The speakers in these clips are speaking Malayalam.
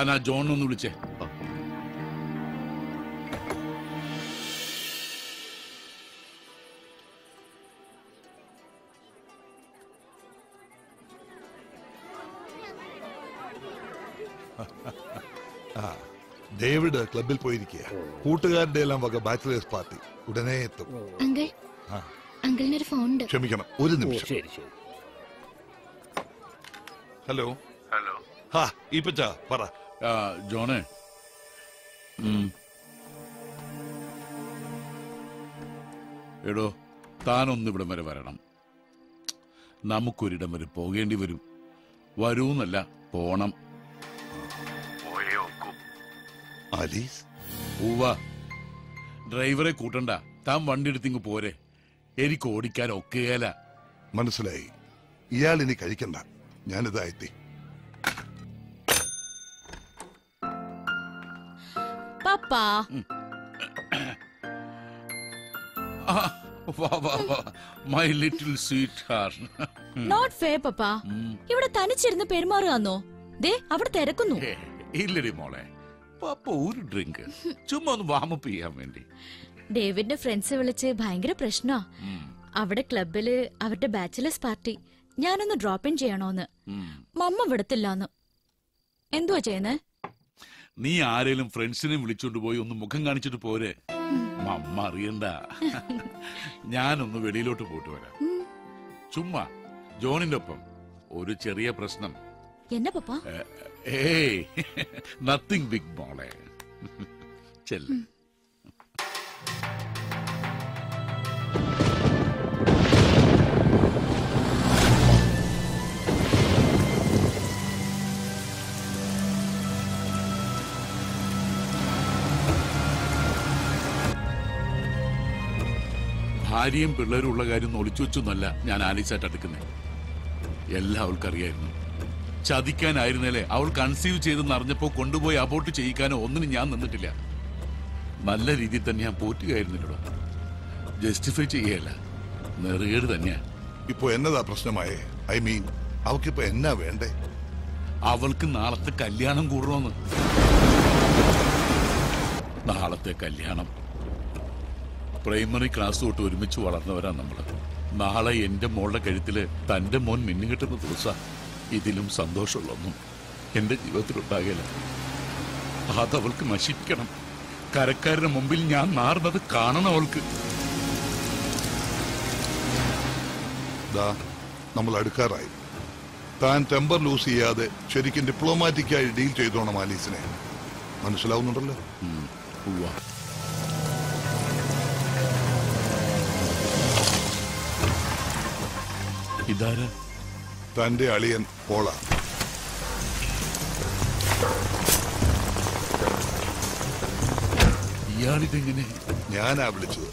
താൻ ആ ജോൺ ഒന്ന് വിളിച്ചേ. ആ. ഡേവിഡ് ക്ലബിൽ പോയിരിക്കുക കൂട്ടുകാരുടെ എല്ലാം വക ബാച്ചിലേഴ്സ് പാർട്ടി. ഉടനെ എത്തും. അങ്കിൾ. ആ. അങ്കിളിനൊരു ഫോൺ ഉണ്ട് ക്ഷമിക്കണം ഒരു നിമിഷം. ശരി ശരി. ഹലോ. ഹലോ. ഹാ ഇപ്പച്ചാ പറ. ജോണേ. എടോ താനൊന്നിവിടം വരെ വരണം. നമുക്കൊരിടം വരെ പോകേണ്ടി വരും. വരൂന്നല്ല പോണം. ആലീസ് ഉവ്വ. ഡ്രൈവറെ കൂട്ടണ്ട. താൻ വണ്ടി എടുത്തിങ് പോരെ. എനിക്ക് ഓടിക്കാൻ ഒക്കെയല്ല മനസ്സിലായി. ഇയാൾ ഇനി കഴിക്കണ്ട. ഞാനിതാ എത്തി. പപ്പാ. My little sweet not fair പപ്പാ. ഇവിടെ തനിച്ചിരുന്ന് പെരുമാറുകന്നോ ദേ അവിടെ തിരക്കുന്നു. ഇല്ലടി മോളെ. പപ്പ ഒരു ഡ്രിങ്ക് ചുമ്മാ ഒന്ന് വാമപ്പ് ചെയ്യാൻ വേണ്ടി. ഡേവിഡിന്റെ ഫ്രണ്ട്സ് വിളിച്ച് ഭയങ്കര പ്രശ്നമാ അവിടെ ക്ലബിൽ അവരുടെ ബാച്ചിലേഴ്സ് പാർട്ടി ഞാനൊന്ന് ഡ്രോപ്പ് ഇൻ ചെയ്യണോന്ന്. മമ്മ വിടത്തില്ലാന്ന്. എന്തുവാ ചെയ്യുന്നേ? നീ ആരേലും ഫ്രണ്ട്സിനെ വിളിച്ചോണ്ട് പോയി ഒന്ന് മുഖം കാണിച്ചിട്ട് പോരെ? അമ്മ അറിയണ്ട. ഞാനൊന്ന് വെളിയിലോട്ട് പോയിട്ട് വരാം. ചുമ്മാ ജോണിന്റെ ഒപ്പം. ഒരു ചെറിയ പ്രശ്നം. എന്നെ പപ്പാ? ഏയ് നത്തിങ് ബിഗ് മോളെ. ചെല്ല്. ഭാര്യയും പിള്ളേരും ഉള്ള കാര്യം ഒളിച്ചു വെച്ചൊന്നല്ല ഞാൻ ആലീസായിട്ട് അടുക്കുന്നത് എല്ലാം അവൾക്കറിയായിരുന്നു. ചതിക്കാനായിരുന്നല്ലേ അവൾ കൺസീവ് ചെയ്തെന്ന് അറിഞ്ഞപ്പോ കൊണ്ടുപോയി അബോട്ട് ചെയ്യിക്കാനോ ഒന്നിനും ഞാൻ നിന്നിട്ടില്ല. നല്ല രീതിയിൽ തന്നെ ഞാൻ പോറ്റുകയായിരുന്നില്ലടോ. ജസ്റ്റിഫൈ ചെയ്യല്ല നെറുകേട് തന്നെയാ. ഇപ്പൊ എന്നതാ പ്രശ്നമായേ? ഐ മീൻ അവക്കിപ്പോ എന്നാ വേണ്ടേ? അവൾക്ക് നാളത്തെ കല്യാണം കൂടണമെന്ന് നാളത്തെ കല്യാണം. പ്രൈമറി ക്ലാസ് തൊട്ട് ഒരുമിച്ച് വളർന്നവരാ നമ്മൾ. നാളെ എന്റെ മോളുടെ കഴുത്തിൽ തന്റെ മോൻ മിന്നുകിട്ടുന്ന ദിവസ. ഇതിലും സന്തോഷമുള്ളൊന്നും എന്റെ ജീവിതത്തിലുണ്ടാകില്ല അതവൾക്ക് നശിപ്പിക്കണം. കരക്കാരുടെ മുമ്പിൽ ഞാൻ നാറുന്നത് കാണണം അവൾക്ക്. ദാ നമ്മൾ അടുക്കാറായി. താൻ ടെമ്പർ ലൂസ് ചെയ്യാതെ ശരിക്കും ഡിപ്ലോമാറ്റിക്കായി ഡീൽ ചെയ്തോണം ആലീസിനെ. മനസ്സിലാവുന്നുണ്ടല്ലോ? ഇതാരാ? തന്റെ അളിയൻ പോള. ഇയാളിതെങ്ങനെ? ഞാനാ വിളിച്ചത്.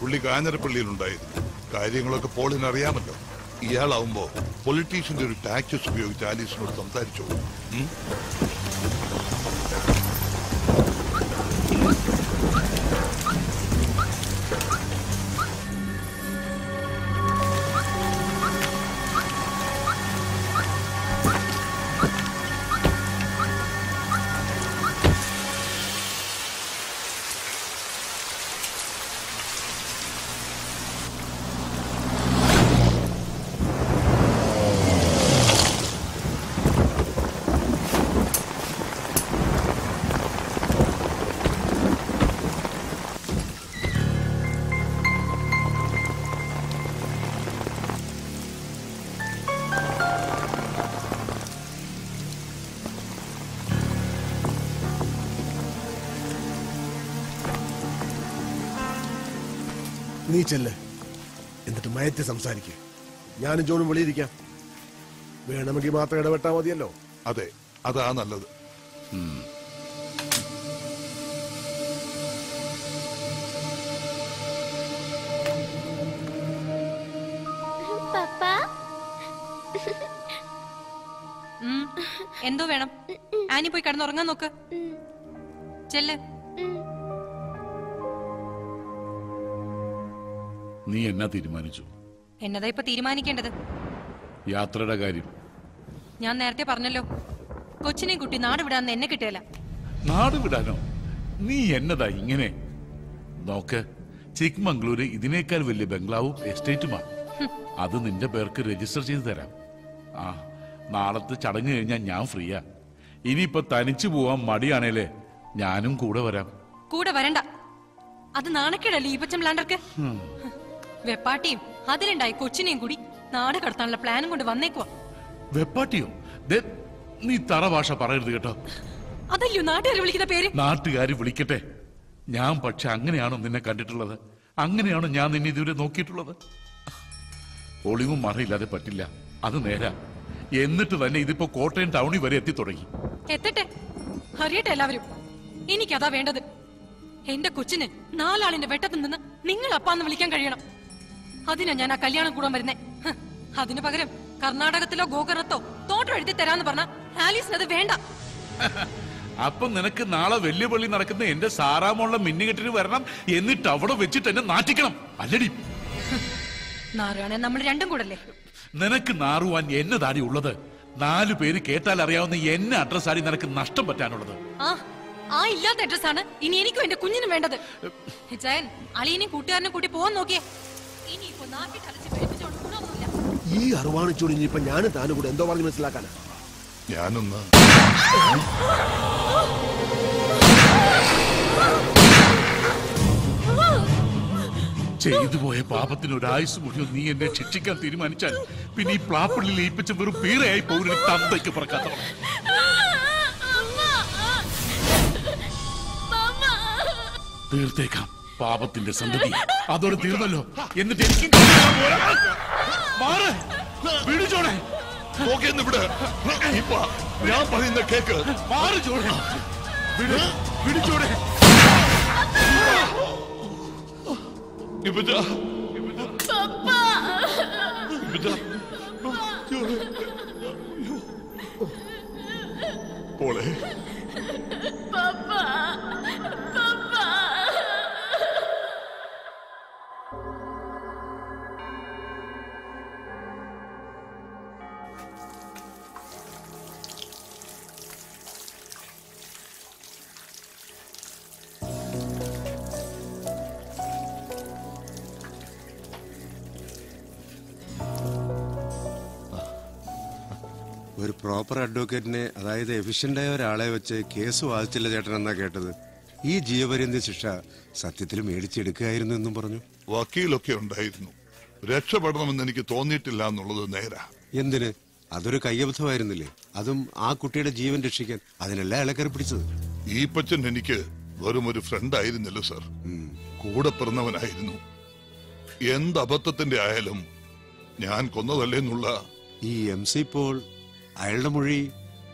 പുള്ളി കാഞ്ഞരപ്പള്ളിയിലുണ്ടായിരുന്നു. കാര്യങ്ങളൊക്കെ പോളിന് അറിയാമല്ലോ. ഇയാളാവുമ്പോ പൊളിറ്റീഷ്യന്റെ ഒരു ടാക്സസ് ഉപയോഗിച്ച് ആലീസിനോട് സംസാരിച്ചോളൂ. ചെല്ല്. എന്നിട്ട് മയത്തി സംസാരിക്കുക ഞാനും ജോണും വെളിയിരിക്കാം. വേണമെങ്കിൽ മാത്രം ഇടപെട്ടാ മതിയല്ലോ. അതെ അതാ നല്ലത്. എന്തോ വേണം. ആനി പോയി കടന്നുറങ്ങാൻ നോക്ക്. ചെല്ല്. നീ എന്നാ തീരുമാനിച്ചു. എന്നതാ ഇപ്പൊ തീരുമാനിക്കേണ്ടത്? യാത്രയുടെ കാര്യം. ഞാൻ നേരത്തെ പറഞ്ഞല്ലോ കൊച്ചിനെ കുട്ടി നാട് വിടാന്ന് എന്നെ കിട്ടിയല്ല. നാട് വിടാനോ നീ എന്നതാ ഇങ്ങനെ? നോക്ക് ചിക്മംഗ്ലൂര് ഇതിനേക്കാൾ വലിയ ബംഗ്ലാവും എസ്റ്റേറ്റുമാണ് അത് നിന്റെ പേർക്ക് രജിസ്റ്റർ ചെയ്ത് തരാം. ആ നാളത്തെ ചടങ്ങ് കഴിഞ്ഞാൽ ഞാൻ ഫ്രീയാ. ഇനിയിപ്പോ തനിച്ചു പോവാൻ മടിയാണേലേ ഞാനും കൂടെ വരാം. കൂടെ വരണ്ട. അത് നാണക്കേടല്ലേ ഈ പച്ചം ലാണ്ടർക്ക് വെപ്പാട്ടിയും അതിലുണ്ടായി കൊച്ചിനെയും കൂടി നാട് കടത്താനുള്ള പ്ലാനും കൊണ്ട് വന്നേക്കുവാ. വെപ്പാട്ടിയോ? നീ തറ ഭാഷ പറയരുത് കേട്ടോ. അതല്ലയോ നാട്ടുകാർ വിളിക്കുന്ന പേര്? നാട്ടുകാർ വിളിക്കട്ടെ. ഞാൻ പക്ഷെ അങ്ങനെയാണോ നിന്നെ കണ്ടിട്ടുള്ളത്? അങ്ങനെയാണോ ഞാൻ നിന്നെ ഇതുവരെ നോക്കിയിട്ടുള്ളത്? ഒളിവും മറയില്ലാതെ പറ്റില്ല. അത് നേരാ. എന്നിട്ട് തന്നെ ഇതിപ്പോ കോട്ടയം ടൗണിൽ വരെ എത്തി തുടങ്ങി. എത്തട്ടെ. അറിയട്ടെ എല്ലാവരും. എനിക്കതാ വേണ്ടത്. എന്റെ കൊച്ചിന് നാലാളിന്റെ വെട്ടത്തിൽ നിന്ന് നിങ്ങൾ അപ്പാന്ന് വിളിക്കാൻ കഴിയണം. അതിനാ ഞാൻ ആ കല്യാണം കൂടാൻ വരുന്നേ. അതിനു പകരം കർണാടകത്തിലോ ഗോകർണത്തോ തോട്ടം എഴുതി തരാന്ന് പറഞ്ഞ ആലീസിന് അത് വേണ്ട. അപ്പൊ നിനക്ക് നാളെ വലിയ പള്ളി നടക്കുന്ന എന്റെ സാറാമുള്ള മിന്നുകെട്ടിന് വരണം എന്നിട്ട് അവിടെ വെച്ചിട്ട് എന്നെ നാറ്റിക്കണം. അല്ലടി. നാരായണ നമ്മൾ രണ്ടും കൂടല്ലേ? നിനക്ക് നാറുവാൻ എന്നതാടി ഉള്ളത്. നാലു പേര് കേട്ടാൽ അറിയാവുന്ന എന്നെ ആടി നിനക്ക് നഷ്ടം പറ്റാനുള്ളത്. ആ ആ ഇല്ലാത്ത അഡ്രസ് ആണ് ഇനി എനിക്കും എന്റെ കുഞ്ഞിനും വേണ്ടത്. ജയൻ അളിയനെയും കൂട്ടുകാരനും കൂട്ടി പോവാൻ നോക്കിയേ. ഈ അറിവാണിച്ചോട് ഇനിയിപ്പൊ ഞാനും താനും കൂടെ എന്തോ പറഞ്ഞ് മനസ്സിലാക്കാനാ? ഞാനൊന്ന് ചെയ്തു പോയ പാപത്തിന് ഒരു ആയുസ് മുഴുവൻ നീ എന്നെ ശിക്ഷിക്കാൻ തീരുമാനിച്ചാൽ പിന്നെ ഈ പ്ലാപ്പിളിൽ ലയിപ്പിച്ച വെറും പീറയായി പോകുന്ന തന്തയ്ക്ക് പറക്കാത്തവൾ തീർത്തേക്കാം. പാപത്തിന്റെ സന്തതി അതോടെ തീർന്നല്ലോ. എന്നിട്ട് എനിക്ക് മാറ്. വിടുചോടെ നോക്കിയെന്ന് ഇവിടെ ഇപ്പൊ ഞാൻ പറയുന്ന കേക്ക്. മാറ് ചോടെ നിബിജ നിബിജ പ്രോപ്പർ അഡ്വക്കേറ്റിനെ അതായത് എഫിഷ്യന്റായ ഒരാളെ വെച്ച് കേസ് വാദിച്ചില്ല ചേട്ടൻ എന്നാ കേട്ടത്? ഈ ജീവപര്യന്ത ശിക്ഷ സത്യത്തിൽ മേടിച്ചെടുക്കുകയായിരുന്നു എന്നും പറഞ്ഞു. വക്കീലൊക്കെ ഉണ്ടായിരുന്നു. രക്ഷപ്പെടണമെന്ന് എനിക്ക് തോന്നിയിട്ടില്ല എന്നുള്ളത് നേരാ. എന്തിന്? അതൊരു കയ്യബദ്ധമായിരുന്നില്ലേ? അതും ആ കുട്ടിയുടെ ജീവൻ രക്ഷിക്കാൻ. അതിനല്ല ഇളക്കറി പിടിച്ചത്. ഈ പച്ചൻ എനിക്ക് വെറും ഒരു ഫ്രണ്ട് ആയിരുന്നില്ല സർ കൂടെ പിറന്നവനായിരുന്നു. എന്ത് അബദ്ധത്തിന്റെ ആയാലും ഞാൻ കൊന്നതല്ലേ എന്നുള്ള ഈ എം സി പോൾ അയാളുടെ മൊഴി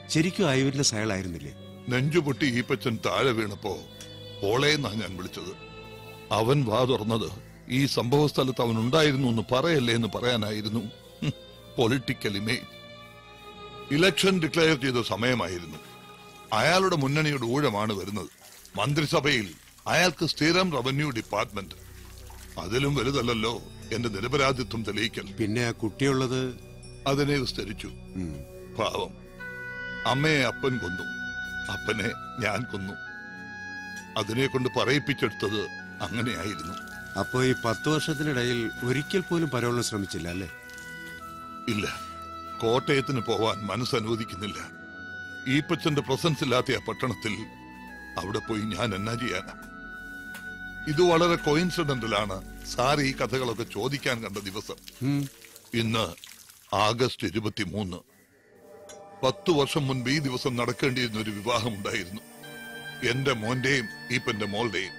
ശരിക്കും ഐവിറ്റ്നസ് അയാളായിരുന്നില്ലേ നെഞ്ചുപൊട്ടി ഈപ്പച്ചൻ താഴെ വീണപ്പോ പോളേന്നാ ഞാൻ വിളിച്ചത്. അവൻ വാ തുറന്നത് ഈ സംഭവ സ്ഥലത്ത് അവൻ ഉണ്ടായിരുന്നു എന്ന് പറയല്ലേ എന്ന് പറയാനായിരുന്നു. പൊളിറ്റിക്കൽ ഇമേജ് ഇലക്ഷൻ ഡിക്ലെയർ ചെയ്ത സമയമായിരുന്നു. അയാളുടെ മുന്നണിയുടെ ഊഴമാണ് വരുന്നത്. മന്ത്രിസഭയിൽ അയാൾക്ക് സ്ഥിരം റവന്യൂ ഡിപ്പാർട്ട്മെന്റ്. അതിലും വലുതല്ലല്ലോ എന്റെ നിരപരാധിത്വം തെളിയിക്കൽ. പിന്നെ ആ കുട്ടിയുള്ളത്? അതിനെ വിസ്തരിച്ചു. പാവം. അമ്മയെ അപ്പൻ കൊന്നു. അപ്പനെ ഞാൻ കൊന്നു. അതിനെ കൊണ്ട് പറയിപ്പിച്ചെടുത്തത് അങ്ങനെയായിരുന്നു. അപ്പോ ഈ പത്ത് വർഷത്തിനിടയിൽ ഒരിക്കൽ പോലും പരോളിന് ശ്രമിച്ചില്ല അല്ലേ? ഇല്ല. കോട്ടയത്തിന് പോവാൻ മനസ്സനുവദിക്കുന്നില്ല. ഈപ്പച്ചന്റെ പ്രസൻസ് ഇല്ലാത്ത ആ പട്ടണത്തിൽ അവിടെ പോയി ഞാൻ എന്നാ ചെയ്യാനാ? ഇത് വളരെ കോയിൻസിഡന്റലാണ് സാർ ഈ കഥകളൊക്കെ ചോദിക്കാൻ കണ്ട ദിവസം. ഇന്ന് ആഗസ്റ്റ് ഇരുപത്തിമൂന്ന്. പത്തു വർഷം മുൻപ് ഈ ദിവസം നടക്കേണ്ടിയിരുന്ന ഒരു വിവാഹം ഉണ്ടായിരുന്നു. എന്റെ മോന്റെയും ഈപ്പന്റെ മോളുടെയും.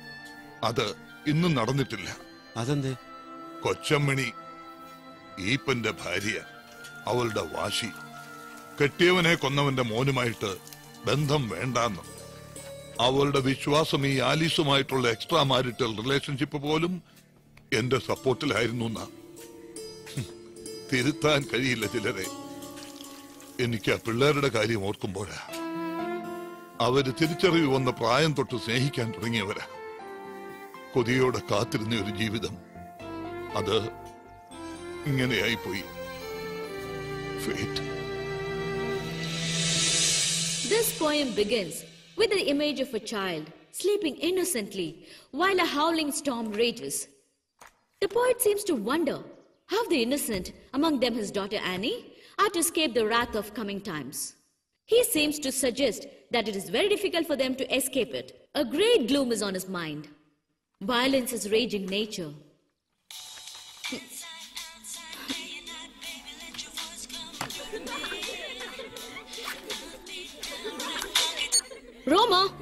അത് ഇന്നും നടന്നിട്ടില്ല. അതെന്തേ? കൊച്ചമ്മണി ഈപ്പന്റെ ഭാര്യ അവളുടെ വാശി. കെട്ടിയവനെ കൊന്നവന്റെ മോനുമായിട്ട് ബന്ധം വേണ്ടാന്ന്. അവളുടെ വിശ്വാസം ഈ ആലീസുമായിട്ടുള്ള എക്സ്ട്രാ മാരിറ്റൽ റിലേഷൻഷിപ്പ് പോലും എന്റെ സപ്പോർട്ടിലായിരുന്നു തിരുത്താൻ കഴിയില്ല ചിലരെ. എനിക്ക് ആ പിള്ളേരുടെ കാര്യം ഓർക്കുമ്പോഴാ അവർ തിരിച്ചറിവ് വന്ന പ്രായം തൊട്ട് സ്നേഹിക്കാൻ തുടങ്ങിയവരാ കൊതിയോടെ കാത്തിരുന്ന ഒരു ജീവിതം അത് ഇങ്ങനെയായിപ്പോയി fate This poem begins with the image of a child sleeping innocently while a howling storm rages. The poet seems to wonder how the innocent, among them his daughter Annie, are to escape the wrath of coming times. He seems to suggest that it is very difficult for them to escape it. A great gloom is on his mind. Violence is raging nature. Roma!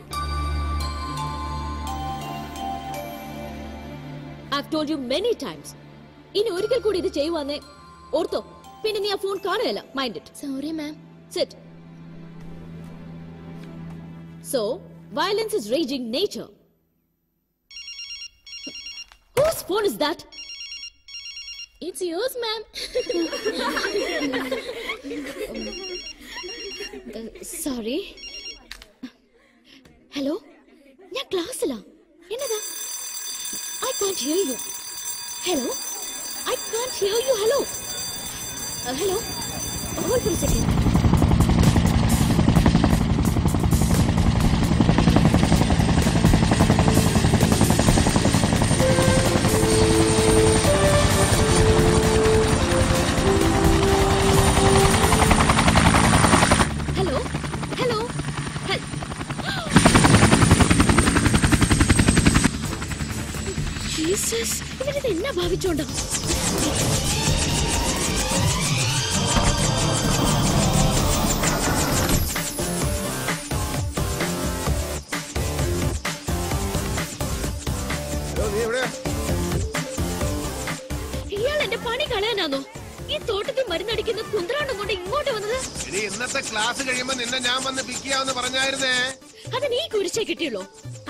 I've told you many times. ഇനി ഒരിക്കൽ കൂടി ഇത് ചെയ്യുവാന്നേ ഓർത്തോ പിന്നെ നീ ആ phone കാണുകയല്ല. Mind it sorry ma'am sit so violence is raging nature Whose phone is that? It's yours, ma'am. sorry. Hello ഞാൻ ക്ലാസ്സിലാ. എന്നതാ? I can't hear you hello I can't hear you hello hello. Hold for second Jesus ഇവരിത് എന്നാ ഭാവിച്ചോണ്ടോ? ചെയ്യാമെന്ന് പറഞ്ഞായിരുന്നേ അത് നീ കുരിശേ കിട്ടിയുള്ളൂ.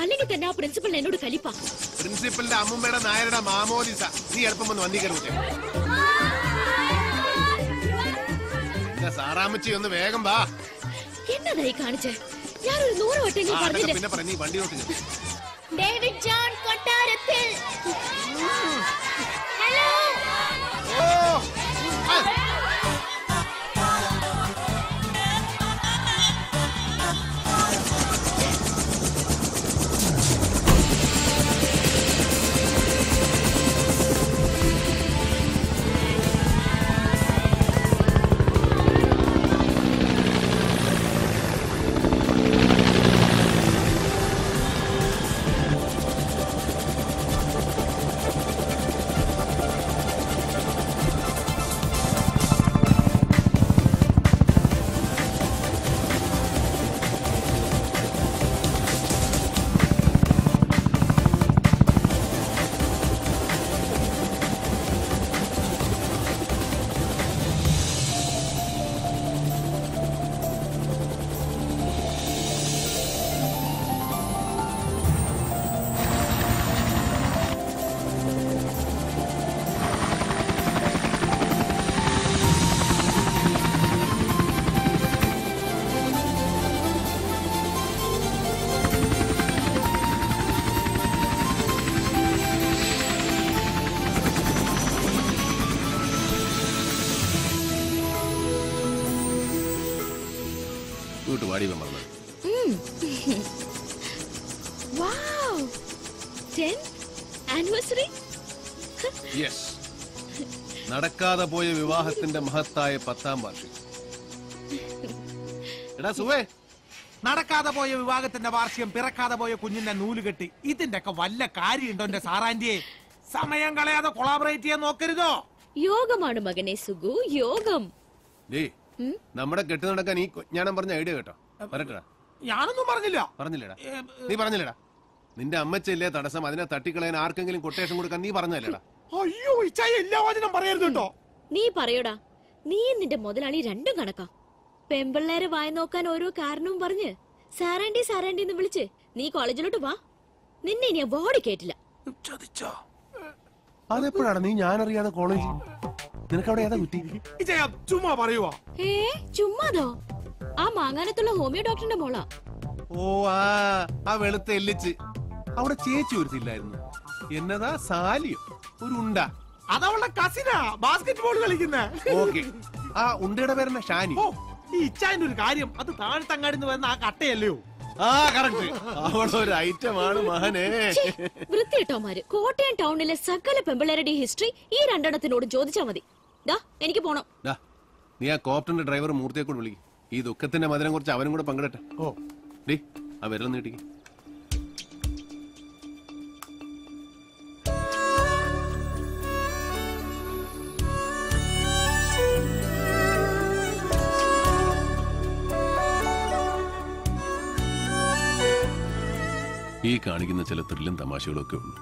അല്ലെങ്കിൽ തന്നെ ആ പ്രിൻസിപ്പൽ എന്നോട് കലിപ്പ. പ്രിൻസിപ്പലിന്റെ അമ്മൂമ്മയുടെ നായരുടെ മാമോദിസ. നീ എളുപ്പം വന്ന് വന്നിക്കരുത് എന്റെ സാറാമ്മച്ചി ഒന്ന് വേഗം വാ. എന്നതായി കാണിച്ചേ? ഞാനൊരു നൂറ് വട്ടെങ്കിലും പറഞ്ഞില്ലേ? പിന്നെ പറഞ്ഞു വണ്ടി നോക്കി ഡേവിഡ് ജോൺ നടക്കാതെ പോയ വിവാഹത്തിന്റെ മഹത്തായ പത്താം വാർഷികം. എടാ സുവേ. നടക്കാതെ പോയ വിവാഹത്തിന്റെ വാർഷികം പിറക്കാതെ പോയ കുഞ്ഞിന്റെ നൂൽ കെട്ടി. ഇതിന്റെ ഒക്കെ വല്ല കാര്യമുണ്ടോ എന്റെ സാറാന്റിയെ സമയം കളയാതെ കൊളാബറേറ്റ് ചെയ്യാൻ നോക്കരുതോ? യോഗമാണ് മകനെ സുഗു യോഗം. നമ്മുടെ കെട്ട് നടക്കാൻ ഈ ഞാനും പറഞ്ഞ ഐഡിയ കേട്ടോ. വരട്ടെടാ ഞാനൊന്നും പറഞ്ഞില്ല. പറഞ്ഞില്ലടാ. നീ പറഞ്ഞില്ലടാ. നിന്റെ അമ്മച്ചല്ലേ തടസ്സം അതിനെ തട്ടിക്കളയാൻ ആർക്കെങ്കിലും കൊട്ടേഷൻ കൊടുക്കാൻ നീ പറഞ്ഞല്ലേടാ അയ്യോ ഇച്ചായി എല്ലാ വചനം പറയരുത് കേട്ടോ. നീ പറയോടാ നീ നിന്റെ മുതലാളി രണ്ടും കണക്കാ. പെമ്പിള്ളേരെ വായി നോക്കാൻ ഓരോ കാരണവും പറഞ്ഞ് സാറാണ്ടി സാറാണ്ടി എന്ന് വിളിച്ച് നീ കോളേജിലോട്ട് വാ. നിന്നെ ഇനി ബോഡി കേട്ടില്ല അതെപ്പോഴാണ് നീ ഞാനറിയാതെ കോളേജ്? നിനക്ക് അവിടെ ഏതാ കുറ്റി ഇച്ചായ ചുമ്മാ പറയുവാ. ഏ ചുമ്മാതോ? ആ മാങ്ങാനത്തുള്ള ഹോമിയോ ഡോക്ടറിന്റെ മോളാ. ഓ ആ ആ വെളുത്ത എല്ലിച്ച്. അവിടെ ചേച്ചി ഒരുത്തില്ലായിരുന്നു. എന്നതാ സാലിയോ? ഒരു ഉണ്ട. അതവളുടെ കസിനാ ബാസ്കറ്റ് ബോൾ കളിക്കുന്നേ. ഓക്കെ. ആ ഉണ്ടയുടെ പേരെന്ന ഷാനി? ഓ ഈ ഇച്ചാന്റെ ഒരു കാര്യം. അത് താഴ്ത്തങ്ങാടിന്ന് വരുന്ന ആ കട്ടയല്ലയോ? ആ കറക്റ്റ് അവളൊരു ഐറ്റമാണ് മഹനെ. ഛേ, വൃത്തികെട്ടവന്മാര് കോട്ടയം ടൗണിലെ സകല പെമ്പിളരുടെ ഹിസ്റ്ററി ഈ രണ്ടെണ്ണത്തിനോട് ചോദിച്ചാ മതി. ദാ എനിക്ക് പോണം. ദാ, നീ ആ കോപ്റ്റന്റെ ഡ്രൈവർ മൂർത്തിയെ കൂടെ വിളിക്കും. ഈ ദുഃഖത്തിന്റെ മധുരം കുറിച്ച് അവനും കൂടെ പങ്കിടട്ടെ. ഓ. ഡേ ആ വിരൽ നീട്ടിക്ക്. കാണിക്കുന്ന ചില ത്രില്ലും തമാശകളൊക്കെ ഉള്ളൂ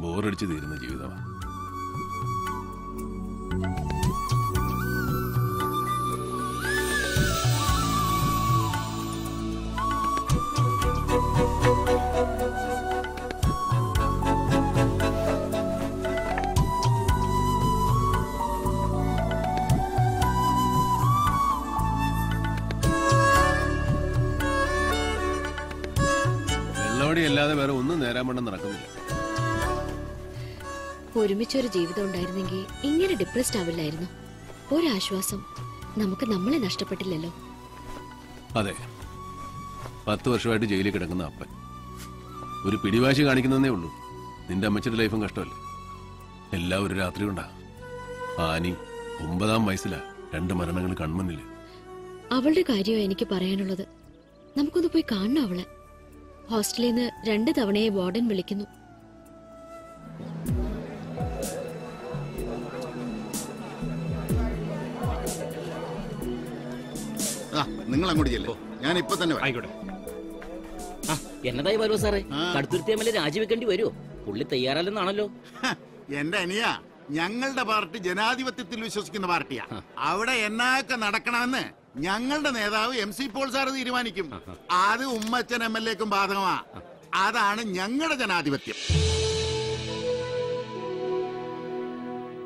ബോറടിച്ച് തീരുന്ന ജീവിതമാണ്. ഒരുമിച്ചൊരു ജീവിതം ഉണ്ടായിരുന്നെങ്കിൽ ഇങ്ങനെ ഡിപ്രസ്ഡ് ആവില്ലായിരുന്നു. ഒരാശ്വാസം നമുക്ക് നമ്മളെ നഷ്ടപ്പെട്ടില്ലല്ലോ. അതെ. പത്ത് വർഷമായിട്ട് ജയിലിൽ കിടക്കുന്ന അപ്പൻ. ഒരു പിടിവാശി കാണിക്കുന്നതേ ഉള്ളൂ. നിന്റെ അമ്മച്ചിയുടെ ലൈഫും കഷ്ടമല്ലേ? എല്ലാ ഒരു രാത്രി കൊണ്ടാ. ആനി ഒമ്പതാം വയസ്സിലാ രണ്ട് മരണങ്ങൾ കൺമുന്നില്ല അവളുടെ കാര്യമാണ് എനിക്ക് പറയാനുള്ളത്. നമുക്കൊന്ന് പോയി കാണണം അവളെ. ഹോസ്റ്റലിൽ നിന്ന് രണ്ട് തവണയെ വാർഡൻ വിളിക്കുന്നു. നിങ്ങൾ അങ്ങോട്ട് ചെല്ലോ. ഞാൻ ഇപ്പൊ തന്നെ. ആയിക്കോട്ടെ. എന്നതായി വരുമോ സാറേ? കടുത്തുരുത്തി എം എൽ എ രാജിവെക്കേണ്ടി വരുമോ പുള്ളി തയ്യാറല്ലെന്നാണല്ലോ. എന്റെ അനിയ ഞങ്ങളുടെ പാർട്ടി ജനാധിപത്യത്തിൽ വിശ്വസിക്കുന്ന പാർട്ടിയാ. അവിടെ എന്നൊക്കെ നടക്കണമെന്ന് ഞങ്ങളുടെ നേതാവ് എം സി പോൾ സാർ തീരുമാനിക്കും. അത് ഉമ്മച്ചൻ എം എൽ എക്കും ബാധകമാ. അതാണ് ഞങ്ങളുടെ ജനാധിപത്യം.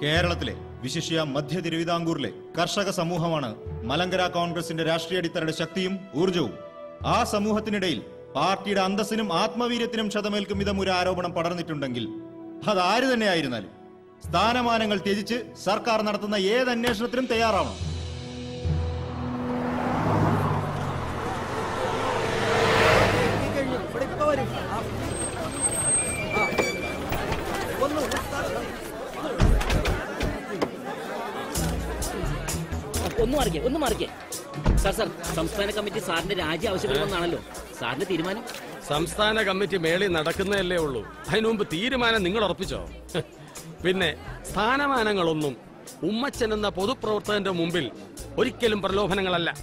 കേരളത്തിലെ വിശിഷ്യ മധ്യ തിരുവിതാംകൂറിലെ കർഷക സമൂഹമാണ് മലങ്കര കോൺഗ്രസിന്റെ രാഷ്ട്രീയ അടിത്തറയുടെ ശക്തിയും ഊർജവും ആ സമൂഹത്തിനിടയിൽ പാർട്ടിയുടെ അന്തസ്സിനും ആത്മവീര്യത്തിനും ക്ഷതമേൽക്കും വിധം ഒരു ആരോപണം പടർന്നിട്ടുണ്ടെങ്കിൽ അത് ആര് തന്നെയായിരുന്നാലും സ്ഥാനമാനങ്ങൾ ത്യജിച്ച് സർക്കാർ നടത്തുന്ന ഏത് അന്വേഷണത്തിനും തയ്യാറാവണം. ഒന്ന് മാറിക്കേ ഒന്ന് മാറിക്കേ. സാർ സാർ സംസ്ഥാന കമ്മിറ്റി സാറിന്റെ രാജി ആവശ്യപ്പെടുമെന്നാണല്ലോ. സാറിന്റെ തീരുമാനം? സംസ്ഥാന കമ്മിറ്റി മേളിൽ നടക്കുന്നതല്ലേ ഉള്ളൂ. അതിനു മുമ്പ് തീരുമാനം നിങ്ങൾ ഉറപ്പിച്ചോ? പിന്നെ സ്ഥാനമാനങ്ങളൊന്നും ഉമ്മച്ചൻ എന്ന പൊതുപ്രവർത്തകന്റെ മുമ്പിൽ ഒരിക്കലും പ്രലോഭനങ്ങളല്ല.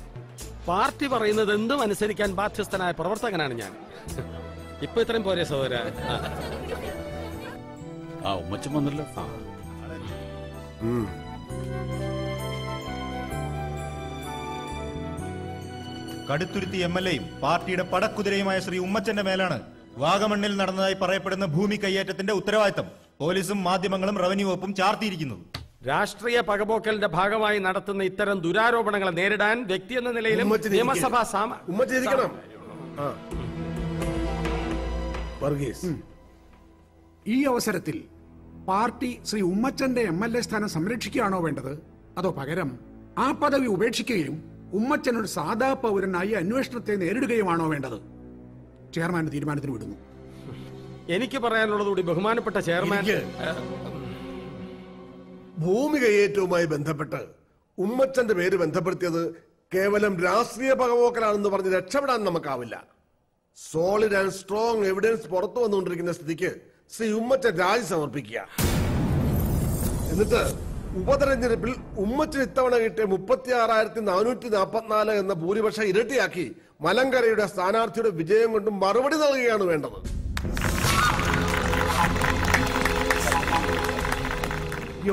പാർട്ടി പറയുന്നത് എന്തും അനുസരിക്കാൻ ബാധ്യസ്ഥനായ പ്രവർത്തകനാണ് ഞാൻ. ഇപ്പൊ ഇത്രയും പോരെ സഹോദര. ആ. ആ ഉമ്മച്ചൻ വന്നല്ലോ. കടുത്തുരുത്തി എം എൽ എയും പാർട്ടിയുടെ പടക്കുതിരയുമായ ശ്രീ ഉമ്മച്ചന്റെ മേലാണ് വാഗമണ്ണിൽ നടന്നതായി പറയപ്പെടുന്ന ഭൂമി കയ്യേറ്റത്തിന്റെ ഉത്തരവാദിത്തം. പോലീസും മാധ്യമങ്ങളും റവന്യൂ വകുപ്പും ചാർത്തിയിരിക്കുന്നത്. രാഷ്ട്രീയ പകപോക്കലിന്റെ ഭാഗമായി നടത്തുന്ന ഇത്തരം ദുരാരോപണങ്ങളെ നേരിടാൻ വ്യക്തി എന്ന നിലയിലും നിയമസഭാ വർഗീസ്. ഈ അവസരത്തിൽ പാർട്ടി ശ്രീ ഉമ്മച്ചന്റെ എം എൽ എ സ്ഥാനം സംരക്ഷിക്കുകയാണോ വേണ്ടത്? അതോ പകരം ആ പദവി ഉപേക്ഷിക്കുകയും ഉമ്മച്ചൻ ഒരു സാധാ പൗരനായി അന്വേഷണത്തെ നേരിടുകയുമാണോ വേണ്ടത്? ചെയർമാൻ തീരുമാനത്തിന് വിടുന്നു. എനിക്ക് പറയാനുള്ളത് കൂടി ബഹുമാനപ്പെട്ട ചെയർമാൻ. ഭൂമി കയ്യേറ്റവുമായി ബന്ധപ്പെട്ട് ഉമ്മച്ചന്റെ പേര് ബന്ധപ്പെടുത്തിയത് കേവലം രാഷ്ട്രീയ പകപോക്കലാണെന്ന് പറഞ്ഞ് രക്ഷപ്പെടാൻ നമുക്കാവില്ല. സോളിഡ് ആൻഡ് സ്ട്രോങ് എവിഡൻസ് പുറത്തു വന്നുകൊണ്ടിരിക്കുന്ന സ്ഥിതിക്ക് ശ്രീ ഉമ്മച്ചൻ രാജി സമർപ്പിക്കുക. എന്നിട്ട് ഉപതെരഞ്ഞെടുപ്പിൽ ഉമ്മച്ചിന് ഇത്തവണ കിട്ടിയ മുപ്പത്തി ആറായിരത്തി നാനൂറ്റി നാൽപ്പത്തിനാല് എന്ന ഭൂരിപക്ഷം ഇരട്ടിയാക്കി മലങ്കരയുടെ സ്ഥാനാർത്ഥിയുടെ വിജയം കൊണ്ട് മറുപടി നൽകുകയാണ് വേണ്ടത്.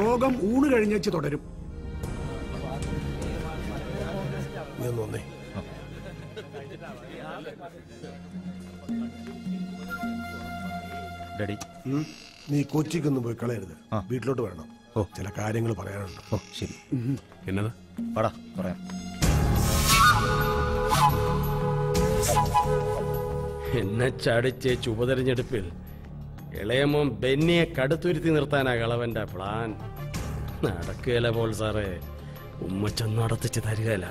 യോഗം ഊണ് കഴിഞ്ഞേച്ച് തുടരും. നീ ഡാഡി. കൊച്ചിക്കൊന്നും പോയി കളയരുത്. വീട്ടിലോട്ട് വരണം. ഓ ചില കാര്യങ്ങൾ പറയാനുണ്ട്. ഓ ശരി. എന്നതാ പടാ പറയാം. എന്നെ ചടിച്ച് ഉപതെരഞ്ഞെടുപ്പിൽ ഇളയമോൻ ബെന്നിയെ കടുത്തുരുത്തി നിർത്താനാ കളവന്റെ പ്ലാൻ നടക്കുകയില്ല പോൾ സാറേ. ഉമ്മച്ചൊന്നും അടുത്തിച്ച് തരികയില്ല.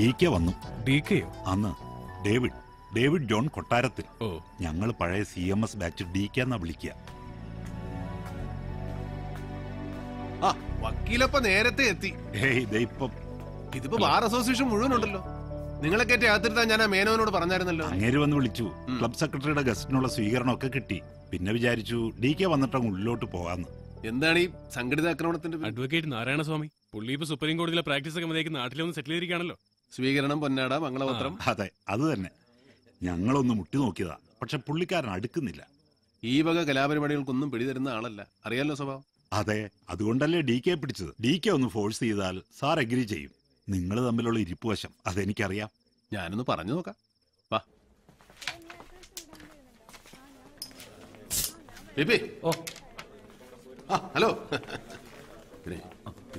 ഡി കെ വന്നു. ഡി കെയോ അന്ന് ഡേവിഡ് ഡേവിഡ് ജോൺ കൊട്ടാരത്തിൽ. ഓ. ഞങ്ങൾ പഴയ C M S batch D K എന്നാ വിളിക്കുക ആ വക്കീലപ്പ നേരത്തെ എത്തി. ഏയ് ദേ ഇപ്പം. ഇതിപ്പോ ബാർ അസോസിയേഷൻ മുഴുവൻ ഉണ്ടല്ലോ നിങ്ങളെ കയറ്റി അകത്തിരുത്താൻ ഞാൻ ആ മേനോനോട് പറഞ്ഞായിരുന്നല്ലോ. അങ്ങേര് വന്ന് വിളിച്ചു. ക്ലബ് സെക്രട്ടറിയുടെ ഗസ്റ്റിനുള്ള സ്വീകരണമൊക്കെ കിട്ടി. പിന്നെ വിചാരിച്ചു ഡി കെ വന്നിട്ടങ്ങ് ഉള്ളിലോട്ട് പോകാന്ന്. എന്താണ് ഈ സംഘടിത ആക്രമണത്തിന്റെ അഡ്വക്കേറ്റ് നാരായണസ്വാമി പുള്ളി ഇപ്പൊ സുപ്രീം കോടതിയിലെ പ്രാക്ടീസ് ഒക്കെ നാട്ടിലൊന്ന് സെറ്റിൽ ചെയ്തിരിക്കുകയാണല്ലോ. സ്വീകരണം പൊന്നാട മംഗളപത്രം. അതെ അത് തന്നെ. ഞങ്ങളൊന്ന് മുട്ടി നോക്കിയതാ. പക്ഷെ പുള്ളിക്കാരൻ അടുക്കുന്നില്ല. ഈ വക കലാപരിപാടികൾക്കൊന്നും പിടിതരുന്ന ആളല്ല. അറിയാലോ സ്വഭാവം? അതെ അതുകൊണ്ടല്ലേ ഡി കെ പിടിച്ചത്. ഡി കെ ഒന്ന് ഫോഴ്സ് ചെയ്താൽ സാർ അഗ്രി ചെയ്യും. നിങ്ങൾ തമ്മിലുള്ള ഇരിപ്പ് ഇരിപ്പുവശം അതെനിക്കറിയാം. ഞാനൊന്ന് പറഞ്ഞു നോക്കാം. വാ. ബേബി. ഓ. ആ ഹലോ.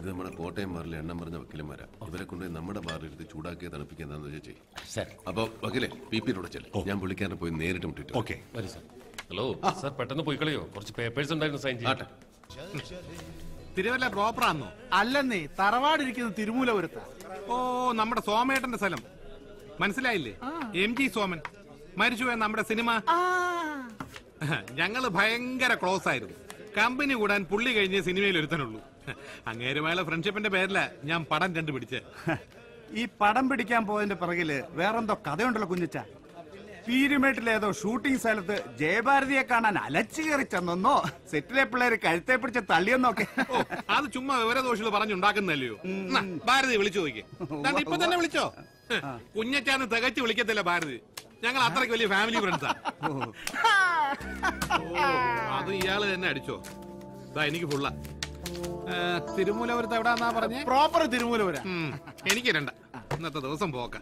ഇത് നമ്മുടെ കോട്ടയം ബാറിലെ എണ്ണം പറഞ്ഞ വക്കീലന്മാരാ. ഇവരെ കൊണ്ട് നമ്മുടെ ബാറിലെടുത്ത് ചൂടാക്കിയ തണുപ്പിക്കുക എന്താണെന്ന് വെച്ചാൽ അപ്പൊ വക്കീലെ പി പിയിലൂടെ ചെല്ലും. ഞാൻ പുള്ളിക്കാരനെ പോയി നേരിട്ട് മുട്ടിട്ട് ഓക്കെ. വരി സാർ. ഹലോ സാർ പെട്ടെന്ന് പോയി കളയോ? കുറച്ച് പേപ്പേഴ്സ് ഉണ്ടായിരുന്നു സൈൻ ചെയ്യാൻ. തിരുവല്ല പ്രോപ്പറാന്നോ അല്ലെന്നേ തറവാടിരിക്കുന്ന തിരുമൂലപുരത്ത. ഓ നമ്മുടെ സോമേട്ടന്റെ സ്ഥലം. മനസ്സിലായില്ലേ? M G Soman. മരിച്ചുപോയ നമ്മുടെ സിനിമ. ഞങ്ങൾ ഭയങ്കര ക്ലോസ് ആയിരുന്നു. കമ്പനി കൂടാൻ പുള്ളി കഴിഞ്ഞ സിനിമയിൽ ഒരുത്തനുള്ളൂ. അങ്ങേരുമായുള്ള ഫ്രണ്ട്ഷിപ്പിന്റെ പേരില ഞാൻ പടം കണ്ടുപിടിച്ച്. ഈ പടം പിടിക്കാൻ പോയതിന്റെ പിറകിൽ വേറെന്തോ കഥയുണ്ടല്ലോ കുഞ്ഞച്ച. പീരുമേട്ടിലേതോ ഷൂട്ടിംഗ് സ്ഥലത്ത് ജയഭാരതിയെ കാണാൻ അലച്ചു കയറി ചെന്നോ സെറ്റിലെ പിള്ളേര് കഴുത്തെ പിടിച്ച് തള്ളിയെന്നൊക്കെ. ഓ അത് ചുമ്മാ വിവരദോഷികൾ പറഞ്ഞുണ്ടാക്കുന്നല്ലയോ എന്നാ, ഭാരതി വിളിച്ചു നോക്കി ഇപ്പൊ തന്നെ വിളിച്ചോ? കുഞ്ഞച്ചാന്ന് തികച്ചു വിളിക്കത്തില്ല ഭാരതി. ഞങ്ങൾ അത്രയ്ക്ക് വലിയ ഫാമിലി ഫ്രണ്ട്സാ അത് ഇയാൾ തന്നെ അടിച്ചോ. എനിക്ക് ഫുള്ള തിരുമൂലപുരത്ത് എവിടാന്നാ പറഞ്ഞേ? പ്രോപ്പർ തിരുമൂലപുര. എനിക്ക് രണ്ട. ഇന്നത്തെ ദിവസം പോക്ക.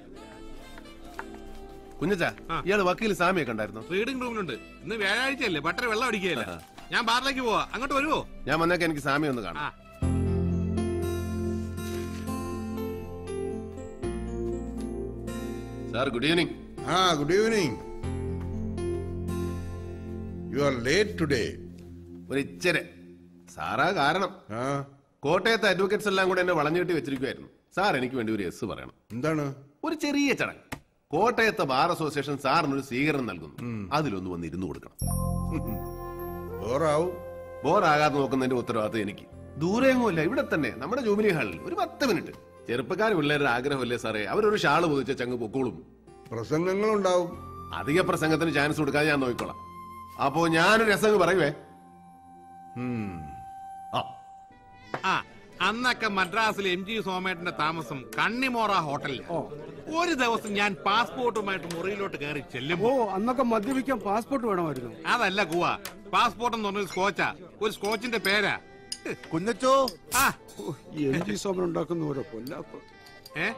കുഞ്ഞച്ചാ ഇയാൾ വക്കീൽ സാമിയെ കണ്ടായിരുന്നു റീഡിംഗ് റൂമിലുണ്ട്. ഇന്ന് വ്യാഴാഴ്ച അല്ലേ ബട്ടർ വെള്ളം അടിക്കുകയല്ല? ഞാൻ ബാറിലേക്ക് പോവാ. അങ്ങോട്ട് വരുവോ? ഞാൻ വന്നേക്ക് എനിക്ക് സാമി ഒന്ന് കാണാം സാർ ഗുഡ് ഈവനിങ് ആ good evening you are late today ഒരു ഇച്ചിരി സാറാ കാരണം. കോട്ടയത്തെ അഡ്വക്കേറ്റ്സ് എല്ലാം കൂടെ എന്നെ വളഞ്ഞുകെട്ടി വെച്ചിരിക്കുമായിരുന്നു സാർ എനിക്ക് വേണ്ടി ഒരു എസ് പറയണം. എന്താണ്? ഒരു ചെറിയ ചടങ്ങ്. കോട്ടയത്തെ ബാർ അസോസിയേഷൻ സാറിന് ഒരു സ്വീകരണം നൽകുന്നു. അതിലൊന്ന് വന്ന് ഇരുന്ന് കൊടുക്കണം. ബോറാവും. ബോറാകാതെ നോക്കുന്നതിന്റെ ഉത്തരവാദിത്തം എനിക്ക്. ദൂരെയൊന്നുമില്ല ഇവിടെ തന്നെ നമ്മുടെ ജൂബിലി ഹാളിൽ. ഒരു പത്ത് മിനിറ്റ്. ചെറുപ്പക്കാർ പിള്ളേരുടെ ആഗ്രഹമല്ലേ സാറേ? അവരൊരു ഷാൾ പൊതിച്ച ചങ്ങ് പൊക്കോളും. പ്രസംഗങ്ങളുണ്ടാവും. അധിക പ്രസംഗത്തിന് ചാൻസ് കൊടുക്കാതെ ഞാൻ നോക്കിക്കോളാം. അപ്പോ ഞാനൊരു രസങ്ങ് പറയുവേ. ആ അന്നൊക്കെ മദ്രാസിൽ എം ജി സോമേട്ടന്റെ താമസം കണ്ണിമോറ ഹോട്ടലിൽ ഒരു ദിവസം ഞാൻ പാസ്പോർട്ടുമായിട്ട് മുറിയിലോട്ട് കയറി ചെല്ലുമ്പോ ഓ അന്നൊക്കെ മദ്യപിക്കാൻ പാസ്പോർട്ട് വേണമായിരുന്നു. അതല്ല ഗുവ. പാസ്പോർട്ട് എന്ന് പറഞ്ഞൊരു സ്കോച്ചാ. ഒരു സ്കോച്ചിന്റെ പേരാ. കുഞ്ഞച്ചോ? ആ. എം ജി സോമൻ ഉണ്ടാക്കുന്ന ഓരോ കൊല്ലാപ്പ് ഏ?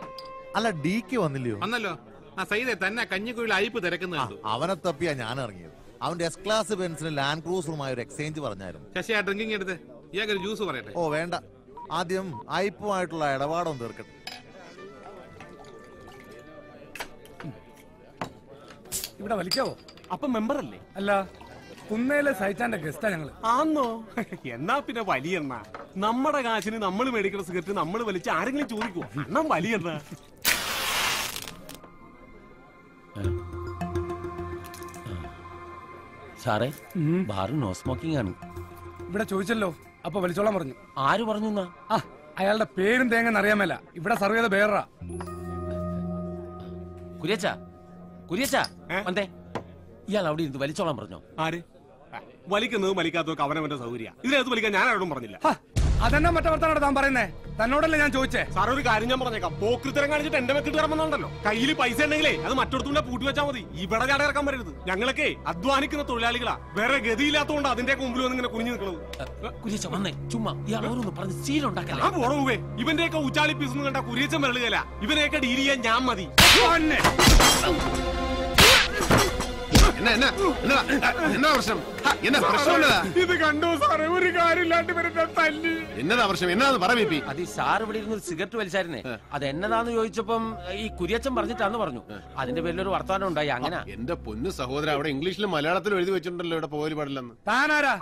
അല്ല ഡി കെ വന്നില്ലയോ? വന്നല്ലോ. ആ സൈതെ തന്നെ കഞ്ഞിക്കുഴിയിൽ അയപ്പ് തിരക്കുന്ന അവനെ തപ്പിയാ ഞാൻ ഇറങ്ങിയത്. അവന്റെ എസ് ക്ലാസ് ബെൻസിന് ലാൻഡ് ക്രൂസറുമായി ഒരു എക്സ്ചേഞ്ച് പറഞ്ഞായിരുന്നു. ശശി ആ ഡ്രിങ്കിങ് എടുത്ത്. ഇയാൾക്ക് ഒരു ജ്യൂസ് പറയട്ടെ. ഓ വേണ്ട. ആദ്യം അയപ്പുമായിട്ടുള്ള ഇടപാടൊന്ന് തീർക്കട്ടെ. ഇവിടെ വലിക്കാവോ? അപ്പൊ മെമ്പർ അല്ലേ അല്ല കുന്നേലെ സൈറ്റാന്റെ ഗസ്റ്റാ ഞങ്ങൾ. ആന്നോ? എന്നാ പിന്നെ വലിയെണ്ണ? നമ്മുടെ കാശിന് നമ്മൾ മേടിക്കുന്ന സിഗരറ്റ് നമ്മൾ വലിച്ച് ആരെങ്കിലും ചോദിക്കുവോ? അണ്ണം വലിയെണ്ണ. സാറേ ബാറിൽ നോ സ്മോക്കിംഗ് ആണ്. ഇവിടെ ചോദിച്ചല്ലോ. അപ്പൊ വലിച്ചോളാൻ പറഞ്ഞു. ആര് പറഞ്ഞു ആ അയാളുടെ പേരും തേങ്ങന്ന് അറിയാമല്ല ഇവിടെ സർവ് ചെയ്ത പേരാ കുര്യച്ച കുര്യച്ച വന്നേ. ഇയാൾ അവിടെ ഇരുന്ന് വലിച്ചോളാൻ പറഞ്ഞോ? ആര്? വലിക്കുന്നതും വലിക്കാത്തതൊക്കെ അവനവന്റെ സൗകര്യ. ഇതിനകത്ത് വലിക്കാൻ ഞാൻ ആരോടും പറഞ്ഞില്ല. അതെന്നാ മറ്റേ വർത്താനോട് താൻ പറയുന്നേ? തന്നോടല്ലേ ഞാൻ ചോദിച്ചേ? സാർ ഒരു കാര്യം ഞാൻ പറഞ്ഞേക്കാം. പോക്കൃത്തരം കാണിച്ചിട്ട് എന്റെ മെക്കിട്ട് ഇറങ്ങുന്നുണ്ടല്ലോ കയ്യിൽ പൈസ ഉണ്ടെങ്കിലേ അത് മറ്റൊരുത്തൂടെ പൂട്ടി വെച്ചാൽ മതി. ഇവിടെ ചാട ഇറക്കാൻ വരരുത് ഞങ്ങളൊക്കെ അധ്വാനിക്കുന്ന തൊഴിലാളികളാ. വേറെ ഗതിയില്ലാത്തതുകൊണ്ട് അതിന്റെ മുമ്പിൽ വന്ന് ഇങ്ങനെ കുഞ്ഞു നിൽക്കുന്നത് കുര്യച്ച വന്നേ. ചുമ്മാ ഇയാളൊന്നും ഓരോന്ന് പറഞ്ഞ് സീലുണ്ടാക്കല്ലേ ഞാൻ പോണേ ഇവന്റെയൊക്കെ ഉച്ചാളി പീസ് കണ്ട കുരിയച്ചൻ വരളുകയല്ല ഇവനെയൊക്കെ ഡീൽ ചെയ്യാൻ ഞാൻ മതി. എന്നാ പ്രശ്നം എന്നാ പ്രശ്നം ഇത് കണ്ടു സാറേ ഒരു കാര്യമില്ലാണ്ട് ഇവരെന്നെ തല്ലി. എന്നതാ പ്രശ്നം എന്നാന്ന് പറ ബി അത് ഈ സാർ ഇവിടെ ഇരുന്ന് ഒരു സിഗരറ്റ് വലിച്ചായിരുന്നേ. അത് എന്നതാന്ന് ചോദിച്ചപ്പം ഈ കുര്യച്ചൻ പറഞ്ഞിട്ടാന്ന് പറഞ്ഞു. അതിന്റെ പേരിൽ ഒരു വർത്തമാനം ഉണ്ടായി അങ്ങനെ. എന്റെ പൊന്നു സഹോദരൻ അവിടെ ഇംഗ്ലീഷിലും മലയാളത്തിലും എഴുതി വെച്ചിട്ടുണ്ടല്ലോ ഇവിടെ പോകൽ പാടില്ലെന്ന്. താനാരാ?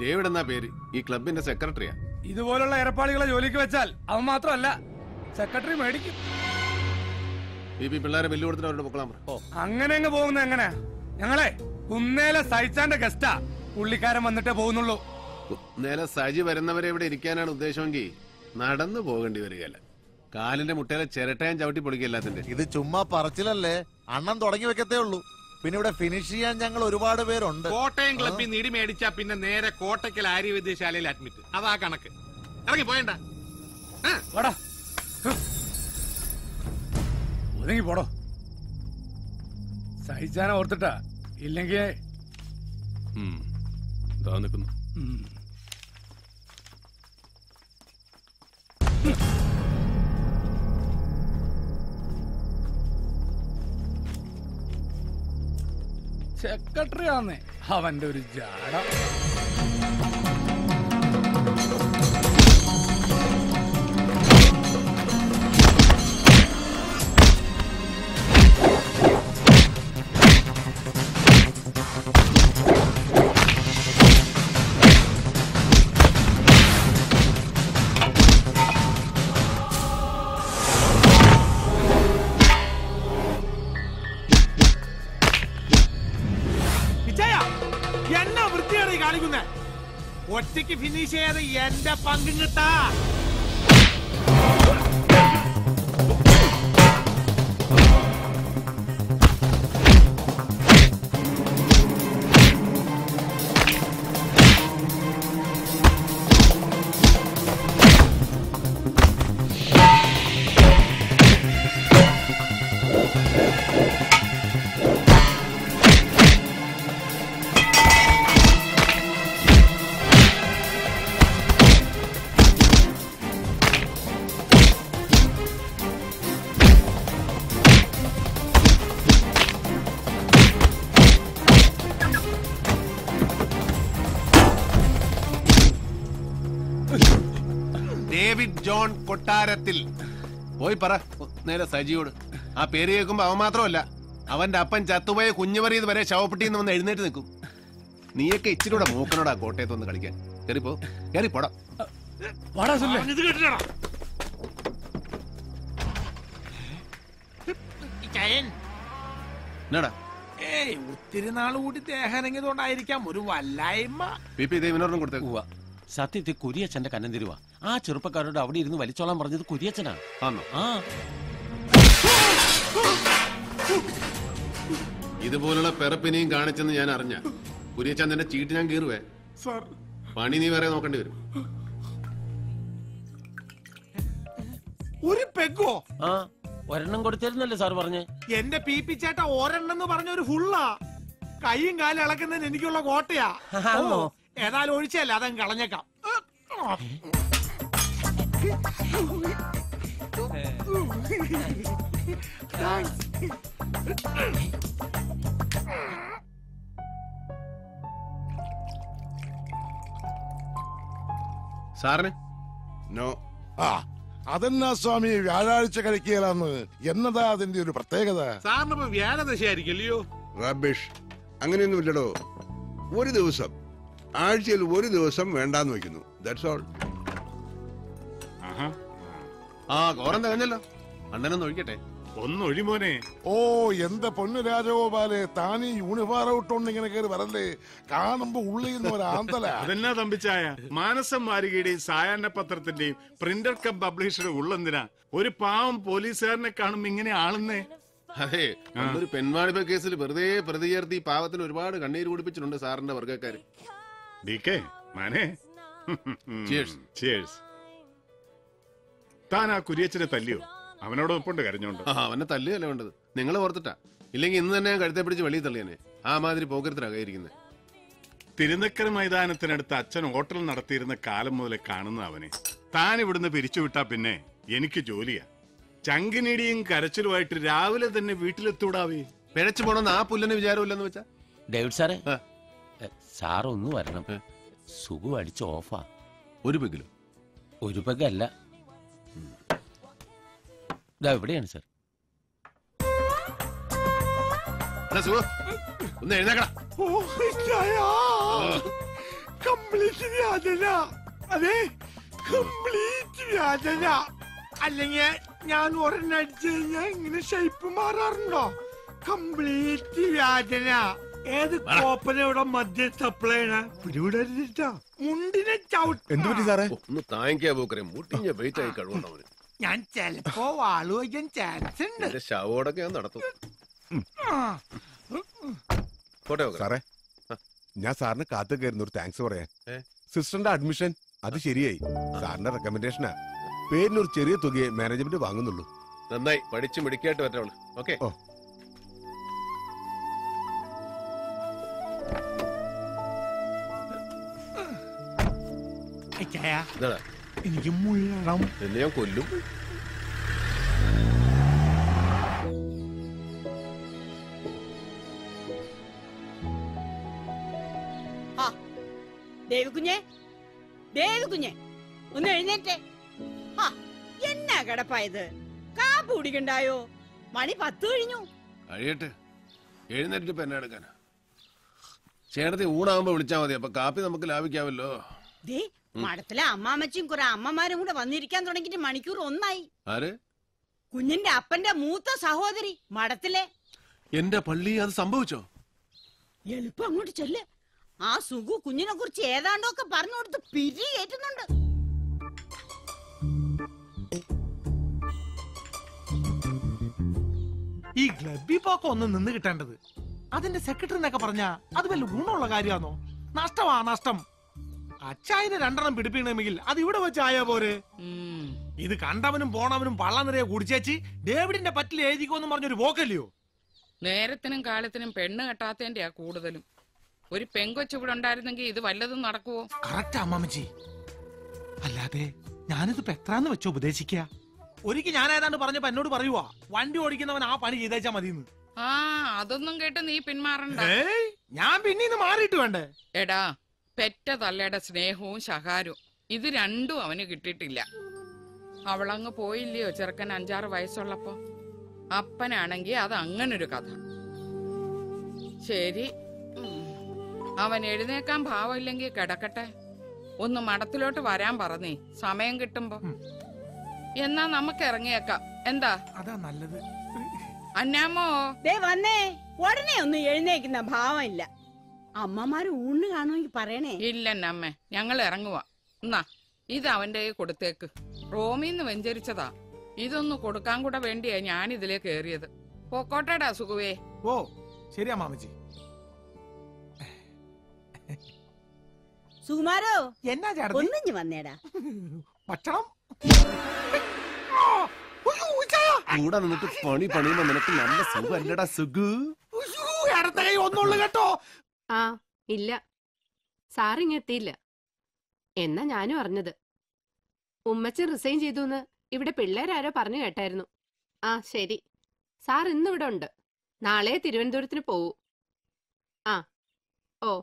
ഡേവിഡ് എന്നാ പേര്. ഈ ക്ലബിന്റെ സെക്രട്ടറിയാ. ഇതുപോലുള്ള ഏർപ്പാടുകളെ ജോലിക്ക് വെച്ചാൽ അവൻ മാത്രമല്ല സെക്രട്ടറി മേടിക്കും. ബി പി പിള്ളേരെ ബില്ല് കൊടുത്തിട്ട് അവരുടെ പൊക്കളാൻ പറ. അങ്ങനെ അങ്ങ് പോകുന്നത് എങ്ങനെ? ഞങ്ങളെ കുന്നേല സൈച്ചാന്റെ ഗസ്റ്റാ. പുള്ളിക്കാരൻ വന്നിട്ടേ പോകുന്നുള്ളൂ. നേരെ സജി വരുന്നവരെ ഇവിടെ ഇരിക്കാനാണ് ഉദ്ദേശമെങ്കിൽ നടന്നു പോകേണ്ടി വരികയല്ല. കാലിന്റെ മുട്ടയിലെ ചിരട്ടയും ചവിട്ടി പൊളിക്കല്ലാത്തിന്റെ ഇത് ചുമ്മാ പറച്ചിലല്ലേ? അണ്ണം തുടങ്ങി വെക്കത്തേ ഉള്ളൂ. പിന്നെ ഇവിടെ ഫിനിഷ് ചെയ്യാൻ ഞങ്ങൾ ഒരുപാട് പേരുണ്ട്. കോട്ടയം ക്ലബിൽ നിടി മേടിച്ചാ പിന്നെ നേരെ കോട്ടയ്ക്കൽ ആര്യവൈദ്യശാലയിൽ അഡ്മിറ്റ് അതാ കണക്ക്. ഇറങ്ങി പോയണ്ട. വാടാ. ഒതുങ്ങി പോടോ. സഹിച്ചാനെ ഓർത്തിട്ടാ. ഇല്ലെങ്കിൽ ഇതാ നിൽക്കുന്നു. സെക്രട്ടറി ആന്നേ അവന്റെ ഒരു ജാട. ചെയ്യാതെ എന്റെ പങ്കും കിട്ടാ. ജോൺ കൊട്ടാരത്തിൽ. പോയി പറ. നേരെ സജിയോട്. ആ പേര് കേൾക്കുമ്പോ അവൻ മാത്രമല്ല അവന്റെ അപ്പൻ ചത്തുപോയ കുഞ്ഞുമറിയത് വരെ ശവപ്പെട്ടിന്ന് വന്ന് എഴുന്നേറ്റ് നിൽക്കും. നീയൊക്കെ ഇച്ചിരി കൂടെ മൂക്കനോടാ കോട്ടയത്ത് ഒന്ന് കളിക്കാൻ. കയറിപ്പോ കയറി പോടാ. എന്നാടാ? ഏയ് ഒത്തിരി നാൾ കൂടി ദേഹനങ്ങിയതുകൊണ്ടായിരിക്കാം ഒരു വല്ലായ്മ. പി പി ദേവിനോടും കൊടുത്തേ സത്യത്തിൽ കുരിയച്ഛന്റെ കന്നം തരുവാ. ആ ചെറുപ്പക്കാരോട് അവിടെ ഇരുന്ന് വലിച്ചോളാൻ പറഞ്ഞത് കുരിയച്ഛനാ ആ. ഇതുപോലുള്ള പെറപ്പിനെയും കാണിച്ചെന്ന് ഞാൻ അറിഞ്ഞ. കുര്യച്ചന്ദന്റെ ചീട്ട് ഞാൻ കീറുവേ. പണി നീ വേറെ നോക്കേണ്ടി വരും. ഒരു പെഗോ ആ ഒരെണ്ണം കൊടുത്തിരുന്നല്ലേ സാർ പറഞ്ഞേ? എന്റെ പി പി ചേട്ട ഒരെണ്ണം എന്ന് പറഞ്ഞ ഒരു ഫുള്ളാ. കൈയും കാലും ഇളക്കുന്നതിന് എനിക്കുള്ള കോട്ടയാ. ഏതായാലും ഒഴിച്ചല്ല അതങ്ങ് കളഞ്ഞേക്കാം. സാറിന്? നോ. ആ അതെന്നാ സ്വാമി വ്യാഴാഴ്ച കഴിക്കലാന്ന് എന്നതാ അതിന്റെ ഒരു പ്രത്യേകത? സാറിനിപ്പോ വ്യാഴദശയായിരിക്കും അല്ലയോ? റബിഷ് അങ്ങനെയൊന്നുമില്ലടോ. ഒരു ദിവസം. ആഴ്ചയിൽ ഒരു ദിവസം വേണ്ടാന്ന് വെക്കുന്നു ദാറ്റ്സ് ഓൾ ആ കോറം തികഞ്ഞല്ലോ. അണ്ണനൊന്ന് ഒഴിക്കട്ടെ. ഒന്നൊഴിമോനെ ഓ എന്റെ പൊന്നു രാജഗോപാലെ. താനീ യൂണിഫോം ഇട്ടോണ്ട് ഇങ്ങനെ കയറി വരല്ലേ കാണുമ്പോ ഉള്ളിൽ നിന്ന് ഒരു ആന്തല. അതെന്നാ തമ്പിച്ചായ? മാനസം മാരികയുടെയും സായാഹ്ന പത്രത്തിന്റെയും പ്രിന്റർ കം പബ്ലിഷറുടെ ഉള്ളെന്തിനാ? ഒരു പാവം പോലീസുകാരനെ കാണുമ്പോ ഇങ്ങനെ ആളുന്നേ അതെ ഒരു പെൺവാണിഭ കേസിൽ വെറുതെ പ്രതി ചേർത്ത് ഈ പാവത്തിന് ഒരുപാട് കണ്ണീര് കുടിപ്പിച്ചിട്ടുണ്ട് സാറിന്റെ വർഗക്കാര്. ഡി കെ മാനെ Cheers. ചേഴ്സ് താൻ ആ കുരിയച്ചനെ തല്ലിയോ? അവനോട് ഒപ്പുണ്ട് കരഞ്ഞോണ്ട്. ആ അവനെ തല്ലുകയല്ല വേണ്ടത്? നിങ്ങൾ ഓർത്തിട്ടാ. ഇല്ലെങ്കിൽ ഇന്ന് തന്നെ ഞാൻ കഴുത്തെ പിടിച്ച് വെളിയിൽ തള്ളിയനെ. ആ മാതിരി പോക്കരത്തിലാകായിരിക്കുന്നത് തിരുനക്കര മൈതാനത്തിനടുത്ത് അച്ഛൻ ഹോട്ടൽ നടത്തിയിരുന്ന കാലം മുതലേ കാണുന്ന അവനെ. താൻ ഇവിടുന്ന് പിരിച്ചുവിട്ടാ പിന്നെ എനിക്ക് ജോലിയാ. ചങ്കിനിടിയും കരച്ചിലുമായിട്ട് രാവിലെ തന്നെ വീട്ടിലെത്തൂടാവേ പിഴച്ചു പോണെന്ന് ആ പുല്ലിന് വിചാരമില്ലെന്ന് വെച്ചാ? ഡേവിഡ് സാറേ സാർ ഒന്ന് വരണം. സുഖു അടിച്ച് ഓഫാ. ഒരു പെഗിലും ഒരു പെഗല്ല ഇതാ എവിടെയാണ് സാർ. ഒന്ന് എഴുന്നേക്കടാ. കംപ്ലീറ്റ് വ്യാജന. അതെ കംപ്ലീറ്റ് വ്യാജന. അല്ലെങ്കിൽ ഞാൻ ഒരെണ്ണം അടിച്ചു കഴിഞ്ഞാൽ ഇങ്ങനെ ഷേപ്പ് മാറാറുണ്ടോ? കംപ്ലീറ്റ് വ്യാജന. ഏത് കോപ്പന ഇവിടെ മദ്യം സപ്ലൈ മുണ്ടിനെ ചവിട്ട. എന്ത് പറ്റി സാറേ? ഒന്ന് താങ്ങിക്കാ പോക്കരെ മുട്ടിഞ്ഞ വെയിറ്റ് ആയി കഴിവുണ്ടവന് ഞാൻ ചെലപ്പോ വാളു വയ്ക്കാൻ ചാൻസ് ഉണ്ട്. എന്റെ ശവോടൊക്കെ ഞാൻ നടത്തും. സാറേ ഞാൻ സാറിന് കാത്തു കയറുന്ന ഒരു താങ്ക്സ് പറയാൻ സിസ്റ്ററിന്റെ അഡ്മിഷൻ അത് ശരിയായി. സാറിന്റെ റെക്കമെൻഡേഷനാ പേരിനൊരു ചെറിയ തുകയെ മാനേജ്മെന്റ് വാങ്ങുന്നുള്ളൂ. നന്നായി. പഠിച്ചു മിടിക്കായിട്ട് പറ്റവൾ ഓക്കെ. എനിക്ക് മുള്ളണം. എന്നെ ഞാൻ കൊല്ലും. ആ ദേവി കുഞ്ഞെ ദേവി കുഞ്ഞെ ഒന്ന് എഴുന്നേറ്റേ. ആ എന്നാ കിടപ്പായത്? കാപ്പ് കുടിക്കണ്ടായോ? മണി പത്ത് കഴിഞ്ഞു. കഴിയട്ടെ. എഴുന്നേറ്റിട്ട് ഇപ്പൊ എന്നെ എടുക്കാനാ? ചേട്ടത്തി ഊണാകുമ്പോ വിളിച്ചാ മതി. അപ്പൊ കാപ്പി നമുക്ക് ലാഭിക്കാമല്ലോ. ദേ മഠത്തിലെ അമ്മാമ്മച്ചും കുറെ അമ്മമാരും കൂടെ വന്നിരിക്കാൻ തുടങ്ങിയിട്ട് മണിക്കൂർ ഒന്നായി. ആര്? കുഞ്ഞിന്റെ അപ്പന്റെ മൂത്ത സഹോദരി മഠത്തിലെ. എന്റെ പള്ളി അത് സംഭവിച്ചോ? എളുപ്പം അങ്ങോട്ട് ചെല്ല്. ആ സുഖു കുഞ്ഞിനെ കുറിച്ച് ഏതാണ്ടൊക്കെ പറഞ്ഞു കൊടുത്ത് പിരി കയറ്റുന്നുണ്ട് ഈ ഗ്ലബി പോക്ക ഒന്ന് നിന്ന് കിട്ടേണ്ടത്. അതിന്റെ സെക്രട്ടറി എന്നൊക്കെ പറഞ്ഞാ അത് വല്ല ഗുണമുള്ള കാര്യമാണോ നഷ്ടമാ നഷ്ടം. അച്ചായന് രണ്ടെണ്ണം പിടിപ്പിക്കണമെങ്കിൽ അത് ഇവിടെ വെച്ചായ പോരെ? ഇത് കണ്ടവനും പോണവനും പള്ളം നിറയെ കുടിച്ചേച്ച് ഡേവിഡിന്റെ പറ്റിൽ എഴുതിക്കോന്നും പറഞ്ഞൊരു പോക്കല്ലയോ നേരത്തിനും കാലത്തിനും പെണ്ണ് കെട്ടാത്തതിന്റെയാ കൂടുതലും. ഒരു പെങ്കൊച്ചു ഇവിടെ ഉണ്ടായിരുന്നെങ്കിൽ ഇത് വല്ലതും നടക്കുവോ? കറക്റ്റ് അമ്മമ്മച്ചി അല്ലാതെ ഞാനിത് എത്രാന്ന് വെച്ചോ ഉപദേശിക്ക? ഒരിക്കൽ ഞാൻ ഏതാണ്ട് പറഞ്ഞപ്പോ എന്നോട് പറയുവാ വണ്ടി ഓടിക്കുന്നവൻ ആ പണി ചെയ്തേച്ചാ മതിയെന്ന്. ആ അതൊന്നും കേട്ട് നീ പിന്മാറണ്ട. ഞാൻ പിന്നെ മാറിയിട്ട് വേണ്ടേ? എടാ പെറ്റ തള്ളയുടെ സ്നേഹവും ശകാരവും. ഇത് രണ്ടും അവന് കിട്ടിയിട്ടില്ല. അവളങ്ങ് പോയില്ലയോ ചെറുക്കൻ അഞ്ചാറ് വയസ്സുള്ളപ്പോ? അപ്പനാണെങ്കി അത് അങ്ങനൊരു കഥ. ശരി. അവൻ എഴുന്നേക്കാൻ ഭാവമില്ലെങ്കിൽ കിടക്കട്ടെ. ഒന്ന് മഠത്തിലോട്ട് വരാൻ പറഞ്ഞേ. സമയം കിട്ടുമ്പോ. എന്നാ നമുക്ക് ഇറങ്ങിയേക്കാം. എന്താ? അതാ നല്ലത്. അന്നാമോ ദേ വന്നേ. ഉടനെ ഒന്നും എഴുന്നേക്കുന്ന ഭാവമില്ല. അമ്മമാര് ഊണ് കാണുമെങ്കിൽ പറയണേ. ഇല്ലെന്നമ്മേ ഞങ്ങൾ ഇറങ്ങുവാ. എന്നാ ഇത് അവന്റെ കൊടുത്തേക്ക്. റോമിന്ന് വെഞ്ചരിച്ചതാ. ഇതൊന്ന് കൊടുക്കാൻ കൂടെ വേണ്ടിയാ ഞാൻ ഇതിലേ കേറിയത്. പോക്കോട്ടേടാ സുഖുവേ. ഓ ശരിയാ മാമച്ചി സുകുമാരോ എന്നാ ഒന്നിഞ്ഞു വന്നേടാ. ഭക്ഷണം? കൂടെ നിന്നിട്ട് പണി പണിയുമ്പോ നിനക്ക് നല്ല സുഖമല്ലടാ സുഖു. കൈ ഒന്നുള്ളു കേട്ടോ. ആ ഇല്ല. സാറിങ്ങെത്തിയില്ല എന്നാ ഞാനും അറിഞ്ഞത്. ഉമ്മച്ചൻ റിസൈൻ ചെയ്തു എന്ന് ഇവിടെ പിള്ളേരാരോ പറഞ്ഞു കേട്ടായിരുന്നു. ആ ശരി. സാർ ഇന്ന് ഇവിടെ ഉണ്ട്. നാളെ തിരുവനന്തപുരത്തിന് പോവൂ. ആ ഓ.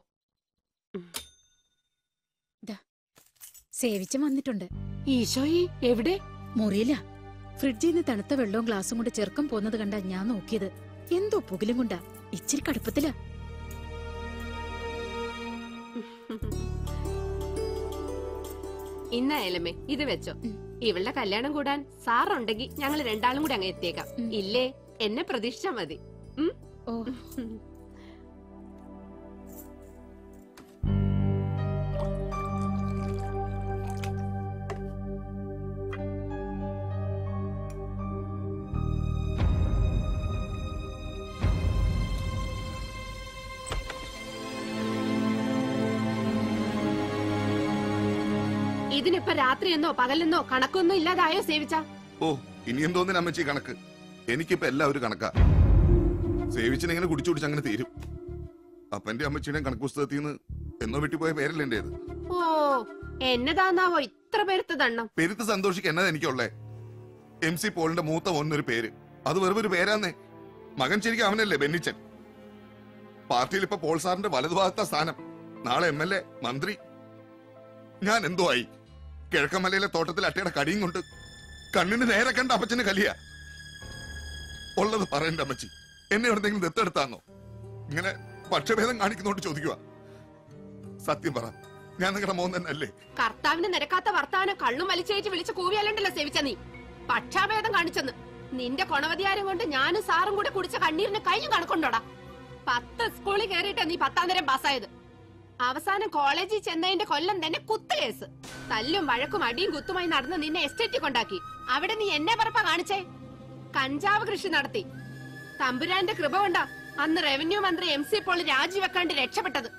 സേവിച്ച വന്നിട്ടുണ്ട്. ഈശോയി എവിടെ? മുറിയില്ല ഫ്രിഡ്ജിൽ നിന്ന് തണുത്ത വെള്ളവും ഗ്ലാസും കൊണ്ട് ചെറുക്കം പോകുന്നത് കണ്ടാ ഞാൻ നോക്കിയത്. എന്തോ പുകിലും കൊണ്ടാ. ഇച്ചിരി കടുപ്പത്തിലാ. ഇന്നായാലമ്മേ ഇത് വെച്ചോ. ഇവളുടെ കല്യാണം കൂടാൻ സാറുണ്ടെങ്കിൽ ഞങ്ങൾ രണ്ടാളും കൂടി അങ്ങ് എത്തിയേക്കാം. ഇല്ലേ? എന്നെ പ്രതീക്ഷിച്ചാ മതി. ഉം? ഇതിനിപ്പോ രാത്രിയെന്നോ പകലെന്നോ കണക്കൊന്നും ഇല്ലാതായോ സേവിച്ച? ഓ ഇനി എന്തോന്നിന് അമ്മച്ചി കണക്ക്. എനിക്കിപ്പോ എല്ലാം ഒരു കണക്കാ സേവിച്ചിനെങ്ങനെ കുടിച്ചു കുടിച്ച് അങ്ങനെ തീരും. അപ്പന്റെ അമ്മച്ചിയുടെയും കണക്ക് പുസ്തകത്തിൽ നിന്ന് എന്നോ വെട്ടിപ്പോയ പേരല്ലേ എന്റേത് ഓ എന്നതാന്നാവോ ഇത്ര പേരുത്ത ദണ്ണം? പെരുത്ത് സന്തോഷിക്ക് എന്നതാ എനിക്കുള്ളേ. എം സി പോളിന്റെ മൂത്ത ഒന്നൊരു പേര്. അത് വെറും ഒരു പേരാന്നേ. മകൻ ശരിക്കും അവനല്ലേ ബെന്നിച്ചൻ. പാർട്ടിയിൽ ഇപ്പൊ പോൾ സാറിന്റെ വലതുഭാഗത്ത സ്ഥാനം. നാളെ എം എൽ എ മന്ത്രി. ഞാൻ എന്തോ ആയി? കിഴക്കമലയിലെ തോട്ടത്തിൽ അട്ടയുടെ കടിയും കൊണ്ട് കണ്ണിന് നേരെ കണ്ട അപ്പച്ചന് കലിയ. ഉള്ളത് പറയണ്ട അമ്മച്ചി. എന്നെ എവിടെന്തെങ്കിലും ദത്തെടുത്താന്നോ? ഇങ്ങനെ പക്ഷഭേദം കാണിക്കുന്നോണ്ട് ചോദിക്കുക സത്യം പറ ഞാൻ നിങ്ങളുടെ മോൻ തന്നെ അല്ലേ കർത്താവിന് നിരക്കാത്ത വർത്താനം കള്ളും വലിച്ചേറ്റ് വിളിച്ച് കൂവിയാലണ്ടല്ലോ സേവിച്ച നീ. പക്ഷാഭേദം കാണിച്ചെന്ന്. നിന്റെ കൊണവതിയാരം കൊണ്ട് ഞാനും സാറും കൂടെ കുടിച്ച കണ്ണീരിന് കയ്യും കണക്കുണ്ടോടാ. പത്ത് സ്കൂളിൽ കയറിയിട്ടാ നീ പത്താം തരം പാസ്സായത്. അവസാനം കോളേജിൽ ചെന്നതിന്റെ കൊല്ലം തന്നെ കുത്ത് കേസ്. തല്ലും വഴക്കും അടിയും കുത്തുമായി നടന്ന് നിന്നെ എസ്റ്റേറ്റിൽ കൊണ്ടാക്കി. അവിടെ നീ എന്നെ പറപ്പ കാണിച്ചേ? കഞ്ചാവ് കൃഷി നടത്തി. തമ്പുരാന്റെ കൃപ കൊണ്ടാ അന്ന് റവന്യൂ മന്ത്രി എം സി പോൾ രാജിവെക്കാണ്ട് രക്ഷപ്പെട്ടത്.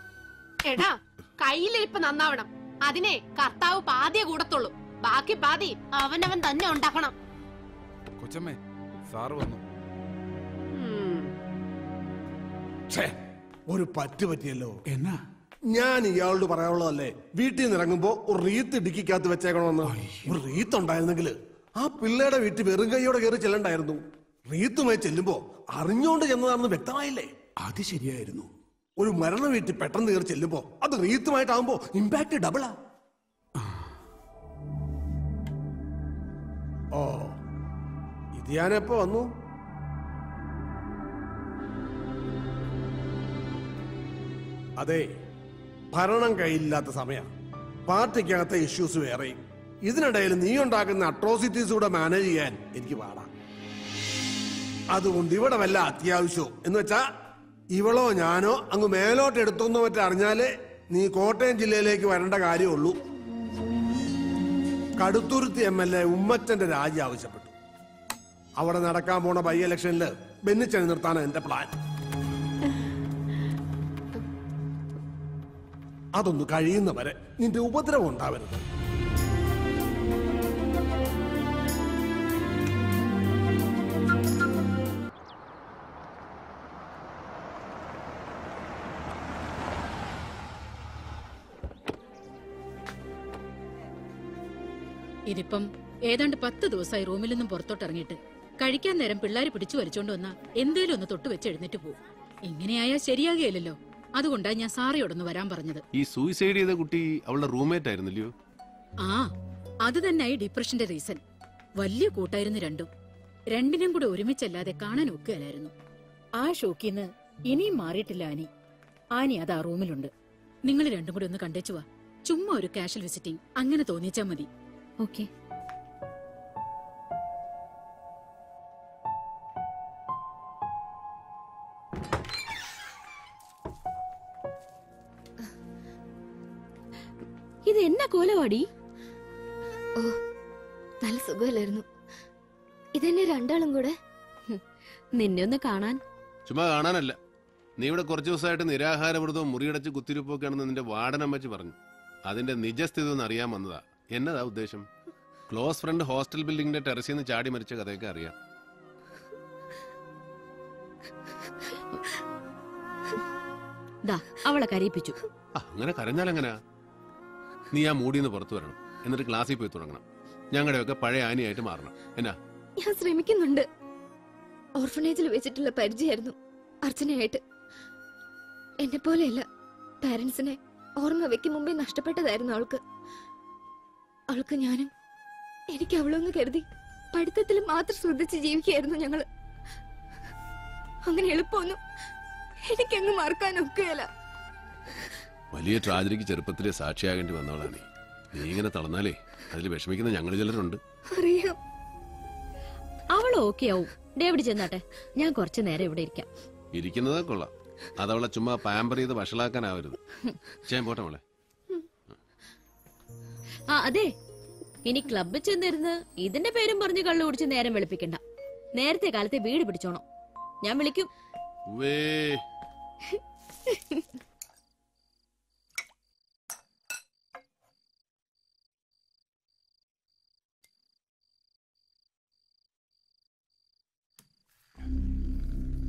എടാ കയ്യിലിരിപ്പ് നന്നാവണം. അതിനെ കർത്താവ് പാതിയെ കൂടത്തുള്ളൂ. ബാക്കി പാതി അവനവൻ തന്നെ ഉണ്ടാക്കണം. കൊച്ചമ്മേ സാറ് വന്നു. ഛേ, ഒരു പറ്റ് പറ്റിയല്ലോ. എന്നാ? ഞാൻ ഇയാളോട് പറയാനുള്ളതല്ലേ വീട്ടിൽ നിന്ന് ഇറങ്ങുമ്പോ ഒരു റീത്ത് ഇടുക്കിക്കകത്ത് വെച്ചേക്കണമെന്ന്. ഒരു റീത്ത് ഉണ്ടായിരുന്നെങ്കിൽ ആ പിള്ളേരുടെ വീട്ടിൽ വെറും കൈയോടെ കയറി ചെല്ലണ്ടായിരുന്നു. റീത്തുമായി ചെല്ലുമ്പോ അറിഞ്ഞോണ്ട് ചെന്നതാണെന്ന് വ്യക്തമായില്ലേ? അത് ശരിയായിരുന്നു. ഒരു മരണ വീട്ടിൽ പെട്ടെന്ന് കയറി ചെല്ലുമ്പോ അത് റീത്തുമായിട്ടാവുമ്പോ ഇമ്പാക്ട് ഡബിളാ ഓ ഇത് ഞാനെപ്പോ വന്നു? അതെ ഭരണം കയ്യിലില്ലാത്ത സമയമാണ് പാർട്ടിക്കകത്തെ ഇഷ്യൂസ് വേറെയും. ഇതിനിടയിൽ നീ ഉണ്ടാക്കുന്ന അട്രോസിറ്റീസ് കൂടെ മാനേജ് ചെയ്യാൻ എനിക്ക് പാടാം. അതുകൊണ്ട് ഇവിടെ വല്ല അത്യാവശ്യവും. എന്ന് വെച്ചാ ഇവളോ ഞാനോ അങ്ങ് മേലോട്ട് എടുത്തൊന്നോ മറ്റേ അറിഞ്ഞാലേ നീ കോട്ടയം ജില്ലയിലേക്ക് വരേണ്ട കാര്യമുള്ളൂ. കടുത്തുരുത്തി എം എൽ എ ഉമ്മച്ചന്റെ രാജി ആവശ്യപ്പെട്ടു. അവിടെ നടക്കാൻ പോണ ബൈ ഇലക്ഷനിൽ ബെന്നിച്ചനെ നിർത്താനാണ് എന്റെ പ്ലാൻ അതൊന്ന് കഴിയുന്നവരെ നിന്റെ ഉപദ്രവം ഉണ്ടാവരുത്. ഇതിപ്പം ഏതാണ്ട് പത്ത് ദിവസമായി റൂമിൽ നിന്നും പുറത്തോട്ട് ഇറങ്ങിയിട്ട് കഴിക്കാൻ നേരം പിള്ളേരെ പിടിച്ചു വലിച്ചോണ്ട് വന്നാ എന്തേലും ഒന്ന് തൊട്ട് വെച്ച് എഴുന്നേറ്റ് പോകും ഇങ്ങനെയായാൽ ശരിയാകുകയില്ലല്ലോ അതുകൊണ്ടാ ഞാൻ സാറിയോടൊന്ന് വരാൻ പറഞ്ഞത്. ഈ സൂയിസൈഡ് ചെയ്ത കുട്ടി അവളുടെ റൂംമേറ്റ് ആയിരുന്നില്ലയോ? ആ അത് തന്നെയായി ഡിപ്രഷന്റെ റീസൺ വലിയ കൂട്ടായിരുന്നു രണ്ടും. രണ്ടിനും കൂടെ ഒരുമിച്ചല്ലാതെ കാണാൻ ഒക്കുകയല്ലായിരുന്നു. ആ ഷോക്കിന്ന് ഇനിയും മാറിയിട്ടില്ല ആനി ആനി അത് ആ റൂമിലുണ്ട്. നിങ്ങൾ രണ്ടും കൂടെ ഒന്ന് കണ്ടേച്ചു വാ. ചുമ്മാ ഒരു കാഷ്വൽ വിസിറ്റിംഗ് അങ്ങനെ തോന്നിച്ചാ മതി. ഓക്കെ ഇത് എന്നാ കോലവാടി? ഓ നല്ല സുഖമല്ലായിരുന്നു. ഇതെന്നെ രണ്ടാളും കൂടെ? നിന്നെ ഒന്ന് കാണാൻ. ചുമ്മാ കാണാനല്ല. നീ ഇവിടെ കുറച്ച് ദിവസമായിട്ട് നിരാഹാരവ്രതവും മുറിയടച്ച് കുത്തിരിപ്പൊക്കെയാണെന്ന് നിന്റെ വാർഡനമ്മച്ച് പറഞ്ഞു. അതിന്റെ നിജസ്ഥിതി ഒന്ന് അറിയാൻ വന്നതാ. എന്നതാ ഉദ്ദേശം? ക്ലോസ് ഫ്രണ്ട് ഹോസ്റ്റൽ ബിൽഡിംഗിന്റെ ടെറസിൽ നിന്ന് ചാടി മരിച്ച കഥയൊക്കെ അറിയാം. ദാ അവളെ കരയിപ്പിച്ചു. അങ്ങനെ കരഞ്ഞാലെങ്ങനാ? നീ ആ മൂടിന്ന് പുറത്തു വരണം. എന്നിട്ട് ക്ലാസ്സിൽ പോയി തുടങ്ങണം. ഞങ്ങളുടെയൊക്കെ പഴയ ആനയായിട്ട് മാറണം. എന്നാ? ഞാൻ ശ്രമിക്കുന്നുണ്ട്. ഓർഫനേജിൽ വെച്ചിട്ടുള്ള പരിചയമായിരുന്നു. അർച്ചനയായിട്ട്. എന്നെ പോലെയല്ല പാരന്റ്സിനെ ഓർമ്മ വെക്കും മുമ്പേ നഷ്ടപ്പെട്ടതായിരുന്നു അവൾക്ക്. അവൾക്ക് ഞാനും എനിക്ക് അവളൊന്ന് കരുതി പഠിത്തത്തിൽ മാത്രം ശ്രദ്ധിച്ച് ജീവിക്കുകയായിരുന്നു ഞങ്ങൾ. അങ്ങനെ എളുപ്പമൊന്നും എനിക്കങ്ങ് മറക്കാൻ ഒക്കുകയല്ല വലിയ ട്രാജഡിക്ക് ചെറുപ്പത്തിലെ സാക്ഷിയാകേണ്ടി വന്നവളാണ്. നീ. ഇങ്ങനെ തളർന്നാലേ അതിൽ വിഷമിക്കുന്ന ഞങ്ങൾ ചിലരുണ്ട്. അറിയാം. അവൾ ഓക്കെ ആവും. ഡേവിഡ് ചെന്നാട്ടെ. ഞാൻ കുറച്ചു നേരം ഇവിടെ ഇരിക്കാം. ഇരിക്കുന്നത് കൊള്ളാം. അതവളെ ചുമ്മാ പാമ്പർ ചെയ്ത് വഷളാക്കാനാവരുത്. ചെയ്യാൻ പോട്ടെ മോളെ. ആ അതെ. ഇനി ക്ലബിൽ ചെന്നിരുന്ന് ഇതിന്റെ പേരും പറഞ്ഞ് കള്ളു കുടിച്ച് നേരം വെളുപ്പിക്കണ്ട. നേരത്തെ കാലത്തെ വീട് പിടിച്ചോണം. ഞാൻ വിളിക്കും. വേ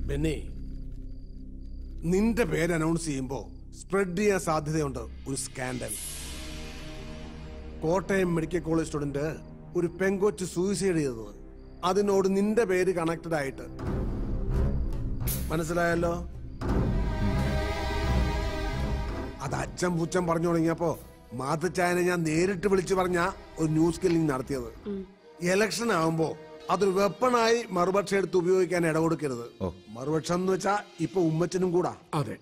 ബെന്നി നിന്റെ പേര് അനൗൺസ് ചെയ്യുമ്പോൾ സ്പ്രെഡ് ചെയ്യാൻ സാധ്യതയുണ്ട് ഒരു scandal Kottayam medical college student ഒരു പെങ്കൊച്ച് സൂയിസൈഡ് ചെയ്തത്. അതിനോട് നിന്റെ പേര് കണക്റ്റഡ് ആയിട്ട്. മനസ്സിലായല്ലോ? അത് അച്ഛൻ പൂച്ചം പറഞ്ഞു തുടങ്ങിയപ്പോ മാതച്ചായനെ ഞാൻ നേരിട്ട് വിളിച്ചു പറഞ്ഞ ഒരു ന്യൂസ് കില്ലിംഗ് നടത്തിയത്. ഇലക്ഷൻ ആവുമ്പോ അതൊരു വെപ്പണായി മറുപക്ഷം എടുത്ത് ഉപയോഗിക്കാൻ ഇടകൊടുക്കരുത്. മറുപക്ഷം എന്ന് വെച്ചാ ഇപ്പൊ ഉമ്മച്ചനും കൂടാ. അതെ.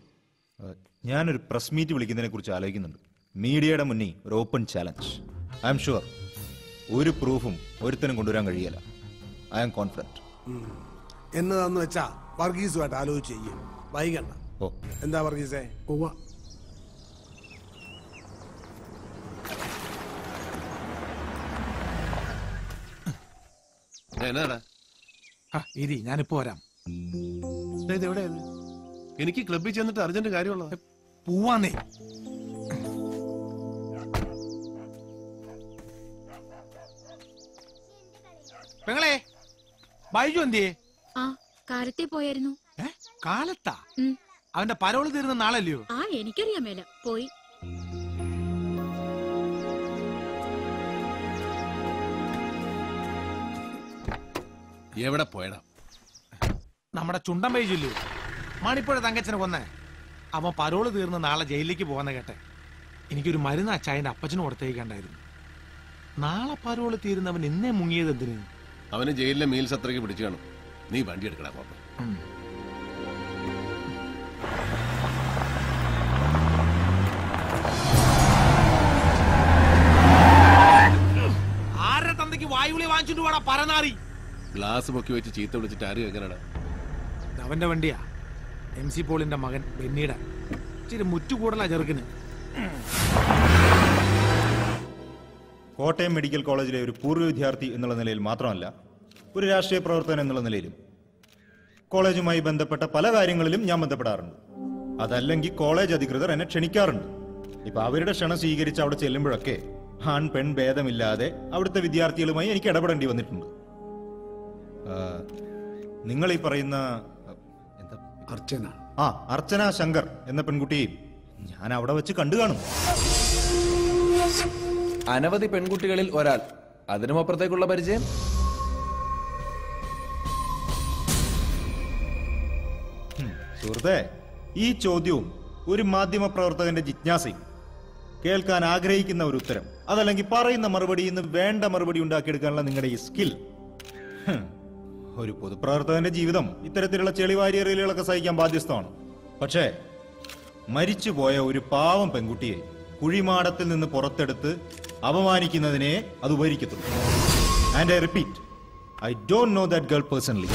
ഞാനൊരു പ്രസ് മീറ്റ് വിളിക്കുന്നതിനെ കുറിച്ച് ആലോചിക്കുന്നുണ്ട്. മീഡിയയുടെ മുന്നിൽ ഒരു open challenge I M sure ഒരു പ്രൂഫും ഒരുത്തനും കൊണ്ടുവരാൻ കഴിയല്ല. ഐ ആം കോൺഫിഡന്റ് എന്നതാന്ന് വെച്ചാ വർഗീസുമായിട്ട് ആലോചിച്ച് ചെയ്യും. വൈകണ്ട. ഓ. എന്താ വർഗീസേ? ഇരി ഞാനിപ്പോ വരാം. ഇത്? എനിക്ക് ക്ലബ്ബിൽ ചെന്നിട്ട് അർജന്റ് കാര്യമുള്ള പോവാന്നേ. പെങ്ങളെ ബൈജു എന്തിയേ? ആ കാലത്തെ പോയായിരുന്നു. കാലത്താ? അവന്റെ പരോൾ തീരുന്ന നാളല്ലയോ? ആ എനിക്കറിയാമേല പോയി. എവിടെ പോയടാ? നമ്മുടെ ചുണ്ടൻ ബൈജുല്ലേ മണിപ്പുഴ തങ്കച്ചനെ കൊന്നേ. അവൻ പരോൾ തീർന്ന് നാളെ ജയിലിലേക്ക് പോകുന്ന കേട്ടെ. എനിക്കൊരു മരുന്ന് അച്ചായന്റെ അപ്പച്ചന് കൊടുത്തേക്കണ്ടായിരുന്നു. നാളെ പരോൾ തീരുന്നവൻ ഇന്നേ മുങ്ങിയത് എന്തിനു? അവന് ജയിലിലെ മീൽസ് അത്രയ്ക്ക് പിടിച്ചു കാണും. നീ വണ്ടി എടുക്കടാ പാപ്പ ആരുടെ തന്തയ്ക്ക് വായുവിളി വാങ്ങിച്ചിട്ട് വേണം പരനാറി? ഗ്ലാസ് പൊക്കി വെച്ച് ചീത്ത വിളിച്ചിട്ട് ആര് കേൾക്കാനടാ അവന്റെ വണ്ടിയാ. എം സി പോളിന്റെ മകൻ ബെന്നിയുടെ. ഇച്ചിരി മുറ്റുകൂടലാ ചെറുക്കിന്. കോട്ടയം മെഡിക്കൽ കോളേജിലെ ഒരു പൂർവ വിദ്യാർത്ഥി എന്നുള്ള നിലയിൽ മാത്രമല്ല ഒരു രാഷ്ട്രീയ പ്രവർത്തകൻ എന്നുള്ള നിലയിലും. കോളേജുമായി ബന്ധപ്പെട്ട പല കാര്യങ്ങളിലും ഞാൻ ബന്ധപ്പെടാറുണ്ട്. അതല്ലെങ്കിൽ കോളേജ് അധികൃതർ എന്നെ ക്ഷണിക്കാറുണ്ട്. ഇപ്പൊ അവരുടെ ക്ഷണം സ്വീകരിച്ച് അവിടെ ചെല്ലുമ്പോഴൊക്കെ ആൺ പെൺ ഭേദമില്ലാതെ അവിടുത്തെ വിദ്യാർത്ഥികളുമായി എനിക്ക് ഇടപെടേണ്ടി വന്നിട്ടുണ്ട്. നിങ്ങൾ ഈ പറയുന്ന എന്താ? അർച്ചന. ആ അർച്ചന ശങ്കർ എന്ന പെൺകുട്ടി ഞാൻ അവിടെ വെച്ച് കണ്ടു കാണും. അനവധി പെൺകുട്ടികളിൽ ഒരാൾ. അതിനും അപ്പുറത്തേക്കുള്ള പരിചയം? സുഹൃത്തെ ഈ ചോദ്യവും ഒരു മാധ്യമ പ്രവർത്തകന്റെ ജിജ്ഞാസയും കേൾക്കാൻ ആഗ്രഹിക്കുന്ന ഒരു ഉത്തരം. അതല്ലെങ്കിൽ പറയുന്ന മറുപടി ഇന്ന് വേണ്ട മറുപടി ഉണ്ടാക്കിയെടുക്കാനുള്ള നിങ്ങളുടെ ഈ സ്കിൽ. ഒരു പൊതുപ്രവർത്തകന്റെ ജീവിതം ഇത്തരത്തിലുള്ള ചെളിവാരിയറിയലുകളൊക്കെ സഹിക്കാൻ ബാധ്യസ്ഥമാണ്. പക്ഷേ മരിച്ചുപോയ ഒരു പാവം പെൺകുട്ടിയെ കുഴിമാടത്തിൽ നിന്ന് പുറത്തെടുത്ത് അപമാനിക്കുന്നതിനെ അത് ഉപകരിക്കത്തുള്ളൂ. And I repeat I don't know that girl personally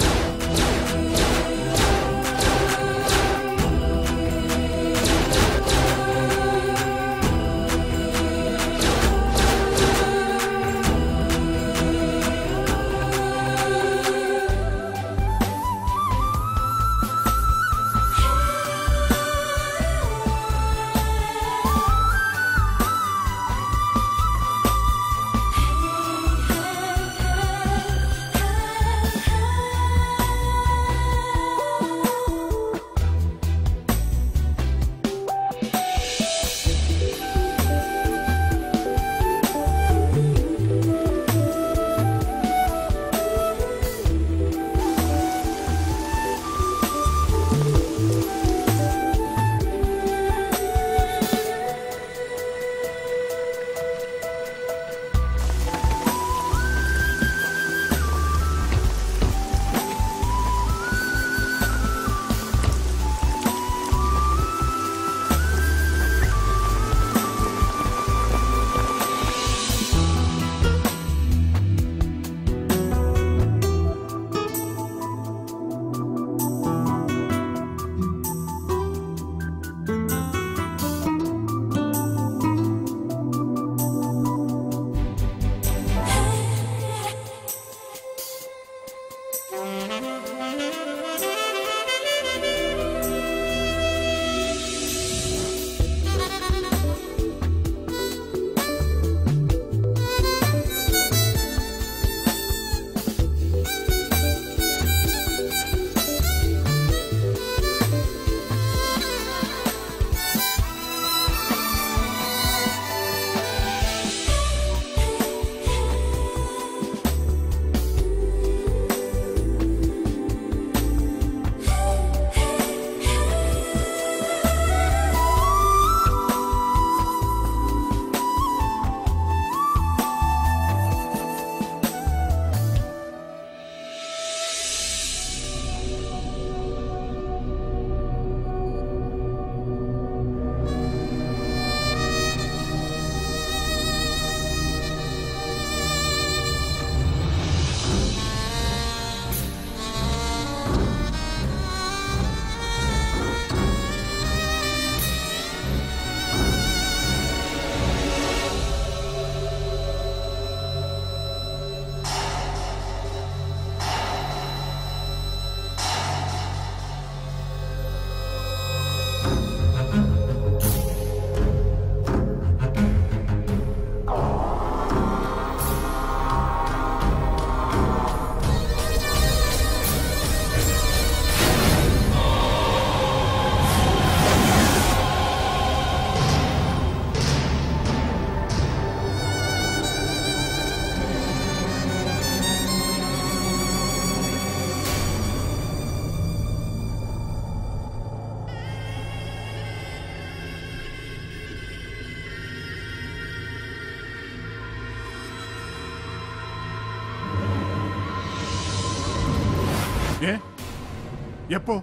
എപ്പോ?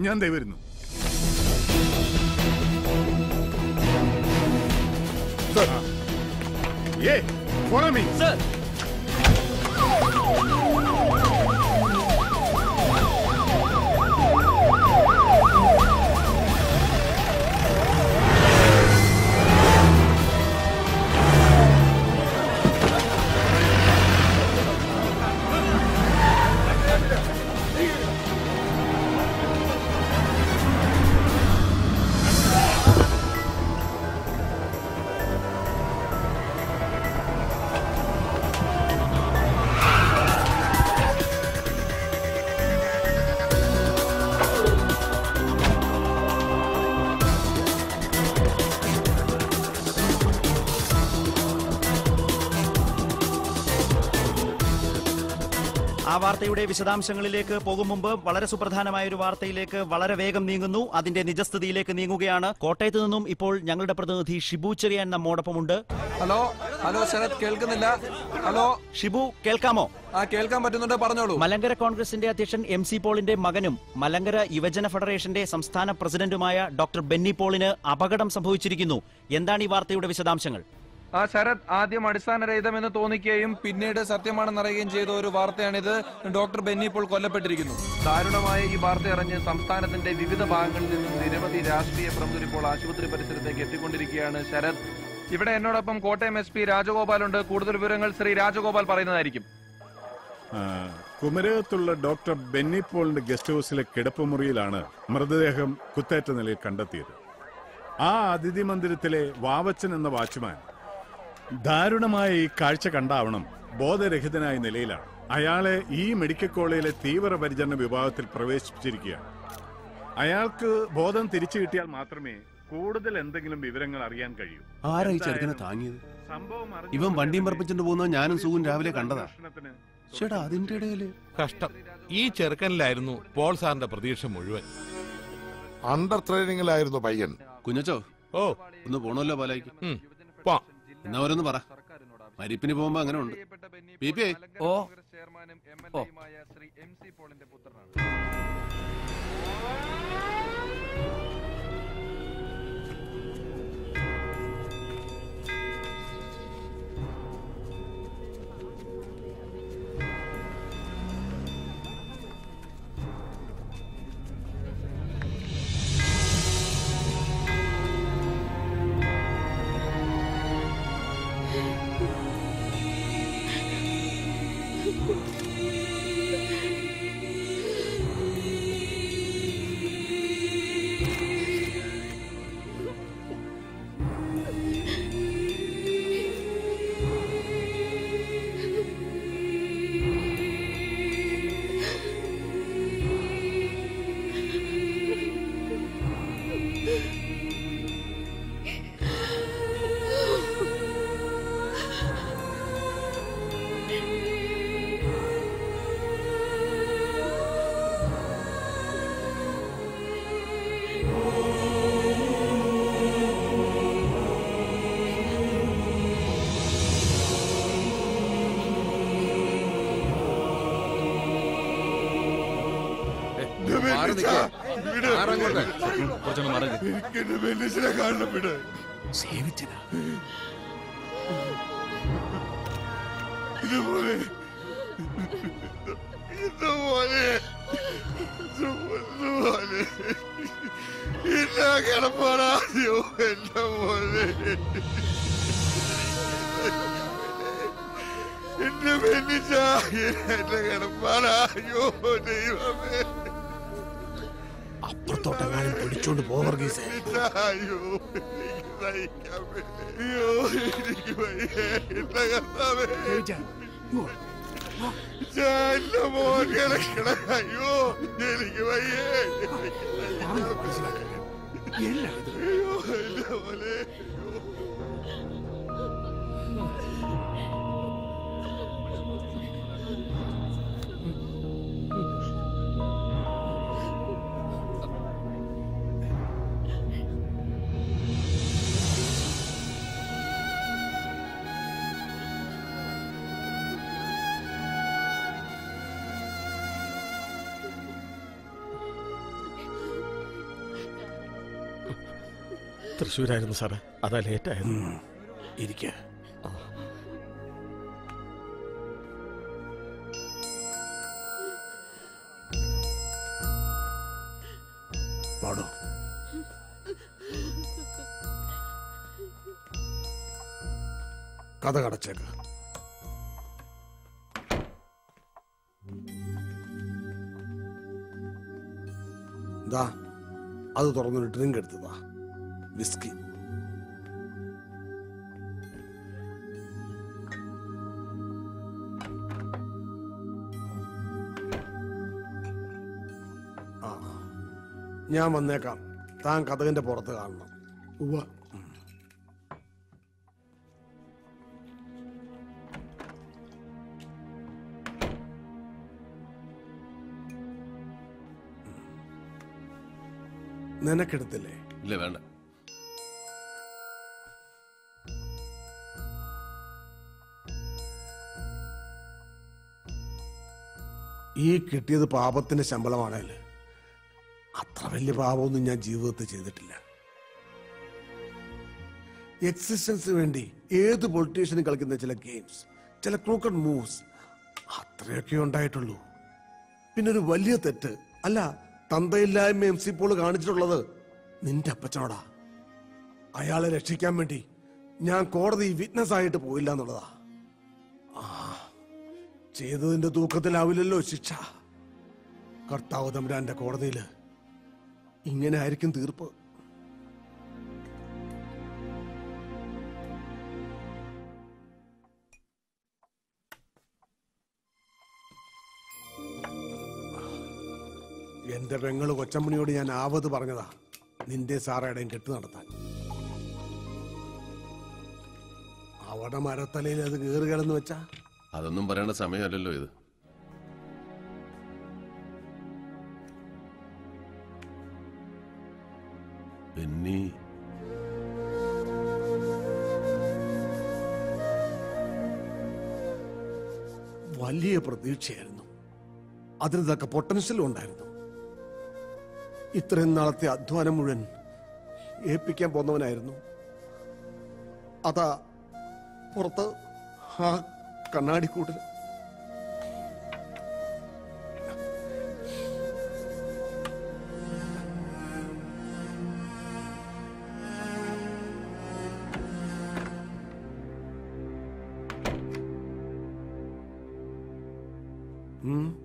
ഞാൻ ദേ വാർത്തയുടെ വിശദാംശങ്ങളിലേക്ക് പോകും മുമ്പ് വളരെ സുപ്രധാനമായ ഒരു വാർത്തയിലേക്ക് വളരെ വേഗം നീങ്ങുന്നു. അതിന്റെ നിജസ്ഥിതിയിലേക്ക് നീങ്ങുകയാണ്. കോട്ടയത്ത് നിന്നും ഇപ്പോൾ ഞങ്ങളുടെ പ്രതിനിധി ഷിബു ചെറിയാൻ നമ്മോടൊപ്പമുണ്ട്. ഹലോ ഹലോ ശരത് കേൾക്കുന്നില്ല? ഹലോ? ഷിബു കേൾക്കാമോ? ആ കേൾക്കാൻ പറ്റുന്നുണ്ട് പറഞ്ഞോളൂ. മലങ്കര കോൺഗ്രസിന്റെ അധ്യക്ഷൻ എം സി പോളിന്റെ മകനും മലങ്കര യുവജന ഫെഡറേഷന്റെ സംസ്ഥാന പ്രസിഡന്റുമായ ഡോക്ടർ ബെന്നി പോളിന് അപകടം സംഭവിച്ചിരിക്കുന്നു. എന്താണ് ഈ വാർത്തയുടെ വിശദാംശങ്ങൾ? ആ ശരത് ആദ്യം അടിസ്ഥാനരഹിതമെന്ന് തോന്നിക്കുകയും പിന്നീട് സത്യമാണെന്നറിയുകയും ചെയ്ത ഒരു വാർത്തയാണിത്. ഡോക്ടർ ബെന്നി ഇപ്പോൾ കൊല്ലപ്പെട്ടിരിക്കുന്നു. ദാരുണമായ ഈ വാർത്ത അറിഞ്ഞ് സംസ്ഥാനത്തിന്റെ വിവിധ ഭാഗങ്ങളിൽ നിന്നും നിരവധി രാഷ്ട്രീയ പ്രമുഖർ ഇപ്പോൾ ആശുപത്രി പരിസരത്തേക്ക് എത്തിക്കൊണ്ടിരിക്കുകയാണ് ശരത്. ഇവിടെ എന്നോടൊപ്പം കോട്ടയം എസ് പി രാജഗോപാലുണ്ട്. കൂടുതൽ വിവരങ്ങൾ ശ്രീ രാജഗോപാൽ പറയുന്നതായിരിക്കും. കുമരകത്തുള്ള ഡോക്ടർ ബെന്നി പോളിന്റെ ഗസ്റ്റ് ഹൌസിലെ കിടപ്പുമുറിയിലാണ് മൃതദേഹം കുത്തേറ്റ നിലയിൽ കണ്ടെത്തിയത്. ആ അതിഥി മന്ദിരത്തിലെ വാവച്ചൻ എന്ന വാച്ച്മാൻ ദാരുണമായ ഈ കാഴ്ച കണ്ടാവണം ബോധരഹിതനായ നിലയിലാണ്. അയാളെ ഈ മെഡിക്കൽ കോളേജിലെ തീവ്രപരിചരണ വിഭാഗത്തിൽ പ്രവേശിപ്പിച്ചിരിക്കുകയാണ് അയാൾക്ക് ബോധം തിരിച്ചു കിട്ടിയാൽ മാത്രമേ കൂടുതൽ എന്തെങ്കിലും വിവരങ്ങൾ അറിയാൻ കഴിയൂ. ആരായി ഈ ചെറുക്കനെ താങ്ങിയത്? ഇവൻ വണ്ടിയും പറപ്പിച്ചിട്ട് പോകുന്ന ഞാനും സുഖം രാവിലെ കണ്ടതാ. ചേട്ടാ അതിന്റെ ഇടയിൽ കഷ്ടം. ഈ ചെറുക്കനിലായിരുന്നു പോൾ സാറിന്റെ പ്രതീക്ഷ മുഴുവൻ. അണ്ടർ ട്രെയിനിങ്ങിലായിരുന്നു പയ്യൻ. കുഞ്ഞച്ചോ ഓ. ഒന്ന് പോണല്ലോ പാലായിക്ക് പോ എന്നാ ഓരോന്ന് പറ. മരിപ്പിന് പോകുമ്പോ അങ്ങനെ ഉണ്ട്. P P I. ഓ. പോളിന്റെ മാറി ബെന്നിച്ചിനെ കാണണം വയ്യ. അയ്യോ എനിക്ക് വയ്യ എന്റെ കർത്താവേ എന്റെ മോൻ കിടക്കണ അയ്യോ എനിക്ക് വയ്യ. അയ്യോ എന്റെ മോനെ തൃശ്ശൂരായിരുന്നു സാറേ. അതാ ലേറ്റായത് ഇരിക്ക. പാടോ. കഥ കടച്ചേക്ക്. ദാ അത് തുറന്നൊരു ഡ്രിങ്ക് എടുത്തതാ വിസ്കി ഞാൻ വന്നേക്കാം താൻ കഥകിന്റെ പുറത്ത് കാണണം ഉവ. നിനക്കെടുത്തില്ലേ ഇല്ല വേണ്ട ഈ കിട്ടിയത് പാപത്തിന്റെ ശമ്പളമാണല്ലേ? അത്ര വലിയ പാപമൊന്നും ഞാൻ ജീവിതത്തിൽ ചെയ്തിട്ടില്ല. എക്സിസ്റ്റൻസ് വേണ്ടി ഏത് പൊളിറ്റീഷ്യനും കളിക്കുന്ന ചില ഗെയിംസ് ചില ക്രൂക്കൺ മൂവ്സ് അത്രയൊക്കെ ഉണ്ടായിട്ടുള്ളൂ. പിന്നെ ഒരു വലിയ തെറ്റ് അല്ല തന്തയില്ലായ്മ എം സി പോൾ കാണിച്ചിട്ടുള്ളത് നിന്റെ അപ്പച്ചോടാ അയാളെ രക്ഷിക്കാൻ വേണ്ടി ഞാൻ കോടതി വിറ്റ്നസ് ആയിട്ട് പോയില്ല എന്നുള്ളതാ. ചെയ്തതിന്റെ തൂക്കത്തിലാവില്ലല്ലോ ശിക്ഷ. കർത്താവ് തമ്പുരാന്റെ കോടതിയിൽ ഇങ്ങനെ ആയിരിക്കും തീർപ്പ്. എന്റെ പെങ്ങൾ കൊച്ചമ്മണിയോട് ഞാൻ ആവത് പറഞ്ഞതാ. നിന്റെ സാറയുടെയും കെട്ട് നടത്താൻ. അവിടെ മരത്തലയിൽ അത് കയറുകയെന്ന് വെച്ചാ അതൊന്നും പറയേണ്ട സമയമല്ലല്ലോ ഇത്. ബെന്നി. വലിയ പ്രതീക്ഷയായിരുന്നു. അതിന് തക്ക പൊട്ടൻഷ്യലും ഉണ്ടായിരുന്നു. ഇത്രയും നാളത്തെ അധ്വാനം മുഴുവൻ ഏൽപ്പിക്കാൻ പോന്നവനായിരുന്നു. അതാ പുറത്ത് ആ കണ്ണാടിക്കൂട്ടിൽ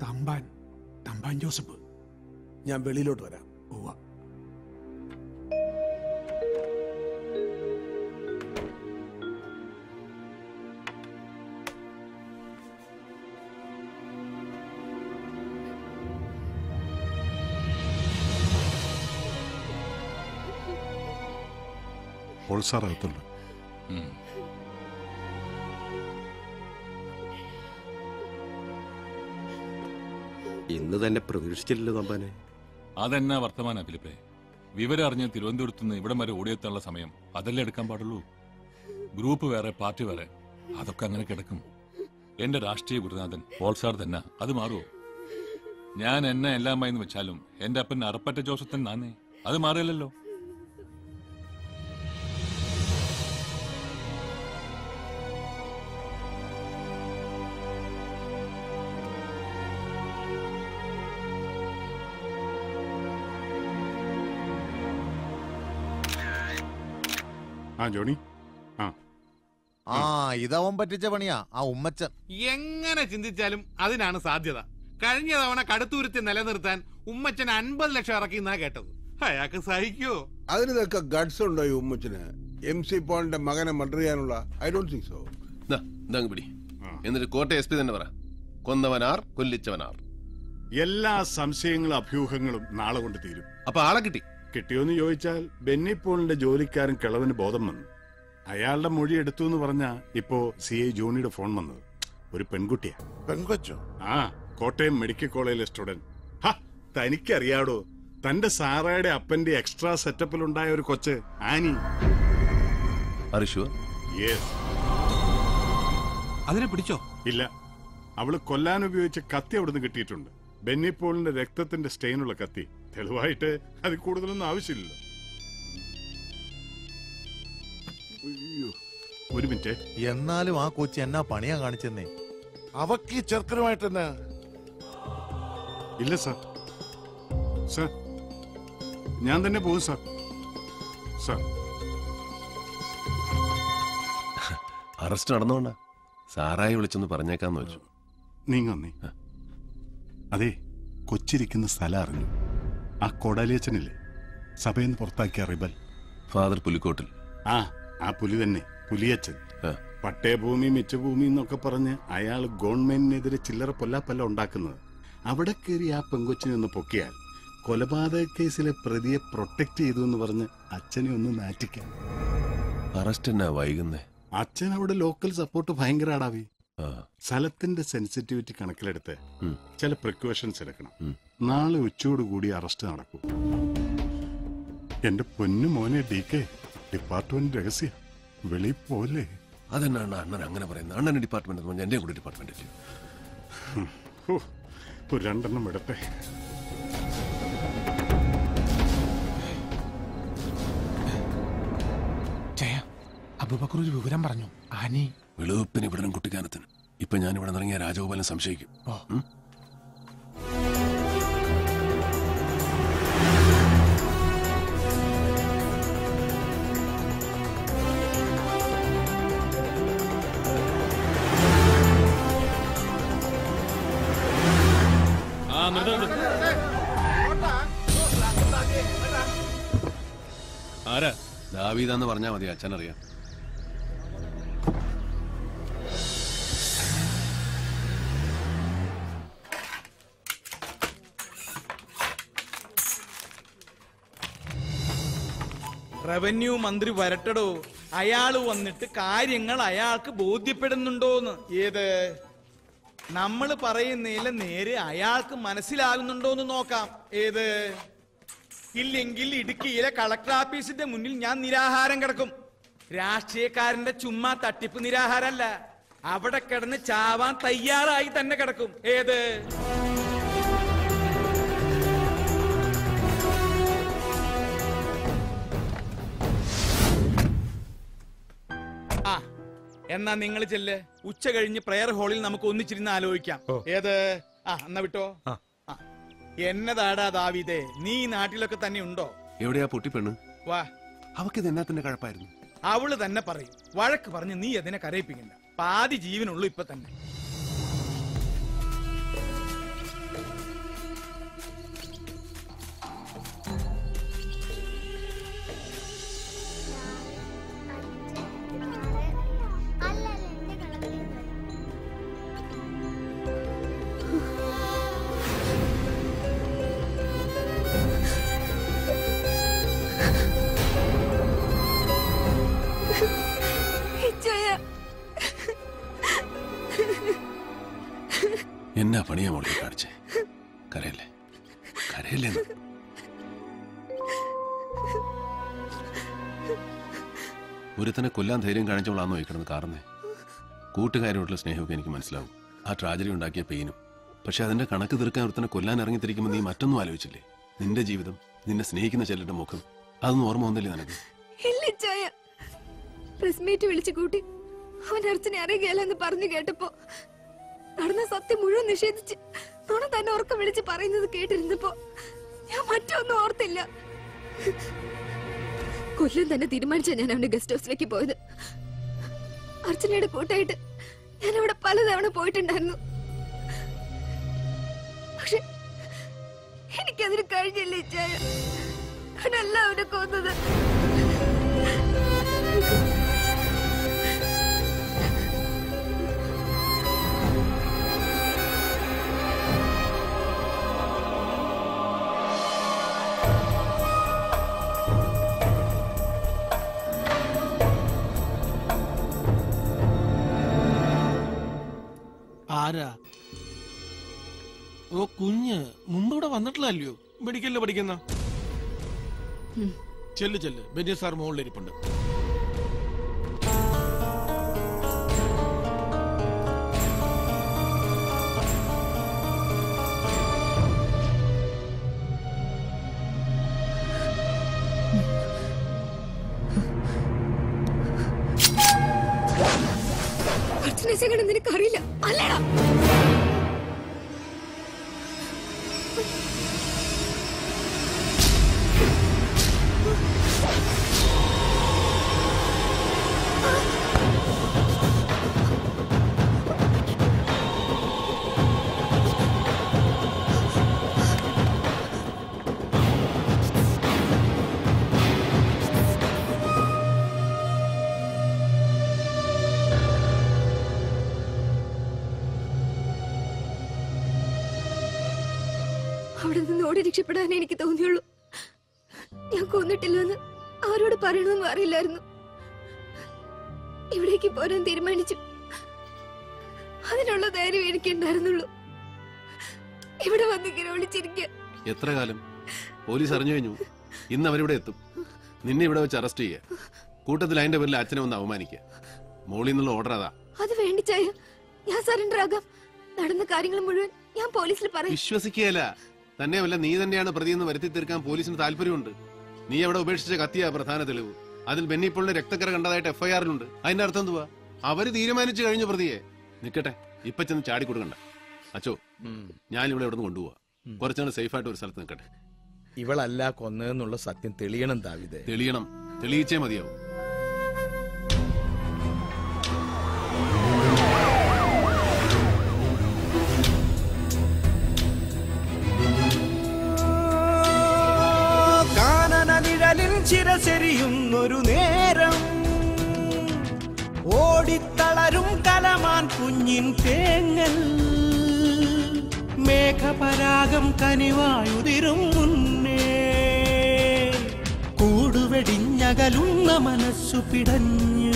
തമ്പാൻ. തമ്പാൻ ജോസഫ്. ഞാൻ വെളിയിലോട്ട് വരാം. പോൾ സാർ അകത്തുണ്ട്. ഇന്ന് തന്നെ പ്രതീക്ഷിച്ചില്ലല്ലോ തമ്പാനെ. അതെന്നാ വർത്തമാന ഫിലിപ്പേ? വിവരം അറിഞ്ഞ് തിരുവനന്തപുരത്ത് നിന്ന് ഇവിടം വരെ ഓടിയെത്താനുള്ള സമയം അതല്ലേ എടുക്കാൻ പാടുള്ളൂ? ഗ്രൂപ്പ് വേറെ പാർട്ടി വേറെ അതൊക്കെ അങ്ങനെ കിടക്കും. എന്റെ രാഷ്ട്രീയ ഗുരുനാഥൻ പോൾസാർ തന്നെ അത് മാറുമോ ഞാൻ എന്നെ എല്ലാമായി വെച്ചാലും എന്റെ അപ്പൻ അറപ്പറ്റ ജോസഫൻ നാന്നേ അത് മാറിയല്ലോ ജോണി. ആ. ആ ഇതവൻ പറ്റിച്ച പണിയാ ആ ഉമ്മച്ചൻ. എങ്ങനെ ചിന്തിച്ചാലും അതിനാണ് സാധ്യത. കഴിഞ്ഞ തവണ കടുത്തുരുത്തി നിലനിർത്താൻ ഉമ്മച്ചൻ അൻപത് ലക്ഷം ഇറക്കി എന്നാ കേട്ടത്. അയാൾക്ക് സഹിക്കോ? അതിനൊക്കെ ഗഡ്സ് ഉണ്ടോ ഈ ഉമ്മച്ചന്? എം സി പോളിന്റെ മകനെ മർഡർ ചെയ്യാനുള്ള? ഐ ഡോണ്ട് തിങ്ക് സോ ഇതങ്ങ് പിടി. എന്നിട്ട് കോട്ടയ എസ് പി തന്നെ പറ. കൊന്നവനാർ കൊല്ലിച്ചവനാർ. എല്ലാ സംശയങ്ങളും അഭ്യൂഹങ്ങളും നാളെ കൊണ്ട് തീരും. അപ്പൊ ആളെ കിട്ടി. കിട്ടിയോന്ന് ചോദിച്ചാൽ ബെന്നി പോളിന്റെ ജോലിക്കാരൻ കിളവന് ബോധം വന്നു. അയാളുടെ മൊഴി എടുത്തു എന്ന് പറഞ്ഞ ഇപ്പോ സി ഐ ജോണിയുടെ ഫോൺ വന്നത്. ഒരു പെൺകുട്ടിയാ. പെൺകൊച്ചോ? ആ കോട്ടയം മെഡിക്കൽ കോളേജിലെ സ്റ്റുഡന്റ്. ഹ, തനിക്കറിയാടോ തന്റെ സാറയുടെ അപ്പന്റെ എക്സ്ട്രാ സെറ്റപ്പിലുണ്ടായ ഒരു കൊച്ച് ആനി. അതിനെ പിടിച്ചോ? ഇല്ല. അവൾ കൊല്ലാൻ ഉപയോഗിച്ച കത്തി അവിടുന്ന് കിട്ടിയിട്ടുണ്ട്. ബെന്നിപ്പോളിന്റെ രക്തത്തിന്റെ സ്റ്റെയിനുള്ള കത്തി. തെളിവായിട്ട് അതിൽ കൂടുതലൊന്നും ആവശ്യമില്ല ഒരു മിനിറ്റ്. എന്നാലും ആ കൊച്ചി എന്നാ പണിയാ കാണിച്ചെന്നേ? അവക്ക് ഈ ചെറുക്കനുമായിട്ട് തന്നെ ഇല്ല സർ. സർ ഞാൻ തന്നെ പോകും സർ. സർ. അറസ്റ്റ് നടന്നോണ്ട? സാറായി വിളിച്ചൊന്ന് പറഞ്ഞേക്കാന്ന് വെച്ചു. നീങ്ങന്നേ അതെ കൊച്ചിരിക്കുന്ന സ്ഥലം അറിഞ്ഞു. ആ കൊടാലിയച്ചനില്ലേ? സഭയിൽ നിന്ന് പുറത്താക്കിയ റിബൽ. ഫാദർ പുലിക്കോട്ടിൽ. ആ ആ പുലി തന്നെ പുലിയച്ചൻ. പട്ടയഭൂമി മിച്ചഭൂമി എന്നൊക്കെ പറഞ്ഞ് അയാൾ ഗവൺമെന്റിനെതിരെ ചില്ലറ പൊല്ലാപ്പല്ല ഉണ്ടാക്കുന്നത്. അവിടെ കയറി ആ പെങ്കൊച്ചിനെ ഒന്ന് പൊക്കിയാൽ കൊലപാതക കേസിലെ പ്രതിയെ പ്രൊട്ടക്ട് ചെയ്തു എന്ന് പറഞ്ഞ് അച്ഛനെ ഒന്ന് നാറ്റിക്കാം അറസ്റ്റ് എന്നാ വൈകുന്നേ? അച്ഛൻ അവിടെ ലോക്കൽ സപ്പോർട്ട് ഭയങ്കര ആടാവി സ്ഥലത്തിന്റെ സെൻസിറ്റിവിറ്റി കണക്കിലെടുത്ത് ചില പ്രിക്കോഷൻസ് എടുക്കണം. നാളെ ഉച്ചയോടുകൂടി അറസ്റ്റ് നടക്കും. എന്റെ പൊന്നു മോനെ ഡി കെ ഡിപ്പാർട്ട്മെന്റ് രഹസ്യ. വെളിയിൽ പോലെ. അതെന്നാണ് അണ്ണൻ അങ്ങനെ പറയുന്നത്. അണ്ണൻ ഡിപ്പാർട്ട്മെന്റ് എന്ന് പറഞ്ഞാൽ എന്റെ കൂടെ ഡിപ്പാർട്ട്മെന്റ് ഒരു രണ്ടെണ്ണം ഇടട്ടെ അബുബക്കർ ഒരു വിവരം പറഞ്ഞു. ആനി വെളുപ്പിന് ഇവിടെ കുട്ടിക്കാനത്തിന്. ഇപ്പൊ ഞാൻ ഇവിടെ നിറങ്ങിയ രാജഗോപാലൻ സംശയിക്കും. ആരാ? ദാവീദാന്ന് പറഞ്ഞാ മതി അച്ഛനറിയാം. റവന്യൂ മന്ത്രി വരട്ടടോ. അയാൾ വന്നിട്ട് കാര്യങ്ങൾ അയാൾക്ക് ബോധ്യപ്പെടുന്നുണ്ടോന്ന്. ഏത്? നമ്മൾ പറയുന്നതിലെ നേരെ അയാൾക്ക് മനസ്സിലാകുന്നുണ്ടോന്ന് നോക്കാം. ഏത്? ഇല്ലെങ്കിൽ ഇടുക്കിയിലെ കളക്ടർ ഓഫീസിന്റെ മുന്നിൽ ഞാൻ നിരാഹാരം കിടക്കും. രാഷ്ട്രീയക്കാരന്റെ ചുമ്മാ തട്ടിപ്പ് നിരാഹാരമല്ല അവിടെ കിടന്ന് ചാവാൻ തയ്യാറായി തന്നെ കിടക്കും. ഏത്? എന്നാ നിങ്ങൾ ചെല്ല്. ഉച്ച കഴിഞ്ഞ് പ്രെയർ ഹാളിൽ നമുക്ക് ഒന്നിച്ചിരുന്ന് ആലോചിക്കാം. ഏത്? ആ എന്നാ വിട്ടോ? ആ. എന്നതാടാ ദാവിദേ നീ ഈ നാട്ടിലൊക്കെ തന്നെ ഉണ്ടോ? എവിടെയാ പൊട്ടി പെണ്ണ്? വാ. അവക്ക് എന്നാത്തിന്റെ കഴപ്പായിരുന്നു? അവൾ തന്നെ പറയും. വഴക്ക് പറഞ്ഞ് നീ അതിനെ കരയിപ്പിക്കണ്ട. പാതി ജീവനുള്ളൂ ഇപ്പൊ തന്നെ. പണിയാ മോളെ കാണിച്ചേ. കരയല്ലേ? കരയല്ലേ. ഒരുത്തനെ കൊല്ലാൻ ധൈര്യം കാണിച്ചവളാന്നോ ഈ കാരണേ. കൂട്ടുകാരോടുള്ള സ്നേഹമൊക്കെ എനിക്ക് മനസ്സിലാവും. ആ ട്രാജഡി ഉണ്ടാക്കിയ പെയിനും. പക്ഷെ അതിന്റെ കണക്ക് തീർക്കാൻ ഒരുത്തനെ കൊല്ലാൻ ഇറങ്ങിത്തിരിക്കുമ്പോൾ നീ മറ്റൊന്നും ആലോചിച്ചില്ലേ? നിന്റെ ജീവിതം നിന്നെ സ്നേഹിക്കുന്ന ചിലരുടെ മുഖം അതൊന്നും ഓർമ്മ വന്നില്ലേ നിനക്ക്? പ്രസ് മീറ്റ് വിളിച്ചു കൂട്ടി അവൻ അർച്ചനെ അറിയുകയല്ലെന്ന് പറഞ്ഞു കേട്ടപ്പോ നടന്ന സത്യം മുഴുവൻ നിഷേധിച്ച് നുണ തന്നെ ഉറക്കം വിളിച്ച് പറയുന്നത് കേട്ടിരുന്നപ്പോ ഞാൻ മറ്റൊന്നും ഓർത്തില്ല. കൊല്ലം തന്നെ തീരുമാനിച്ച ഞാൻ അവന്റെ ഗസ്റ്റ് ഹൗസിലേക്ക് പോയത്. അർച്ചനയുടെ കൂട്ടായിട്ട് ഞാൻ അവിടെ പലതവണ പോയിട്ടുണ്ടായിരുന്നു. പക്ഷെ എനിക്കതിന് കഴിഞ്ഞില്ല ഇച്ചായ അവനല്ല അവനെ കൊന്നത്. ആരാ? ഓ കുഞ്ഞ്. മുമ്പ് ഇവിടെ വന്നിട്ടില്ലല്ലോ മെഡിക്കലിൽ പഠിക്കുന്ന? ചെല്ല് ചെല്ല്. ബെന്നി സാർ മുകളിൽ ബിസിനസ് എങ്ങനെ നിനക്കറിയില്ല. അല്ലടാ. അവിടെ നിന്ന് രക്ഷപ്പെടാനേ എനിക്ക് തോന്നിയുള്ളൂ. ഞാൻ കൊന്നിട്ടില്ലെന്ന് ആരോട് പറയണമെന്നും അറിയില്ലായിരുന്നു. ഇവിടേക്ക് പോരാൻ തീരുമാനിച്ചു. അതിനുള്ള ധൈര്യം എനിക്ക് ഉണ്ടായിരുന്നുള്ളൂ. ഇവിടെ വന്നിങ്ങനെ ഒളിച്ചിരിക്കുക എത്ര കാലം? പോലീസ് അറിഞ്ഞു കഴിഞ്ഞു. ഇന്ന് അവരിവിടെ എത്തും. നിന്നെ ഇവിടെ വെച്ച് അറസ്റ്റ് ചെയ്യുക കൂട്ടത്തിൽ അതിന്റെ പേരിൽ അച്ഛനെ ഒന്ന് അപമാനിക്കുക മോളിൽ നിന്നുള്ള ഓർഡർ അതാ. അത് വേണ്ടിച്ചായ ഞാൻ സറണ്ടർ ആകാം. നടന്ന കാര്യങ്ങൾ മുഴുവൻ ഞാൻ പോലീസിൽ പറയാം. വിശ്വസിക്കുകയല്ല. തന്നെയല്ല നീ തന്നെയാണ് പ്രതിയെന്ന് വരുത്തി തീർക്കാൻ പോലീസിന് താല്പര്യമുണ്ട്. നീ അവിടെ ഉപേക്ഷിച്ച കത്തിയാ പ്രധാന തെളിവ്. അതിൽ ബെന്നിപ്പോളിന്റെ രക്തക്കര കണ്ടതായിട്ട് എഫ്ഐആറിലുണ്ട്. അതിന്റെ അർത്ഥം എന്തുവാ? അവർ തീരുമാനിച്ചു കഴിഞ്ഞു പ്രതിയെ. നിക്കട്ടെ ഇപ്പൊ ചെന്ന് ചാടി കൊടുക്കണ്ട. അച്ചോ ഞാൻ ഇവിടെ ഇവിടെ നിന്ന് കൊണ്ടുപോവാ? കുറച്ചുനാൾ സേഫ് ആയിട്ട് ഒരു സ്ഥലത്ത് നിൽക്കട്ടെ ഇവളല്ല കൊന്നതെന്നുള്ള സത്യം തെളിയണം ദാവിദേ. തെളിയണം. തെളിയിച്ചേ മതിയാവും. ചിരസെരിയുന്നൊരു നേരം. ഓടിത്തളരും കലമാൻ കുഞ്ഞിൻ തേങ്ങൽ. മേഘപരാഗം കനിവായുതിരും മുന്നേ. കൂടുവെടിഞ്ഞകലുന്ന മനസ്സു പിടഞ്ഞ്.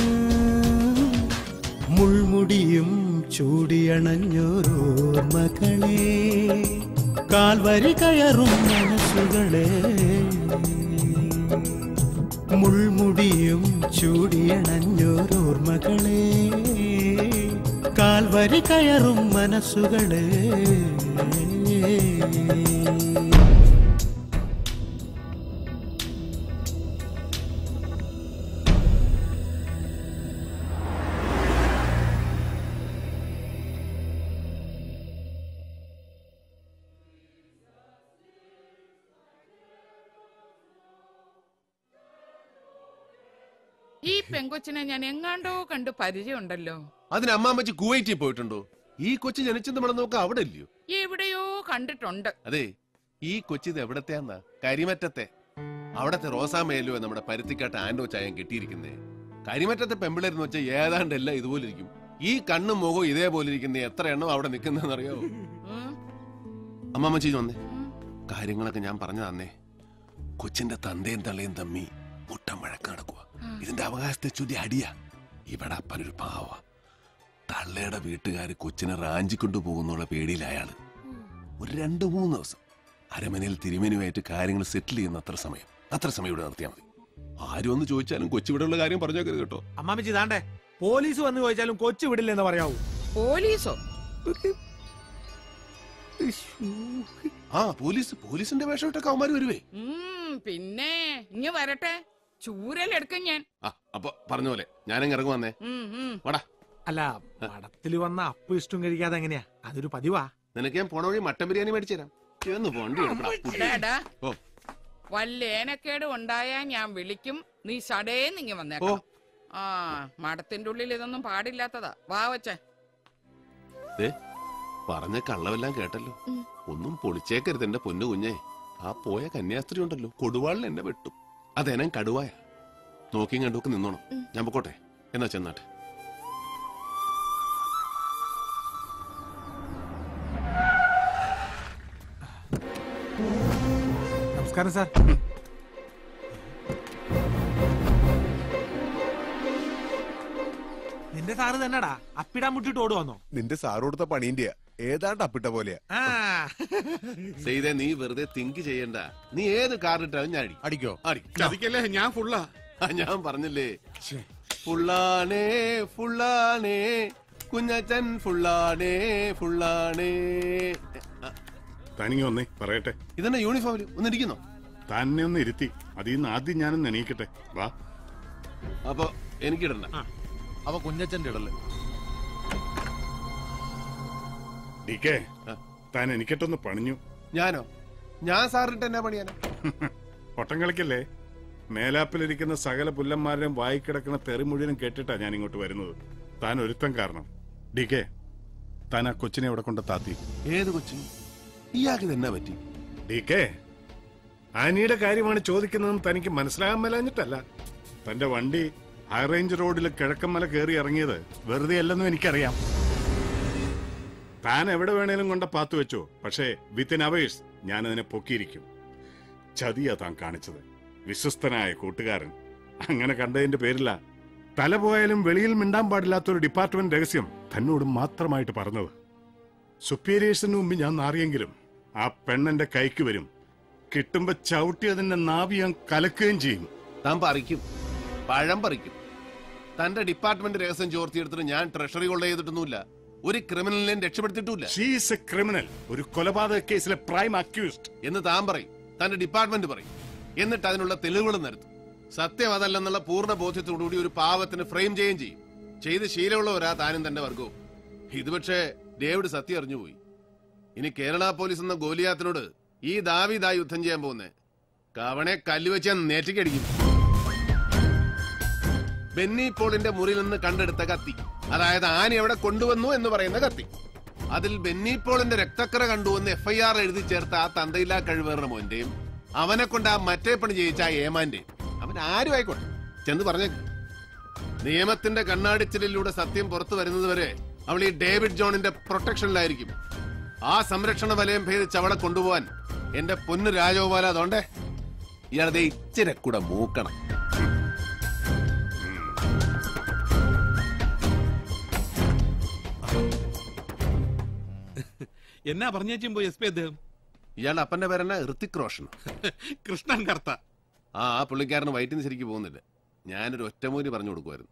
മുൾമുടിയും ചൂടിയണഞ്ഞോരോർമകളെ കാൽവരി കയറും മനസ്സുകളെ. മുൾമുടിയും ചൂടിയണഞ്ഞോരോർമകളെ കാൽവരി കയറും മനസ്സുകളെ. പെങ്കൊച്ചിനെ ഞാൻ എങ്ങാണ്ടോ കണ്ട് പരിചയമുണ്ടല്ലോ. അതിന് അമ്മാമ്മച്ചി കുവൈറ്റിൽ പോയിട്ടുണ്ടോ? ഈ കൊച്ചു ജനിച്ചത് നമ്മളെ നോക്ക അവിടെ ഇല്ലയോ? എവിടെയോ കണ്ടിട്ടുണ്ട്. അതെ ഈ കൊച്ചിത് എവിടത്തെയാന്നാ? കരിമറ്റത്തെ. അവിടത്തെ റോസാമേലോ നമ്മുടെ പരുത്തിക്കാട്ട് ആൻഡോ ചായം കിട്ടിയിരിക്കുന്നേ. കരിമറ്റത്തെ പെമ്പിളരെന്ന് വെച്ചാൽ ഏതാണ്ട് എല്ലാം ഇതുപോലെ ഇരിക്കും ഈ കണ്ണും മുഖവും ഇതേപോലെ ഇരിക്കുന്ന എത്ര എണ്ണം അവിടെ നിൽക്കുന്നതെന്ന് അറിയാവോ അമ്മാമ്മച്ചി വന്നേ. കാര്യങ്ങളൊക്കെ ഞാൻ പറഞ്ഞു തന്നേ കൊച്ചിന്റെ തന്തയും തള്ളയും തമ്മി മുട്ടം വഴക്ക് നടക്കുക ഇതിന്റെ അവകാശത്തെ ചൊല്ലി അടിയ. ഇവിടെ അപ്പനൊരു പാവ. തള്ളയുടെ വീട്ടുകാർ കൊച്ചിനെ റാഞ്ചിക്കൊണ്ടു പോകുന്നുള്ള പേടിയിൽ അയാൾ. ഒരു രണ്ട് മൂന്ന് ദിവസം. അരമനയിൽ തിരുമനുമായിട്ട് കാര്യങ്ങൾ സെറ്റിൽ ചെയ്യുന്ന അത്ര സമയം. അത്ര സമയം ഇവിടെ നിർത്തിയാൽ മതി. ആരും ഒന്ന് ചോദിച്ചാലും കൊച്ചിവിടെയുള്ള കാര്യം പറഞ്ഞേക്കരുത് കേട്ടോ. അമ്മാമിച്ചി താണ്ടേ പോലീസ് വന്ന് ചോദിച്ചാലും കൊച്ചു വിടില്ലെന്ന് പറയാവൂ. പോലീസോ? ആ പോലീസ് പോലീസിന്റെ വേഷമിട്ടൊക്കെ അവന്മാര് വരുവേ. പിന്നെ ഇങ്ങ് വരട്ടെ. ചൂരലെടുക്കും ഞാൻ. അപ്പൊ പറഞ്ഞ പോലെ ഞാനങ്ങ് ഇറങ്ങു വന്നേ. ഉം. അല്ല മടത്തിൽ വന്ന അപ്പ് ഇഷ്ടം കഴിക്കാതെ എങ്ങനെയാ? അതൊരു പതിവാ. നിനക്ക് ഞാൻ പോണ വഴി മട്ടൻ ബിരിയാണി മേടിച്ചു തരാം. ചെന്ന് വണ്ടി ഓ. വല്ല ഏനക്കേട് ഉണ്ടായാ ഞാൻ വിളിക്കും. നീ സടേന്ന് ഇങ്ങ വന്നേക്കോ. ആ മടത്തിന്റെ ഉള്ളിൽ ഇതൊന്നും പാടില്ലാത്തതാ. വാ വച്ചേ ദേ, പറഞ്ഞ കള്ളവെല്ലാം കേട്ടല്ലോ. ഒന്നും പൊളിച്ചേക്കരുത് എന്റെ പൊന്നു കുഞ്ഞേ. ആ പോയ കന്യാസ്ത്രീ ഉണ്ടല്ലോ കൊടുവാളിൽ എന്നെ വെട്ടും. അതെനം കടുവായ. നോക്കിയും കണ്ടുമൊക്കെ നിന്നോണം. ഞാൻ പൊക്കോട്ടെ? എന്നാ ചെന്നാട്ടെ. നമസ്കാരം സാർ. നിന്റെ സാറ് തന്നെടാ. അപ്പിടാൻ മുട്ടിട്ട് ഓടുവന്നോ? നിന്റെ സാറ് കൊടുത്ത പണീന്റെ ഏതാണ്ട് അപ്പിട്ട പോലെയാ. ആ. ചെയ്തേ നീ വെറുതെ തിങ്ക് ചെയ്യണ്ട. നീ ഏത് കാറിട്ടാലും ഞാൻ അടിക്കും. അടിക്കോ? ചതിക്കല്ലേ? ഞാൻ ഫുള്ളാ ഞാൻ പറഞ്ഞില്ലേ? ഫുള്ളാണേ ഫുള്ളാണേ കുഞ്ഞച്ചൻ ഫുള്ളാണേ ഫുള്ളാണേ തനിങ്ങി വന്നേ പറയട്ടെ. ഇതെന്നെ യൂണിഫോമിൽ ഒന്നിരിക്കുന്നോ തന്നെ ഒന്ന് ഇരുത്തി. അതിൽ നിന്ന് ആദ്യം ഞാനൊന്ന് എണീക്കട്ടെ. വാ. അപ്പൊ എനിക്കിടണ്ട. അപ്പൊ കുഞ്ഞച്ചന്റെ ഇടൽ. ഡി കെ താൻ എനിക്കിട്ടൊന്ന് പണിഞ്ഞു. ഞാനോ? ഞാൻ സാറിട്ട് എന്നാ പണിയാനോ പൊട്ടം കളിക്കല്ലേ? മേലാപ്പിലിരിക്കുന്ന സകല പുല്ലന്മാരുടെയും വായിക്കിടക്കുന്ന തെറി മുഴുവനും കേട്ടിട്ടാ ഞാൻ ഇങ്ങോട്ട് വരുന്നത്. താൻ ഒരുത്തം കാരണം. ഡി കെ താൻ ആ കൊച്ചിനെ അവിടെ കൊണ്ട് താത്തി. ഏത് കൊച്ചു? ഇയാൾക്ക് എന്നാ പറ്റി? ഡി കെ ആനിയുടെ കാര്യമാണ് ചോദിക്കുന്നതെന്ന് തനിക്ക് മനസ്സിലാകാൻ മേലാഞ്ഞിട്ടല്ല തന്റെ വണ്ടി ഹൈറേഞ്ച് റോഡിൽ കിഴക്കമ്മല കയറി ഇറങ്ങിയത് വെറുതെ അല്ലെന്നും എനിക്കറിയാം. താൻ എവിടെ വേണേലും കൊണ്ട പാത്തു വെച്ചോ. പക്ഷേ വിത്തിൻ അവേഴ്സ് ഞാൻ അതിനെ പൊക്കിയിരിക്കും. ചതിയാ താൻ കാണിച്ചത്. വിശ്വസ്തനായ കൂട്ടുകാരൻ. അങ്ങനെ കണ്ടതിന്റെ പേരില്ല തല പോയാലും വെളിയിൽ മിണ്ടാൻ പാടില്ലാത്ത ഒരു ഡിപ്പാർട്ട്മെന്റ് രഹസ്യം തന്നോട് മാത്രമായിട്ട് പറഞ്ഞത്. സുപ്പീരിയേഴ്സിന് മുമ്പ് ഞാൻ നാറിയെങ്കിലും ആ പെണ്ണന്റെ കൈക്ക് വരും. കിട്ടുമ്പോ ചവിട്ടിയതിന്റെ നാവി ഞാൻ കലക്കുകയും ചെയ്യും. താൻ പറിക്കും. പഴം പറിക്കും. തന്റെ ഡിപ്പാർട്ട്മെന്റ് രഹസ്യം ചോർത്തിയെടുത്തിട്ട് ഞാൻ ട്രഷറി കൊള്ള ചെയ്തിട്ടൊന്നുമില്ല. ഒരു ക്രിമിനലിനെ രക്ഷപ്പെടുത്തിയിട്ടില്ല. ഷീസ് എ ക്രിമിനൽ ഒരു കൊലപാതക കേസിലെ പ്രൈം അക്യൂസ്ഡ് എന്ന് താൻ പറയും. തന്റെ ഡിപ്പാർട്ട്മെന്റ് പറയും. എന്നിട്ട് അതിനുള്ള തെളിവുകൾ നിരത്തും. സത്യം അതല്ലെന്നുള്ള പൂർണ ബോധ്യത്തോടുകൂടി ഒരു പാവത്തിന് ഫ്രെയിം ചെയ്യുകയും ചെയ്യും. ചെയ്ത് ശീലമുള്ളവരാ താനും തന്റെ വർഗവും. ഇത് പക്ഷേ ഡേവിഡ് സത്യം അറിഞ്ഞുപോയി ഇനി കേരള പോലീസ് എന്ന ഗോലിയാത്തിനോട് ഈ ദാവിദായി യുദ്ധം ചെയ്യാൻ പോകുന്നേ? കവണെ കല്ലുവെച്ച് ഞാൻ നേറ്റിക്കടിക്കും ബെന്നി പോളിന്റെ മുറിയിൽ നിന്ന് കണ്ടെടുത്ത കത്തി. അതായത് ആന എവിടെ കൊണ്ടുവന്നു എന്ന് പറയുന്ന കത്തി. അതിൽ ബെന്നി പോളിന്റെ രക്തക്കറ കണ്ടുവന്ന് എഫ്ഐആർ എഴുതി ചേർത്ത ആ തന്തയില്ലാ കഴിവേറിന് മോന്റെയും അവനെ കൊണ്ട് ആ മറ്റേ പണി ചെയ്യിച്ച ആ ഏമാന്റെയും. അവൻ ആരും ആയിക്കോട്ടെ. ചെന്ന് പറഞ്ഞ. നിയമത്തിന്റെ കണ്ണാടിച്ചിലിലൂടെ സത്യം പുറത്തു വരുന്നത് വരെ അവൾ ഈ ഡേവിഡ് ജോണിന്റെ പ്രൊട്ടക്ഷനിലായിരിക്കും. ആ സംരക്ഷണ വലയം ഭേദിച്ച് അവളെ കൊണ്ടുപോവാൻ എന്റെ പൊന്നു രാജഗോപാല അതുകൊണ്ടേ ഇയാളത് ഇച്ചിരി കൂടെ മൂക്കണം. എന്നാ പറഞ്ഞേച്ചും എസ് പി അദ്ദേഹം? ഇയാളുടെ അപ്പന്റെ പേരെന്നാ ഋത്തിക് റോഷൻ. കൃഷ്ണൻ കർത്ത. ആ ആ പുള്ളിക്കാരന് വയറ്റിന് ശരിക്ക് പോകുന്നില്ല. ഞാനൊരു ഒറ്റമൂലി പറഞ്ഞു കൊടുക്കുമായിരുന്നു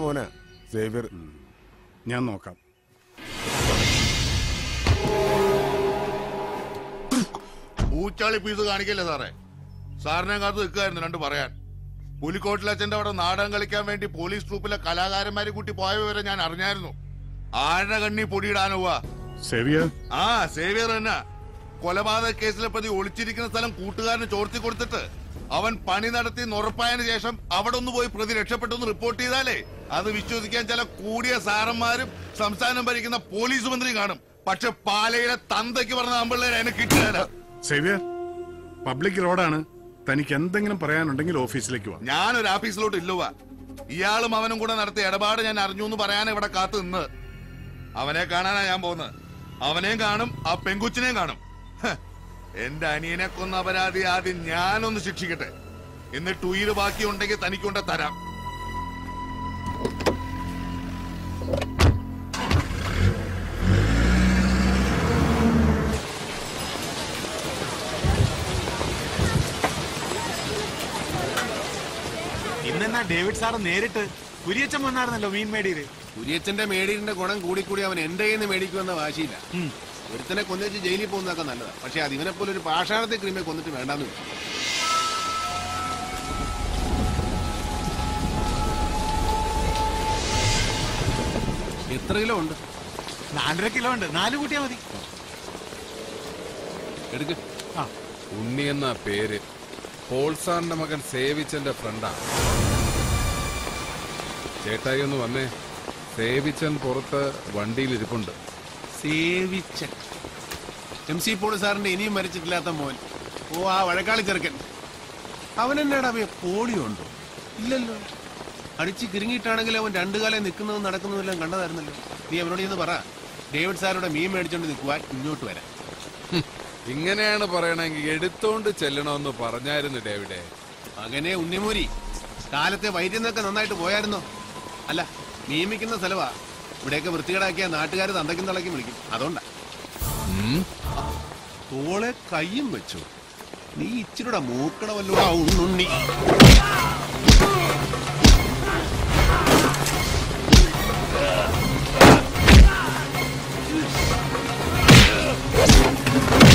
മോനെ സേവ്യർ. ഞാൻ നോക്കാം. ഊച്ചാളി പീസ് കാണിക്കല്ലേ സാറേ? സാറിനെ കാത്ത് നിൽക്കായിരുന്നു രണ്ട് പറയാൻ. പുലിക്കോട്ടിലെ അച്ഛന്റെ അവിടെ നാടകം കളിക്കാൻ വേണ്ടി പോലീസ് ട്രൂപ്പിലെ കലാകാരന്മാരെ കൂട്ടി പോയ വിവരം ഞാൻ അറിഞ്ഞായിരുന്നു. ആരുടെ കണ്ണി പൊടിയിടാനുവാ സേവിയർ? ആ സേവിയർ തന്നെ. കൊലപാതക കേസിലെ പ്രതി ഒളിച്ചിരിക്കുന്ന സ്ഥലം കൂട്ടുകാരന് ചോർത്തി കൊടുത്തിട്ട് അവൻ പണി നടത്തി ഉറപ്പായതിനു ശേഷം അവിടെ ഒന്ന് പോയി പ്രതി രക്ഷപ്പെട്ടു റിപ്പോർട്ട് ചെയ്താലേ അത് വിശ്വസിക്കാൻ ചില കൂടിയ സാറന്മാരും സംസ്ഥാനം ഭരിക്കുന്ന പോലീസ് മന്ത്രി കാണും. പക്ഷെ പാലയിലെ തന്തയ്ക്ക് പറഞ്ഞ അമ്പിള്ളേരെ അതിനെ സേവിയർ പബ്ലിക് റോഡാണ്. തനിക്ക് എന്തെങ്കിലും പറയാനുണ്ടെങ്കിൽ ഓഫീസിലേക്ക് വാ. ഞാനൊരു ഓഫീസിലോട്ട് ഇല്ലുവാ. ഇയാളും അവനും കൂടെ നടത്തിയ ഇടപാട് ഞാൻ അറിഞ്ഞു എന്ന് പറയാൻ ഇവിടെ കാത്തു നിന്ന്. അവനെ കാണാനാ ഞാൻ പോകുന്നത് അവനെയും കാണും ആ പെങ്കുച്ചിനെയും കാണും. എന്റെ അനിയനെ കൊന്ന അപരാധി ആദ്യം ഞാനൊന്ന് ശിക്ഷിക്കട്ടെ. എന്നിട്ട് ഉയിര് ബാക്കിയുണ്ടെങ്കിൽ തനിക്കൊണ്ട് തരാം. ഇന്നെന്നാ ഡേവിഡ് സാറ് നേരിട്ട് കുരിയച്ചൻ വന്നായിരുന്നല്ലോ മീൻ മേടിയിൽ? കുരിയച്ചന്റെ മേടീരിന്റെ ഗുണം കൂടിക്കൂടി അവൻ എന്റെ കയ്യിൽ നിന്ന് മേടിക്കുമെന്ന വാശിയില്ല. ഒരുത്തനെ കൊന്നിച്ച് ജയിലിൽ പോകുന്നതൊക്കെ നല്ലതാ. പക്ഷെ അത് ഇവനെ പോലെ ഒരു പാഷാണത്തെ ക്രീമെ കൊന്നിട്ട് വേണ്ടാന്ന് വെച്ചു എത്ര കിലോ ഉണ്ട്? നാലര കിലോ ഉണ്ട്. നാല് കൂട്ടിയാ മതി. എടുക്ക്. ഉണ്ണി എന്ന പേര്. പോൾസാറിന്റെ മകൻ സേവിച്ചന്റെ ഫ്രണ്ടാണ് ചേട്ടായി ഒന്ന് വന്നേ. സേവിച്ചൻ പുറത്ത് വണ്ടിയിൽ ഇരിപ്പുണ്ട് സേവിച്ചൻ എം സി പോൾ സാറിന്റെ ഇനിയും മരിച്ചിട്ടില്ലാത്ത മോൻ. ഓ ആ വഴക്കാളി ചെറുക്കൻ. അവൻ എന്നാടാ ഉണ്ടോ ഇല്ലല്ലോ. അടിച്ച് കിരുങ്ങിയിട്ടാണെങ്കിൽ അവൻ രണ്ടു കാലം നിൽക്കുന്നതും നടക്കുന്നതും എല്ലാം കണ്ടതായിരുന്നല്ലോ. നീ അവനോട് ഇന്ന് പറ. ഡേവിഡ് സാറുടെ മീൻ മേടിച്ചോണ്ട് നിൽക്കുവാൻ ഇങ്ങോട്ട് വരാം. ഇങ്ങനെയാണ് പറയണമെങ്കിൽ എടുത്തോണ്ട് ചെല്ലണമെന്ന് പറഞ്ഞായിരുന്നു ഡേവിഡേ. അങ്ങനെ ഉണ്ണിമൂരി കാലത്തെ വൈദ്യുന്നൊക്കെ നന്നായിട്ട് പോയായിരുന്നോ? അല്ല നിയമിക്കുന്ന സ്ഥലവാ. ഇവിടെയൊക്കെ വൃത്തികേടാക്കിയ നാട്ടുകാർ തന്തക്കും തളക്കും വിളിക്കും. അതുകൊണ്ടാ. തോളെ കയ്യും വെച്ചു. നീ ഇച്ചിരൂടെ മൂക്കണമല്ലോ ഉണ്ണുണ്ണി. you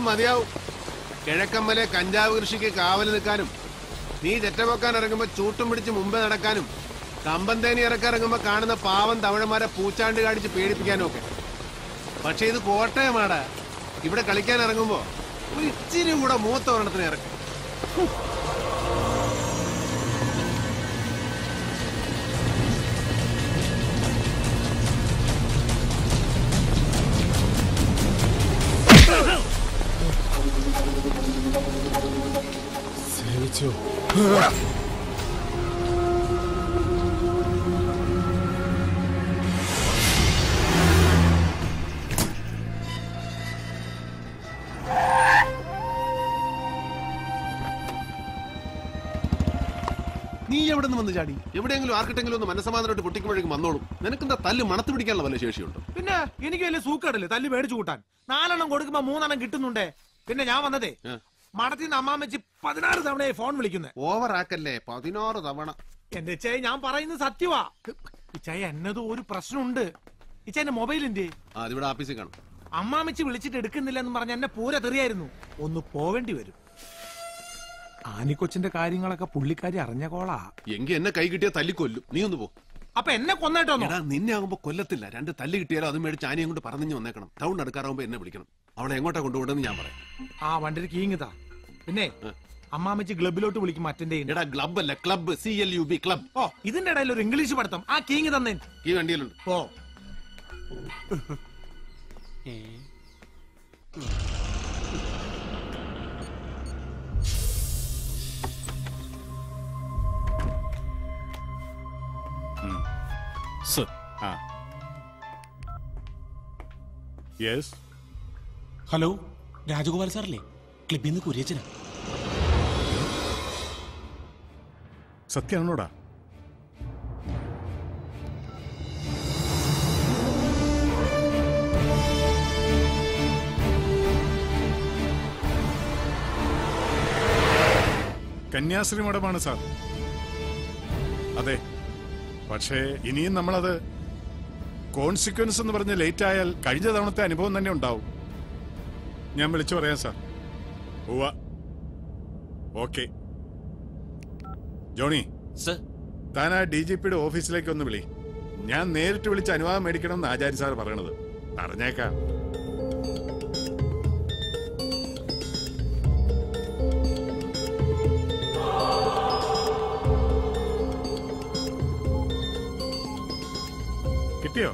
ഇവൻ മതിയാവും. കിഴക്കമ്മലെ കഞ്ചാവ് കൃഷിക്ക് കാവൽ നിൽക്കാനും നീ ചെറ്റപൊക്കാൻ ഇറങ്ങുമ്പോ ചൂട്ടും പിടിച്ച് മുമ്പേ നടക്കാനും കമ്പന്തേനി ഇറക്കിറങ്ങുമ്പോ കാണുന്ന പാവം തമിഴന്മാരെ പൂച്ചാണ്ട് കാണിച്ച് പേടിപ്പിക്കാനും ഒക്കെ. പക്ഷെ ഇത് കോട്ടയമാടാ ഇവിടെ കളിക്കാൻ ഇറങ്ങുമ്പോ ഒരു ഇച്ചിരി കൂടെ മൂത്ത ഇറക്കും. വന്ന് ചാടി. എവിടെയെങ്കിലും ആർക്കിട്ടെങ്കിലും ഒന്ന് മനസ്സമാധാനമായിട്ട് പൊട്ടിക്കുമ്പോഴേക്കും വന്നോളും. നിനക്കെന്താ തല്ല് മണത്ത് പിടിക്കാനുള്ള വല്ല ശേഷിയുണ്ട്? പിന്നെ എനിക്ക് വലിയ സൂക്കടല്ലേ? തല്ല് മേടിച്ചു കൂട്ടാൻ. നാലെണ്ണം കൊടുക്കുമ്പോ മൂന്നെണ്ണം കിട്ടുന്നുണ്ടേ. പിന്നെ ഞാൻ വന്നതേ മടത്തിൽ നിന്ന് അമ്മാമ്മച്ചി പതിനാറ് തവണയായി ഫോൺ വിളിക്കുന്നത് ഓവർ ആക്കല്ലേ പതിനാറ് തവണ. എന്റെ ഇച്ചായ ഞാൻ പറയുന്നത് സത്യവാ. ഇച്ചായ എന്നതും ഒരു പ്രശ്നമുണ്ട്. ഇച്ചായന്റെ മൊബൈലിന്റെ ആ അതിവിടെ ആഫീസിൽ കാണും. അമ്മാമ്മച്ചി വിളിച്ചിട്ട് എടുക്കുന്നില്ല എന്ന് പറഞ്ഞ എന്നെ പൂര തെറിയായിരുന്നു. ഒന്ന് പോവേണ്ടി വരും. ആനിക്കൊച്ചിന്റെ കാര്യങ്ങളൊക്കെ പുള്ളിക്കാരി അറിഞ്ഞ കോളാ. എങ്കി എന്നെ കൈ കിട്ടിയ തല്ലിക്കൊല്ലും. നീ ഒന്ന് പോ. അപ്പൊ എന്നെ കൊന്നേട്ടോ എടാ നിന്നെ ആകുമ്പോ കൊല്ലത്തില്ല. രണ്ട് തല്ല് കിട്ടിയാലോ അത് മേടിച്ച് ആനയും കൊണ്ട് പറഞ്ഞു വന്നേക്കണം. ടൗൺ അടുക്കാറാകുമ്പോ എന്നെ വിളിക്കണം. അവളെ എങ്ങോട്ടാ കൊണ്ടുപോകണമെന്ന് ഞാൻ പറയാം. ആ വണ്ടി കീങ്ങിതാ പിന്നെ അമ്മാമ്മച്ചി ക്ലബിലോട്ട് വിളിക്കും അറ്റൻഡ് ചെയ്യും എടാ ക്ലബ് അല്ല club C L U B club ഓ ഇതിന്റെ ഇടയിൽ ഒരു ഇംഗ്ലീഷ് പഠിത്തം. ആ കീങ് തന്നേ. ഈ വണ്ടിയിലുണ്ട്. ഓ. സർ. ആ. യെസ് ഹലോ രാജഗോപാൽ സാറല്ലേ? ക്ലിപ്പിൽ നിന്ന് കുരിയച്ചനാ. സത്യമാണോടാ കന്യാശ്രീ മഠമാണ് സാർ. അതെ. പക്ഷേ ഇനിയും നമ്മളത് കോൺസിക്വൻസ് എന്ന് പറഞ്ഞ് ലേറ്റ് ആയാൽ കഴിഞ്ഞ തവണത്തെ അനുഭവം തന്നെ ഉണ്ടാവും. ഞാൻ വിളിച്ചു പറയാം സാർ. ഉവ ഓക്കെ. ജോണി. താൻ ആ ഡി ജി പിയുടെ ഓഫീസിലേക്ക് ഒന്ന് വിളി. ഞാൻ നേരിട്ട് വിളിച്ച് അനുവാദം മേടിക്കണം എന്ന് ആചാര്യ സാർ പറയണത്. പറഞ്ഞേക്കാം. കിട്ടിയോ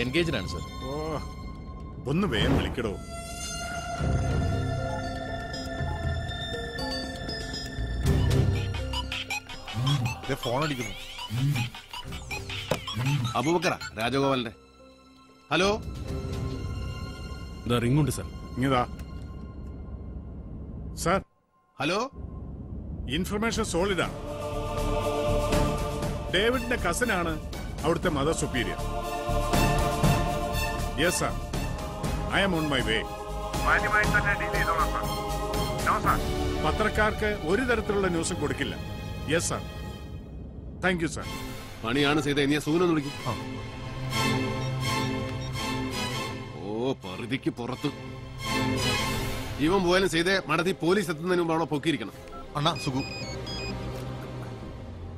എൻഗേജിനാണ് ആണ് സർ ഓ ഒന്ന് വേഗം വിളിക്കടോ. ഫോൺ അടിക്കുന്നു. അബൂബക്കറ രാജഗോപാലിന്റെ ഹലോ? റിങ്ങുണ്ട് സർ ഇങ്ങതാ. Sir hello? ഇൻഫർമേഷൻ സോളിഡാ ഡേവിഡിന്റെ കസനാണ് അവിടുത്തെ mother superior. Yes sir I'm on my way പത്രക്കാർക്ക് ഒരു തരത്തിലുള്ള ന്യൂസും കൊടുക്കില്ല. Yes sir thank you sir പണിയാണ് ചെയ്ത ഇനി സൂനൊന്ന് വിളിക്കും. ഓ പറുതിക്ക് പുറത്ത്. ഇവൻ പോയാലും ചെയ്തേ മടതി പോലീസ് എത്തുന്നതിന് മുമ്പ് അവിടെ പൊക്കിയിരിക്കണം. അണ്ണാ സുഖു.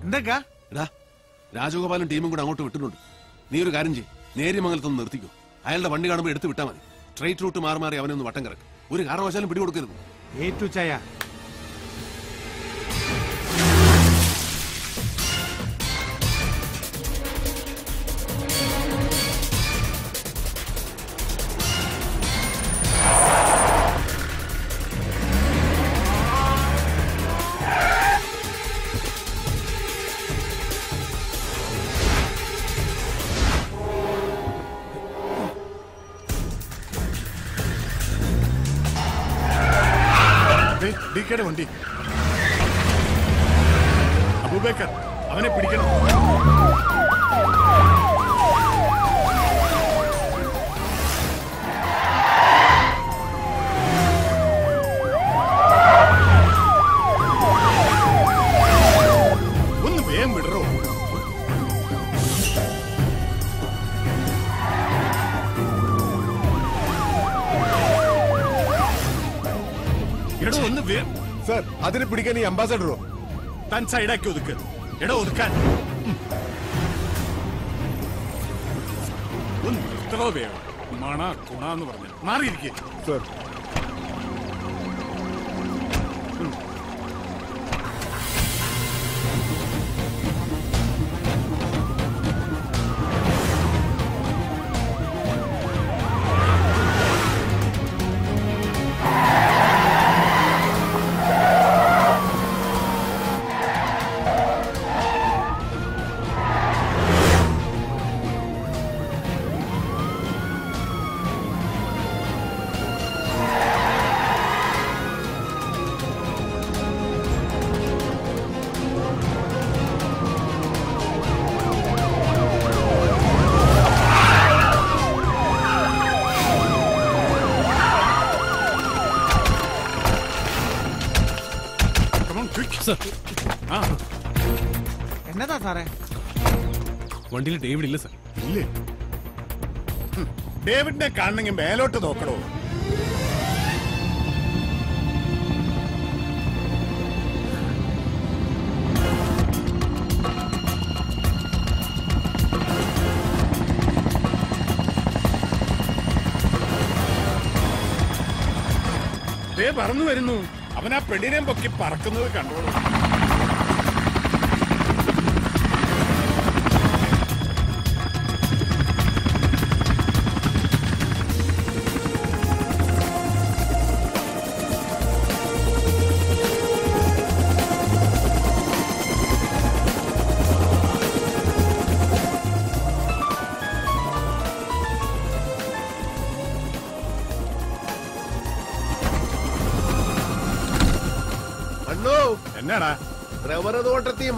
എന്തൊക്കെ എടാ രാജഗോപാലും ടീമും കൂടെ അങ്ങോട്ട് വിട്ടിട്ടുണ്ട്. നീ ഒരു കാര്യം ചെയ്യ്. നേര്യമംഗലത്തൊന്ന് നിർത്തിക്കോ. അയാളുടെ വണ്ടി കാണുമ്പോൾ എടുത്തു വിട്ടാൽ മതി. സ്ട്രൈറ്റ് റൂട്ട് മാറി മാറി അവനൊന്ന് വട്ടം കിടക്കും ഒരു കാരണവശാലും പിടികൊടുക്കരുത്. ഏറ്റു ചായ അംബാസഡറോ താൻ സൈഡാക്കി ഒതുക്ക് എടോ ഒതുക്കാൻ ഒന്ന് നിർത്തണോ വേണം മണ കുണ എന്ന് പറഞ്ഞു മാറിയിരിക്കേ വണ്ടിയിൽ ഡേവിഡ് ഇല്ല സർ. ഇല്ലേ? ഡേവിഡിനെ കാണണമെങ്കിൽ മേലോട്ട് നോക്കണോ? പറന്നു വരുന്നു. അവൻ ആ പെണ്ണിനെ പൊക്കി പറക്കുന്നത് കണ്ടോളൂ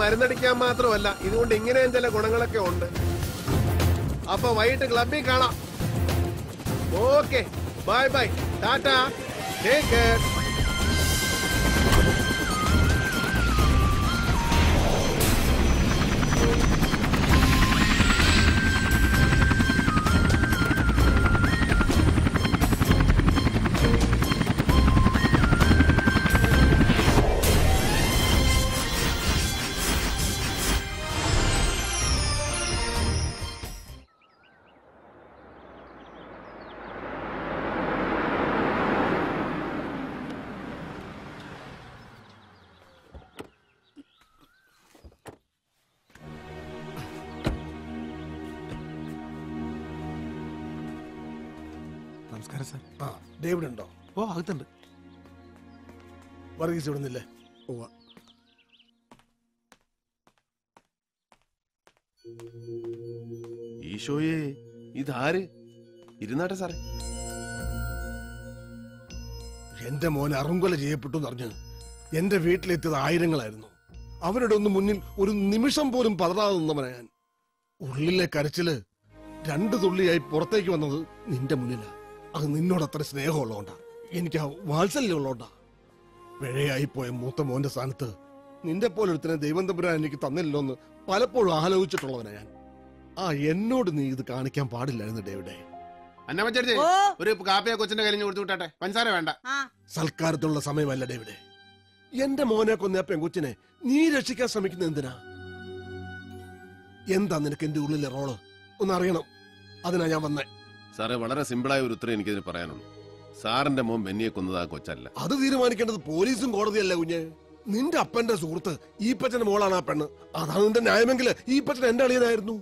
മരുന്നടിക്കാൻ മാത്രമല്ല ഇതുകൊണ്ട് ഇങ്ങനെയും ചില ഗുണങ്ങളൊക്കെ ഉണ്ട്. അപ്പൊ വൈകിട്ട് ക്ലബിൽ കാണാം. Okay bye bye Tata take care Varghese വിടുന്നില്ലേ പോവാ. ഈശോയെ ഇതാര്? ഇരുന്നാട്ടെ സാറേ. എന്റെ മോൻ അറുങ്കൊല ചെയ്യപ്പെട്ടു എന്നറിഞ്ഞ് എന്റെ വീട്ടിലെത്തിയത് ആയിരങ്ങളായിരുന്നു. അവരുടെ ഒന്ന് മുന്നിൽ ഒരു നിമിഷം പോലും പതറാതെ നിന്നവനാ ഞാൻ. ഉള്ളിലെ കരച്ചിൽ രണ്ടു തുള്ളിയായി പുറത്തേക്ക് വന്നത് നിന്റെ മുന്നിലാ. അത് നിന്നോട് അത്ര സ്നേഹമുള്ളതുകൊണ്ടാ. എനിക്ക് ആ വാത്സല്യം ഉള്ളതുകൊണ്ടാ പിഴയായി പോയ മൂത്ത മോന്റെ സ്ഥാനത്ത് നിന്റെ പോലൊരുത്തിനെ ദൈവന്തപുരാൻ ദൈവം തമ്പുരാൻ എനിക്ക് തന്നില്ലല്ലോ എന്ന് പലപ്പോഴും ആലോചിച്ചിട്ടുള്ളവനാ ഞാൻ. ആ എന്നോട് നീ ഇത് കാണിക്കാൻ പാടില്ലായിരുന്നു ഡേവിഡേ. അന്നമ്മച്ചേച്ചി ഒരു കാപ്പിയെ കൊച്ചിന്റെ കയ്യിൽ കൊടുത്തു വിട്ടെ പഞ്ചസാര വേണ്ട. സൽക്കാരത്തിനുള്ള സമയമല്ല ഡേവിഡേ. എന്റെ മോനെ കൊന്ന പെൺകുച്ചിനെ പെങ്കൊച്ചിനെ നീ രക്ഷിക്കാൻ ശ്രമിക്കുന്ന എന്തിനാ? എന്താ നിനക്ക് എന്റെ ഉള്ളിലെ റോൾ? ഒന്ന് അറിയണം അതിനാ ഞാൻ വന്നേ. സാറേ വളരെ സിമ്പിളായ ഒരു ഉത്തരം എനിക്കതിന് പറയാനുള്ളൂ. സാറിന്റെ മോൻ ബെന്നിയെ കൊന്നത് ആ കൊച്ചല്ല. അത് തീരുമാനിക്കേണ്ടത് പോലീസും കോടതിയല്ല കുഞ്ഞ്. നിന്റെ അപ്പന്റെ സുഹൃത്ത് ഈപ്പച്ചന്റെ മോളാണ് ആ പെണ്ണ്. അതാണ് നിന്റെ ന്യായമെങ്കിൽ ഈപ്പച്ചൻ എന്റെ അളിയനായിരുന്നു.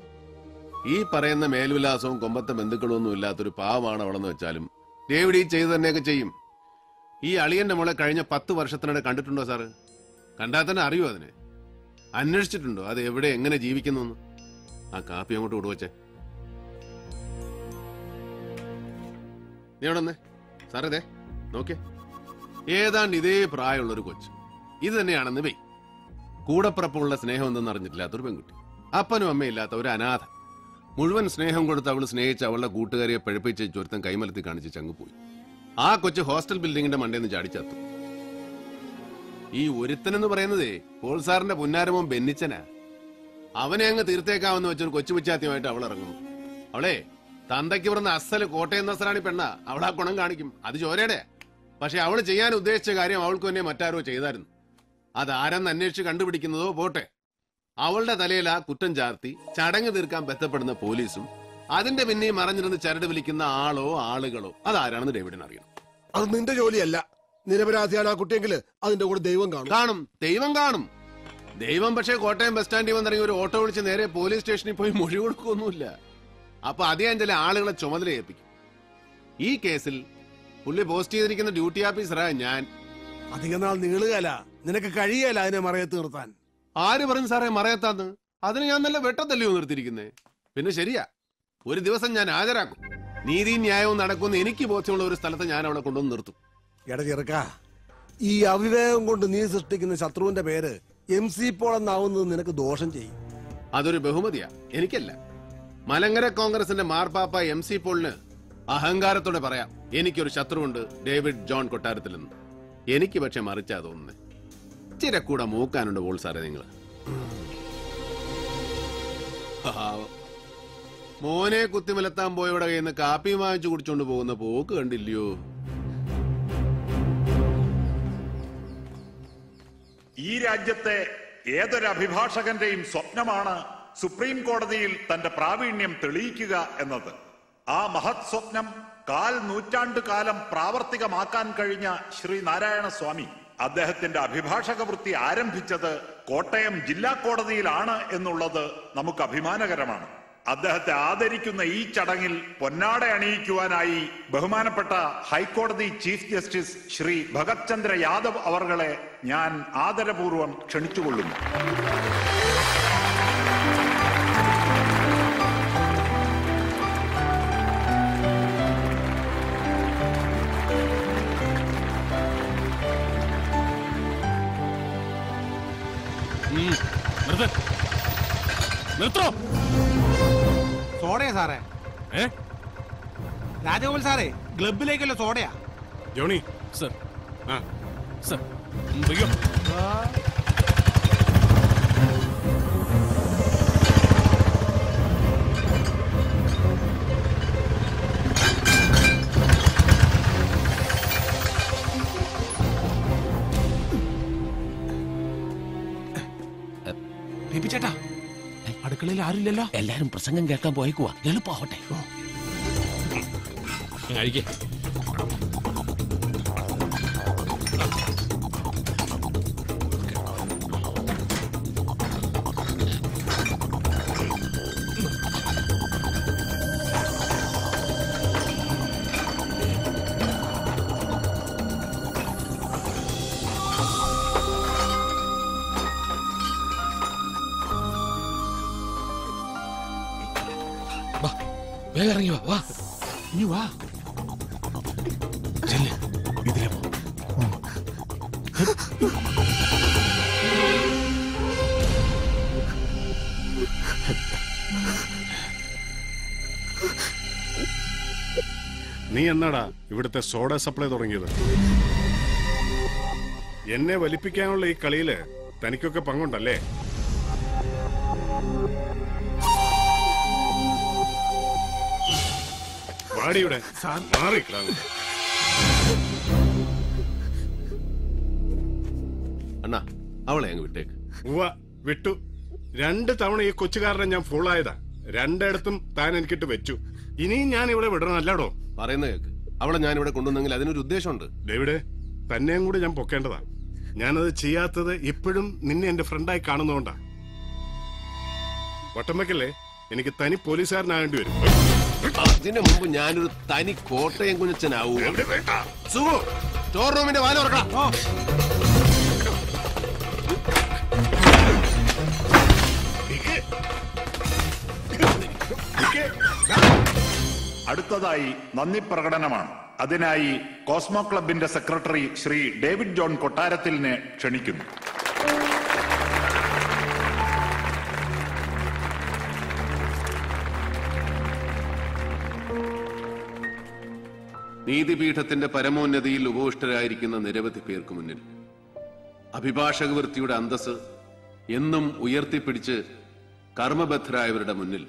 ഈ പറയുന്ന മേൽവിലാസവും കൊമ്പത്തെ ബന്ധുക്കളും ഒന്നും ഇല്ലാത്തൊരു പാവമാണ് അവളെന്ന് വെച്ചാലും ഡേവിഡ് ഈ ചെയ്തു തന്നെയൊക്കെ ചെയ്യും. ഈ അളിയന്റെ മോളെ കഴിഞ്ഞ പത്ത് വർഷത്തിനിടെ കണ്ടിട്ടുണ്ടോ സാറ്? കണ്ടാൽ തന്നെ അറിയോ അതിനെ? അന്വേഷിച്ചിട്ടുണ്ടോ? അത് എവിടെ എങ്ങനെ ജീവിക്കുന്നു ആ കാപ്പി അങ്ങോട്ട് കൊടുവച്ചേ നീ അവിടെ സാറേ ദേ നോക്കിയേ. ഏതാണ്ട് ഇതേ പ്രായമുള്ള ഒരു കൊച്ച്. ഇത് തന്നെയാണെന്ന് വെയ്. കൂടപ്പുറപ്പുള്ള സ്നേഹം എന്തെന്ന് അറിഞ്ഞിട്ടില്ലാത്തൊരു പെൺകുട്ടി. അപ്പനും അമ്മയില്ലാത്ത ഒരു അനാഥ മുഴുവൻ സ്നേഹം കൊടുത്ത് അവൾ സ്നേഹിച്ച് അവളുടെ കൂട്ടുകാരിയെ പഴുപ്പിച്ച് ചൊരുത്തം കൈമലത്തി കാണിച്ച് ചങ്ങ് പോയി. ആ കൊച്ച് ഹോസ്റ്റൽ ബിൽഡിങ്ങിന്റെ മണ്ടയിൽ നിന്ന് ചാടിച്ചത്തു ഈ ഒരുത്തനെന്ന് പറയുന്നതേ പോൾ സാറിന്റെ പുന്നാരമോൻ ബെന്നിച്ചനാ. അവനെ അങ്ങ് തീർത്തേക്കാവെന്ന് വെച്ചൊരു കൊച്ചു പിച്ചാത്തിയുമായിട്ട് അവൾ ഇറങ്ങുന്നു അവളെ തന്തയ്ക്ക് ഇവിടുന്ന് അസൽ കോട്ടയം നസ്രാണി പെണ്ണ. അവൾ ആ ഗുണം കാണിക്കും. അത് ചോരയുടെ. പക്ഷെ അവൾ ചെയ്യാൻ ഉദ്ദേശിച്ച കാര്യം അവൾക്ക് തന്നെ മറ്റാരോ ചെയ്തായിരുന്നു. അത് ആരെന്ന് അന്വേഷിച്ച് കണ്ടുപിടിക്കുന്നതോ പോട്ടെ. അവളുടെ തലയിൽ ആ കുറ്റം ചാർത്തി ചടങ്ങ് തീർക്കാൻ ബന്ധപ്പെടുന്ന പോലീസും അതിന്റെ പിന്നെയും മറഞ്ഞിരുന്ന് ചരട് വിളിക്കുന്ന ആളോ ആളുകളോ അതാരാണെന്ന് ഡേവിഡിന് അറിയണം. അത് നിന്റെ ജോലിയല്ല. നിരപരാധിയാണ് ആ കുട്ടിയെങ്കിൽ അതിന്റെ കൂടെ ദൈവം കാണും. കാണും. ദൈവം കാണും. ദൈവം പക്ഷേ കോട്ടയം ബസ് സ്റ്റാൻഡിൽ വന്നിറങ്ങി ഒരു ഓട്ടോ വിളിച്ച് നേരെ പോലീസ് സ്റ്റേഷനിൽ പോയി മൊഴി കൊടുക്കൊന്നുമില്ല അപ്പൊ അദ്ദേഹം ചില ആളുകളെ ചുമതല ഏൽപ്പിക്കും. ഈ കേസിൽ പുള്ളി പോസ്റ്റ് ചെയ്തിരിക്കുന്ന ഡ്യൂട്ടി ഓഫീസറാ ഞാൻ. അധികം നാൾ നീളുകയല്ല. നിനക്ക് കഴിയല്ല അതിനെ മറയത്ത് നിർത്താൻ. ആര് പറഞ്ഞു സാറേ മറയത്താന്ന്? അതിന് ഞാൻ നല്ല വെട്ടത്തല്ലയോ നിർത്തിയിരിക്കുന്നേ? പിന്നെ ശരിയാ. ഒരു ദിവസം ഞാൻ ഹാജരാക്കും. നീതിയും ന്യായവും നടക്കുന്ന എനിക്ക് ബോധ്യമുള്ള ഒരു സ്ഥലത്ത് ഞാൻ അവിടെ കൊണ്ടുവന്ന് നിർത്തും. എടാ ചെറുക്ക ഈ അവിവേകം കൊണ്ട് നീ സൃഷ്ടിക്കുന്ന ശത്രുവിന്റെ പേര് എം സി പോൾ എന്നാവുന്നത് നിനക്ക് ദോഷം ചെയ്യും. അതൊരു ബഹുമതിയാ. എനിക്കല്ല. മലങ്കര കോൺഗ്രസിന്റെ മാർപ്പാപ്പ എം സി പോളിന് അഹങ്കാരത്തോടെ പറയാം. എനിക്കൊരു ശത്രുവുണ്ട് ഡേവിഡ് ജോൺ കൊട്ടാരത്തിൽ നിന്ന്. എനിക്ക് പക്ഷെ മറിച്ചാ തോന്നുന്നത് ഇച്ചിരി കൂടെ മൂക്കാനുണ്ട് പോൾ സാറേ നിങ്ങൾ മോനെ കുത്തിമലത്താൻ പോയവിടെ കയ്യിൽ നിന്ന് കാപ്പി വാങ്ങിച്ചു കുടിച്ചോണ്ട് പോകുന്ന പോക്ക് കണ്ടില്ലയോ? ഈ രാജ്യത്തെ ഏതൊരു അഭിഭാഷകന്റെയും സ്വപ്നമാണ് സുപ്രീം കോടതിയിൽ തന്റെ പ്രാവീണ്യം തെളിയിക്കുക എന്നത്. ആ മഹത് സ്വപ്നം കാൽ നൂറ്റാണ്ടു കാലം പ്രാവർത്തികമാക്കാൻ കഴിഞ്ഞ ശ്രീ നാരായണ സ്വാമി അദ്ദേഹത്തിന്റെ അഭിഭാഷക വൃത്തി ആരംഭിച്ചത് കോട്ടയം ജില്ലാ കോടതിയിലാണ് എന്നുള്ളത് നമുക്ക് അഭിമാനകരമാണ്. അദ്ദേഹത്തെ ആദരിക്കുന്ന ഈ ചടങ്ങിൽ പൊന്നാട അണിയിക്കുവാനായി ബഹുമാനപ്പെട്ട ഹൈക്കോടതി ചീഫ് ജസ്റ്റിസ് ശ്രീ ഭഗത് ചന്ദ്ര യാദവ് അവർകളെ ഞാൻ ആദരപൂർവം ക്ഷണിച്ചുകൊള്ളുന്നു. നിർത്തോ. സോഡയാ സാറേ. ഏ? രാജഗോപാൽ സാറേ ക്ലബിലേക്കല്ല സോഡയാ? Johnny sir. ആ. സർ അയ്യോ അടുക്കളയിൽ ആരില്ലല്ലോ എല്ലാരും പ്രസംഗം കേൾക്കാൻ പോയേക്കുവാ എളുപ്പാവട്ടെ കഴിക്കേ വേഗം ഇറങ്ങി വാ വാ. ഇനി വാ. ചെല്ല് ഇതിലെ പോ. നീ എന്നാടാ ഇവിടുത്തെ സോഡ സപ്ലൈ തുടങ്ങിയത്? എന്നെ വലിപ്പിക്കാനുള്ള ഈ കളിയിൽ തനിക്കൊക്കെ പങ്കുണ്ടല്ലേ? മാറിക്കിടാ അണ്ണാ അവളെ അങ്ങ് വിട്ടേക്ക്. വിട്ടു. രണ്ട് തവണ ഈ കൊച്ചുകാരനെ ഞാൻ ഫുള്ളായതാ രണ്ടിടത്തും താൻ എനിക്കിട്ട് വെച്ചു. ഇനിയും ഞാൻ ഇവിടെ വിടണമല്ലാടോ പറയുന്ന കേക്ക്. അവളെ ഞാൻ ഇവിടെ കൊണ്ടുവന്നെങ്കിൽ അതിനൊരു ഉദ്ദേശമുണ്ട്. ഡേവിഡ് തന്നെയും കൂടി ഞാൻ പൊക്കേണ്ടതാ. ഞാനത് ചെയ്യാത്തത് ഇപ്പോഴും നിന്നെ എന്റെ ഫ്രണ്ടായി കാണുന്നോണ്ടാ വട്ടമ്മക്കല്ലേ എനിക്ക് തനി പോലീസുകാരനാകേണ്ടി വരും. അതിനു മുമ്പ് ഞാനൊരു തനി കോട്ടയം കുഞ്ഞച്ചനാവൂ സുഖു സ്റ്റോർ റൂമിന്റെ വാല ഉറക്കണം അടുത്തതായി നന്ദി പ്രകടനമാണ്. അതിനായി കോസ്മോ ക്ലബിന്റെ സെക്രട്ടറി ശ്രീ ഡേവിഡ് ജോൺ കൊട്ടാരത്തിലിനെ ക്ഷണിക്കുന്നു. നീതിപീഠത്തിന്റെ പരമോന്നതിയിൽ ഉപവിഷ്ടരായിരിക്കുന്ന നിരവധി പേർക്ക് മുന്നിൽ. അഭിഭാഷക വൃത്തിയുടെ അന്തസ് എന്നും ഉയർത്തിപ്പിടിച്ച് കർമ്മബദ്ധരായവരുടെ മുന്നിൽ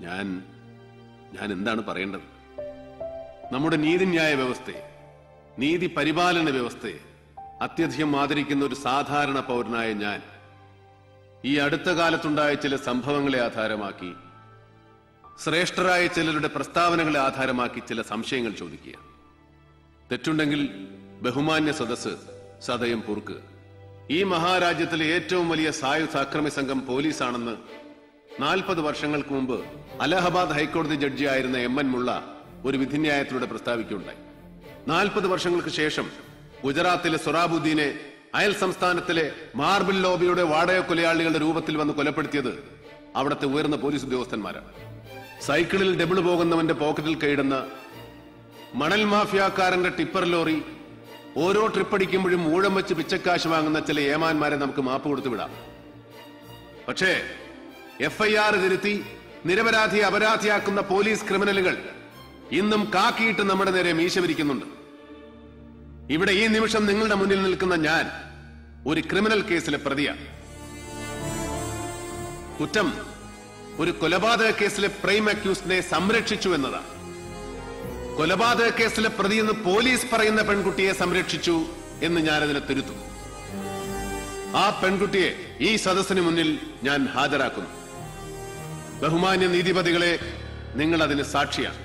ഞാൻ ഞാൻ എന്താണ് പറയേണ്ടത്? നമ്മുടെ നീതിന്യായ വ്യവസ്ഥയെ നീതി പരിപാലന വ്യവസ്ഥയെ അത്യധികം ആദരിക്കുന്ന ഒരു സാധാരണ പൗരനായ ഞാൻ ഈ അടുത്ത കാലത്തുണ്ടായ ചില സംഭവങ്ങളെ ആധാരമാക്കി ശ്രേഷ്ഠരായ ചിലരുടെ പ്രസ്താവനകളെ ആധാരമാക്കി ചില സംശയങ്ങൾ ചോദിക്കുക. തെറ്റുണ്ടെങ്കിൽ ബഹുമാന്യ സദസ് സദയം പൊറുക്കുക ഈ മഹാരാജ്യത്തിലെ ഏറ്റവും വലിയ സായുധ അക്രമി സംഘം പോലീസാണെന്ന് നാൽപ്പത് വർഷങ്ങൾക്ക് മുമ്പ് അലഹബാദ് ഹൈക്കോടതി ജഡ്ജിയായിരുന്ന എം എൻ മുള്ള ഒരു വിധിന്യായത്തിലൂടെ പ്രസ്താവിക്കുകയുണ്ടായി. നാൽപ്പത് വർഷങ്ങൾക്ക് ശേഷം ഗുജറാത്തിലെ സൊറാബുദ്ദീനെ അയൽ സംസ്ഥാനത്തിലെ മാർബിൾ ലോബിയുടെ വാടക കൊലയാളികളുടെ രൂപത്തിൽ വന്ന് കൊലപ്പെടുത്തിയത് അവിടുത്തെ ഉയർന്ന പോലീസ് ഉദ്യോഗസ്ഥന്മാരാണ്. സൈക്കിളിൽ ഡബിൾ പോകുന്നവന്റെ പോക്കറ്റിൽ കൈയിടുന്ന മണൽ മാഫിയാക്കാരന്റെ ടിപ്പർ ലോറി ഓരോ ട്രിപ്പടിക്കുമ്പോഴും ഊഴം വെച്ച് പിച്ചക്കാശ് വാങ്ങുന്ന ചില ഏമാന്മാരെ നമുക്ക് മാപ്പ് കൊടുത്തു വിടാം. പക്ഷേ എഫ് ഐ ആർ തിരുത്തി നിരപരാധിയെ അപരാധിയാക്കുന്ന പോലീസ് ക്രിമിനലുകൾ ഇന്നും കാക്കിയിട്ട് നമ്മുടെ നേരെ മീശ വിരിക്കുന്നുണ്ട്. ഇവിടെ ഈ നിമിഷം നിങ്ങളുടെ മുന്നിൽ നിൽക്കുന്ന ഞാൻ ഒരു ക്രിമിനൽ കേസിലെ പ്രതിയാണ്. കുറ്റം ഒരു കൊലപാതക കേസിലെ പ്രൈം അക്യൂസ്ഡിനെ സംരക്ഷിച്ചു എന്നതാണ്. കൊലപാതക കേസിലെ പ്രതി എന്ന് പോലീസ് പറയുന്ന പെൺകുട്ടിയെ സംരക്ഷിച്ചു എന്ന് ഞാൻ അതിനെ തിരുത്തും ആ പെൺകുട്ടിയെ ഈ സദസ്സിന് മുന്നിൽ ഞാൻ ഹാജരാക്കുന്നു. ബഹുമാന്യ നീതിപതികളെ നിങ്ങൾ അതിന് സാക്ഷിയാണ്.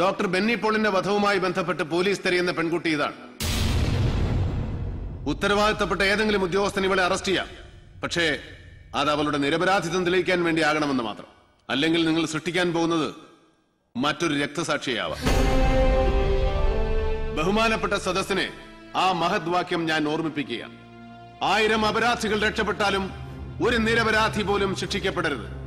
ഡോക്ടർ ബെന്നി പോളിന്റെ വധവുമായി ബന്ധപ്പെട്ട് പോലീസ് തെരയുന്ന പെൺകുട്ടി ഇതാണ്. ഉത്തരവാദിത്തപ്പെട്ട ഏതെങ്കിലും ഉദ്യോഗസ്ഥൻ ഇവളെ അറസ്റ്റ് ചെയ്യാം. പക്ഷേ അത് അവളുടെ നിരപരാധിത്വം തെളിയിക്കാൻ വേണ്ടി ആകണമെന്ന് മാത്രം. അല്ലെങ്കിൽ നിങ്ങൾ സൃഷ്ടിക്കാൻ പോകുന്നത് മറ്റൊരു രക്തസാക്ഷിയാവാം. ബഹുമാനപ്പെട്ട സദസ്സിനെ ആ മഹത് വാക്യം ഞാൻ ഓർമ്മിപ്പിക്കുക ആയിരം അപരാധികൾ രക്ഷപ്പെട്ടാലും ഒരു നിരപരാധി പോലും ശിക്ഷിക്കപ്പെടരുത്.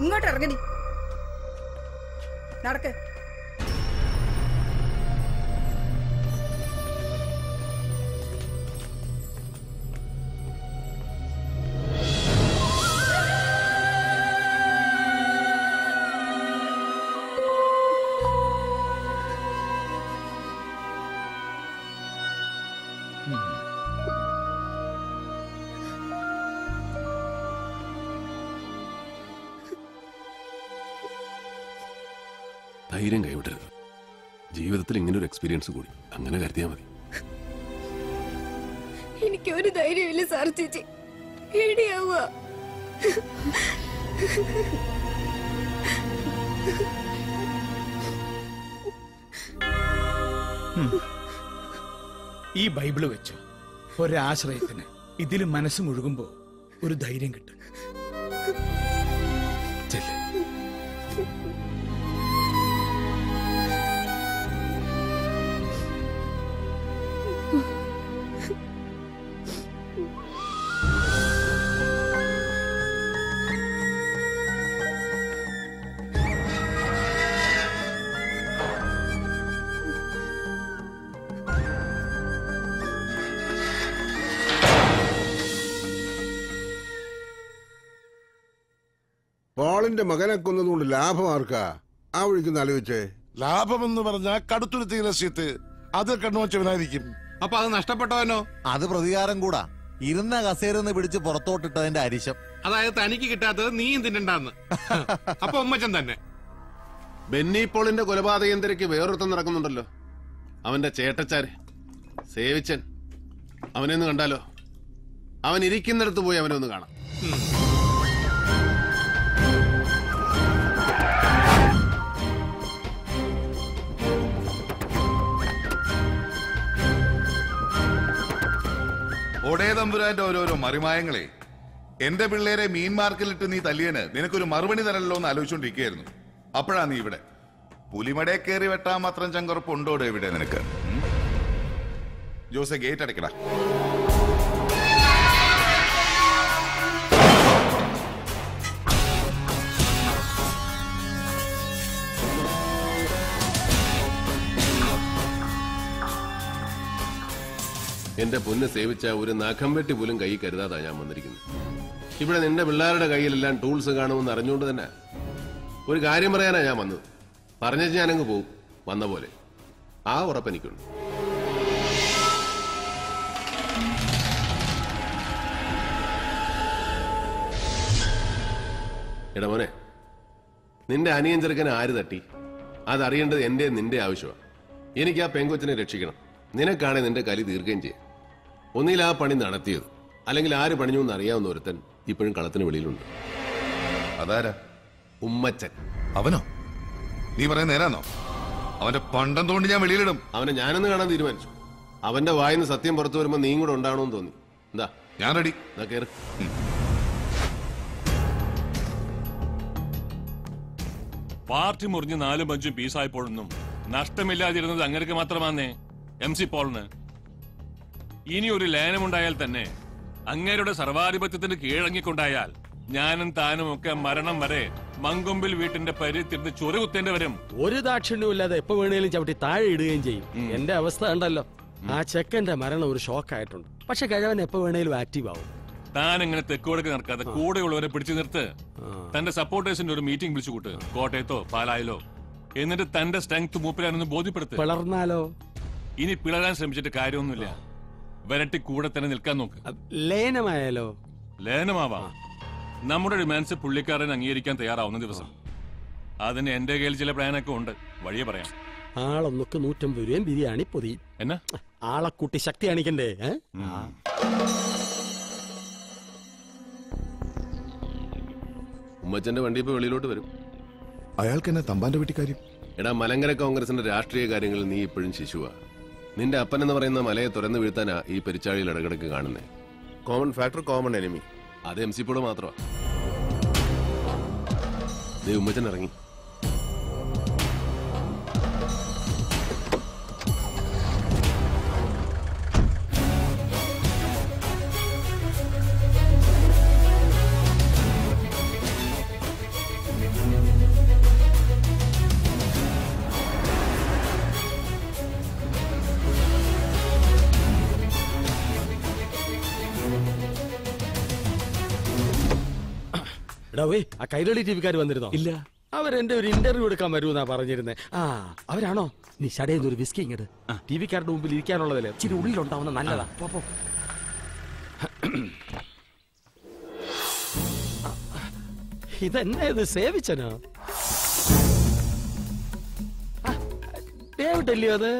ഇങ്ങോട്ട് ഇറങ്ങടി. നടക്ക്. എക്സ്പീരിയൻസ് കൂടി. അങ്ങനെ കരുതിയാൽ മതി. എനിക്ക് ഒരു ധൈര്യമില്ല സാർ ചേച്ചി. പേടിയാവുക. ഈ ബൈബിൾ വെച്ച്. ഒരാശ്രയത്തിന് ഇതിൽ മനസ്സ് മുഴുകുമ്പോ ഒരു ധൈര്യം കിട്ടും. പോളിന്റെ മകനെ കൊന്നതുകൊണ്ട് ലാഭം ആർക്കാ? ആ വഴിക്കൊന്ന് ആലോചിച്ചേ. എന്ന് പറഞ്ഞാൽ കടുത്തുരുത്തിയ രസ്യത്ത് അത് കണ്ണുവച്ചവനായിരിക്കും അപ്പൊ അത് നഷ്ടപ്പെട്ടവനോ? അത് പ്രതികാരം കൂടാ. ഇരുന്ന കസേരന്ന് പിടിച്ച് പുറത്തോട്ടിട്ടതിന്റെ അരിശം. അതായത് തനിക്ക് കിട്ടാത്തത് നീയും തിന്നണ്ടാന്ന്. അപ്പൊ ഉമ്മച്ചൻ തന്നെ. ബെന്നി പോളിന്റെ കൊലപാതകേന്ദ്രയ്ക്ക് വേറൊരുത്തം നടക്കുന്നുണ്ടല്ലോ. അവന്റെ ചേട്ടച്ചാര്. സേവിച്ചൻ. അവനെ ഒന്ന് കണ്ടാലോ? അവൻ ഇരിക്കുന്നിടത്ത് പോയി അവനെ ഒന്ന് കാണാം. ഒടേ തമ്പുരാന്റെ ഓരോരോ മറിമായങ്ങളെ. എന്റെ പിള്ളേരെ മീൻ മാർക്കിലിട്ട് നീ തല്ലിയന് നിനക്കൊരു മറുപടി തരല്ലോ എന്ന് ആലോചിച്ചോണ്ടിരിക്കുകയായിരുന്നു. അപ്പോഴാ നീ ഇവിടെ. പുലിമടെ കയറി വെട്ടാൻ മാത്രം ചങ്കുറപ്പുണ്ടോടെ ഇവിടെ നിനക്ക്? ജോസെ ഗേറ്റ് അടയ്ക്കടാ എന്റെ പൊന്ന് സേവിച്ച ഒരു നഖം വെട്ടി പോലും കൈ കരുതാതാ ഞാൻ വന്നിരിക്കുന്നത്. ഇവിടെ നിന്റെ പിള്ളേരുടെ കയ്യിലെല്ലാം ടൂൾസ് കാണുമെന്ന് അറിഞ്ഞുകൊണ്ട് തന്നെ ഒരു കാര്യം പറയാനാ ഞാൻ വന്നത്. പറഞ്ഞേച്ച് ഞാനങ്ങ് പോകും വന്ന പോലെ. ആ ഉറപ്പെനിക്കുണ്ട് എടാ നിന്റെ അനിയൻ ചെറുക്കനെ ആര് തട്ടി? അതറിയേണ്ടത് എന്റെ നിന്റെ ആവശ്യമാണ് എനിക്ക് ആ പെങ്കൊച്ചിനെ രക്ഷിക്കണം. നിനക്കാണെ നിന്റെ കലി തീർക്കുകയും ചെയ്യാം. ഒന്നിൽ ആ പണി നടത്തിയത്. അല്ലെങ്കിൽ ആര് പണിഞ്ഞു എന്ന് അറിയാവുന്ന ഒരുത്തൻ ഇപ്പോഴും കളത്തിന് വെളിയിലുണ്ട്. അതാരാ? ഉമ്മച്ചൻ. അവനോ? നീ പറയാൻ നേരാന്നോ? അവന്റെ പണ്ടം തോണ്ടി ഞാൻ വെളിയിലിടും? അവനെ ഞാനൊന്ന് കാണാൻ തീരുമാനിച്ചു. അവന്റെ വായിന്ന് സത്യം പുറത്തു വരുമ്പോ നീ കൂടെ ഉണ്ടാണോന്ന് തോന്നി. എന്താ? ഞാൻ റെഡി. എന്നാ കേറ്. പാർട്ടി മുറിഞ്ഞ് നാലും അഞ്ചും പീസായപ്പോഴൊന്നും നഷ്ടമില്ലാതിരുന്നത് അങ്ങനെയൊക്കെ മാത്രമാന്നേ. എം സി പോളിന് ഇനി ഒരു ലയനമുണ്ടായാൽ തന്നെ അങ്ങേരുടെ സർവാധിപത്യത്തിന് കീഴടങ്ങിക്കൊണ്ടായാൽ ഞാനും താനും ഒക്കെ മരണം വരെ മങ്കൊമ്പിൽ വീട്ടിന്റെ പരിത്തിരുന്ന് ചൊറി കുത്തേണ്ടി വരും ഒരു ദാക്ഷിണ്യവും ഇല്ലാതെ എപ്പോ വേണേലും ചവിട്ടി താഴെ ഇടുകയും ചെയ്യും. എന്റെ അവസ്ഥ ഉണ്ടല്ലോ ആ ചെക്കന്റെ മരണം ഒരു ഷോക്ക് ആയിട്ടുണ്ട്. പക്ഷെ കിഴവൻ എപ്പോ വേണേലും ആക്റ്റീവ് ആവും. താൻ ഇങ്ങനെ തെക്കുവടക്ക് നടക്കാതെ കൂടെയുള്ളവരെ പിടിച്ചു നിർത്ത്. തന്റെ സപ്പോർട്ടേഴ്സിന്റെ ഒരു മീറ്റിംഗ് വിളിച്ചു കൂട്ട്. കോട്ടയത്തോ പാലായിലോ. എന്നിട്ട് തന്റെ സ്ട്രെങ്ത് മൂപ്പിലാനൊന്ന് ബോധ്യപ്പെടുത്തും. പിളർന്നാലോ? ഇനി പിളരാൻ ശ്രമിച്ചിട്ട് കാര്യമൊന്നുമില്ല. വരട്ടി കൂടെ തന്നെ നിൽക്കാൻ നോക്ക്. ലയനമായാലോ? ലയനമാവാ. നമ്മുടെ ഡിമാൻഡ്സ് പുള്ളിക്കാരൻ അംഗീകരിക്കാൻ തയ്യാറാവുന്ന ദിവസം. അതിന് എന്റെ കയ്യിൽ ചില പ്ലാനൊക്കെ ഉണ്ട്. വഴിയെ പറയാം. ആളൊന്നൊക്കെ നൂറ്റമ്പത് രൂപയും ബിരിയാണി പൊതി. എന്നാ? ആളെ കൂട്ടി ശക്തി കാണിക്കണ്ടേ? ഉമ്മച്ചന്റെ വണ്ടി ഇപ്പൊ വെളിയിലോട്ട് വരും. അയാൾക്ക് എന്നെ തമ്പാന്റെ വീട്ടിക്കാര്യം എടാ മലങ്കര കോൺഗ്രസിന്റെ രാഷ്ട്രീയ കാര്യങ്ങളിൽ നീ ഇപ്പോഴും ശിശുവാ. നിന്റെ അപ്പൻ എന്ന് പറയുന്ന മലയെ തുറന്നു വീഴ്ത്താനാ ഈ പെരിച്ചാഴിയിൽ ഇടകിടക്ക് കാണുന്നേ. കോമൺ ഫാക്ടർ കോമൺ എനിമി അത് എം സി പോൾ മാത്രമാ ദേ ഉമ്മച്ചൻ ഇറങ്ങി. എടാ വേ ആ കൈരളി ടി വിക്കാർ വന്നിരുന്നോ? ഇല്ല. അവരെന്റെ ഒരു ഇന്റർവ്യൂ എടുക്കാൻ വരുമെന്നാ പറഞ്ഞിരുന്നേ. ആ അവരാണോ? നീ ഷടേന്ന് ഒരു വിസ്കി ഇങ്ങട്. ടി വിക്കാരുടെ മുമ്പിൽ ഇരിക്കാനുള്ളതല്ലേ? ഇച്ചിരി ഉള്ളിലുണ്ടാവുന്ന നല്ലതാ. പോ. ഇതെന്നെ ഇത് സേവിച്ചനോ? അല്ലയോ അത്?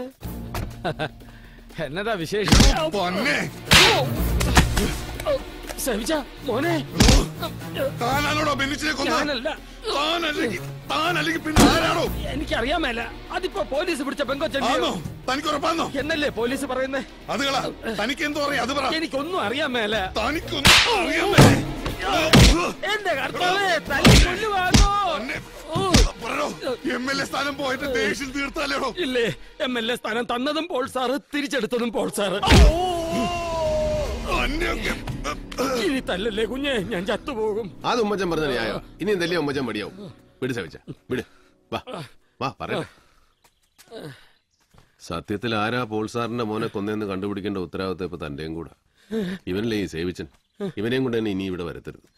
എന്നതാ വിശേഷം? സേവിച്ച മോനെ? താനാണോടോ ബെന്നിച്ചിനെ കൊന്നത്? ഞാനല്ല. താനല്ലെങ്കിൽ പിന്നെ ആരാണോ? എനിക്കറിയാൻ മേല. അതിപ്പോ പോലീസ് പിടിച്ച പെങ്കൊച്ചൻ ആണോ? തനിക്ക് ഉറപ്പാണോ? എന്നല്ലേ പോലീസ് പറയുന്നേ? അത് കള. തനിക്ക് എന്തോ അറിയാം അത് പറ. എനിക്കൊന്നും അറിയാൻ മേല. തനിക്കൊന്നും അറിയാൻ മേലെ. എന്റെ കർത്താവേ തല്ലി കൊല്ലുവാങ്ങോ എം എൽ എ സ്ഥാനം പോയിട്ട് ദേഷ്യം തീർത്താലേടോ. ഇല്ലേ എം എൽ എ സ്ഥാനം തന്നതും പോൾ സാറ് തിരിച്ചെടുത്തതും പോൾ സാറ്. ഇനി തല്ലല്ലേ കുഞ്ഞെ? ഞാൻ ചത്തുപോകും. അത് ഉമ്മച്ചൻ പറഞ്ഞ ന്യായോ. ഇനി എന്തല്ലേ ഉമ്മച്ചൻ മടിയാവും. വിട് സവിച്ച. വിട്. വാ. വാ പറയട്ടെ. സത്യത്തിൽ ആരാ പോൾ സാറിന്റെ മോനെ കൊന്നെന്ന് കണ്ടുപിടിക്കേണ്ട ഉത്തരവാദിത്തം ഇപ്പൊ തന്റെയും കൂടെ? ഇവനല്ലേ ഈ സേവിച്ചൻ? ഇവനെയും കൊണ്ട് തന്നെ ഇനി ഇവിടെ വരത്തരുത്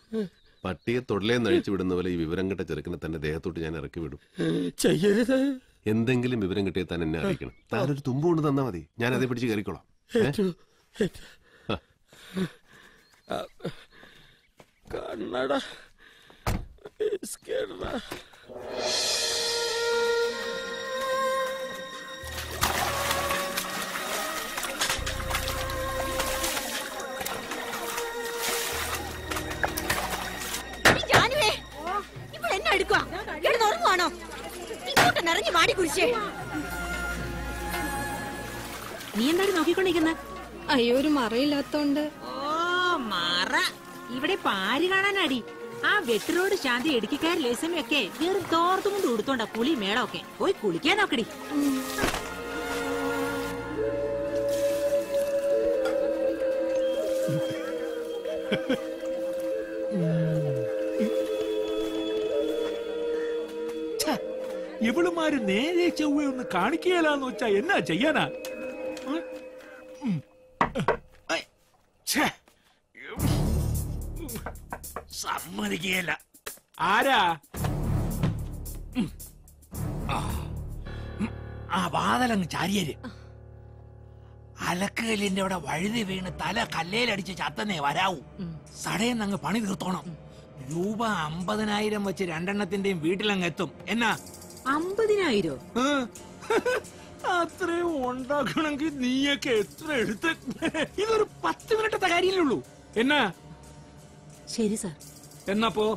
പട്ടിയെ തൊടലേന്ന് അഴിച്ചു വിടുന്ന പോലെ ഈ വിവരം കിട്ട ചെറുക്കനെ തന്നെ ദേഹത്തോട്ട് ഞാൻ ഇറക്കി വിടും. ചെയ്യരുത്. എന്തെങ്കിലും വിവരം കിട്ടിയാൽ തന്നെ എന്നെ അറിയിക്കണം. താനൊരു തുമ്പ് കൊണ്ട് തന്നാ മതി. ഞാൻ അതേ പിടിച്ച് കയറിക്കോളാം. കണ്ണട ഇങ്ങോട്ട് നിറഞ്ഞു കുരിശേ. നീ എന്താണ് നോക്കിക്കൊണ്ടിരിക്കുന്നത് അയ്യോ ഒരു മറയില്ലാത്തോണ്ട്. ഓ മറ. ഇവിടെ പാരി കാണാനടി. ആ വെട്ടിറോഡ് ശാന്തി ഇടുക്കിക്കാർ ലേസമയൊക്കെ വെറും തോർത്തും കൊണ്ട് കൊടുത്തോണ്ടാ കുളി മേളമൊക്കെ. പോയി കുളിക്കാൻ നോക്കടി. ഇവളുമാര് നേരെ ചൊവ്വയൊന്ന് കാണിക്കുകയില്ലാന്ന് വെച്ചാ എന്നാ ചെയ്യാനാ. സമ്മതിക്കുകയല്ല. ആരാ. ആ. വാതലങ്ങ് ചാരിയര്. അലക്കുകല്ലിന്റെ അവിടെ വഴുതി വീണ് തല കല്ലേലടിച്ച് ചത്തന്നേ വരാവൂ. സടയെന്ന് അങ്ങ് പണി തീർത്തോണം. രൂപ അമ്പതിനായിരം വെച്ച് രണ്ടെണ്ണത്തിന്റെയും വീട്ടിലങ്ങ് എത്തും. എന്നാ? അമ്പതിനായിരോ? അത്രയും ഉണ്ടാക്കണമെങ്കിൽ നീയൊക്കെ എത്ര എടുത്ത് ഇതൊരു പത്ത് മിനിറ്റത്തെ കാര്യമല്ലേ ഉള്ളൂ. എന്നാ? ശരി സാർ. എന്നാ വരൂ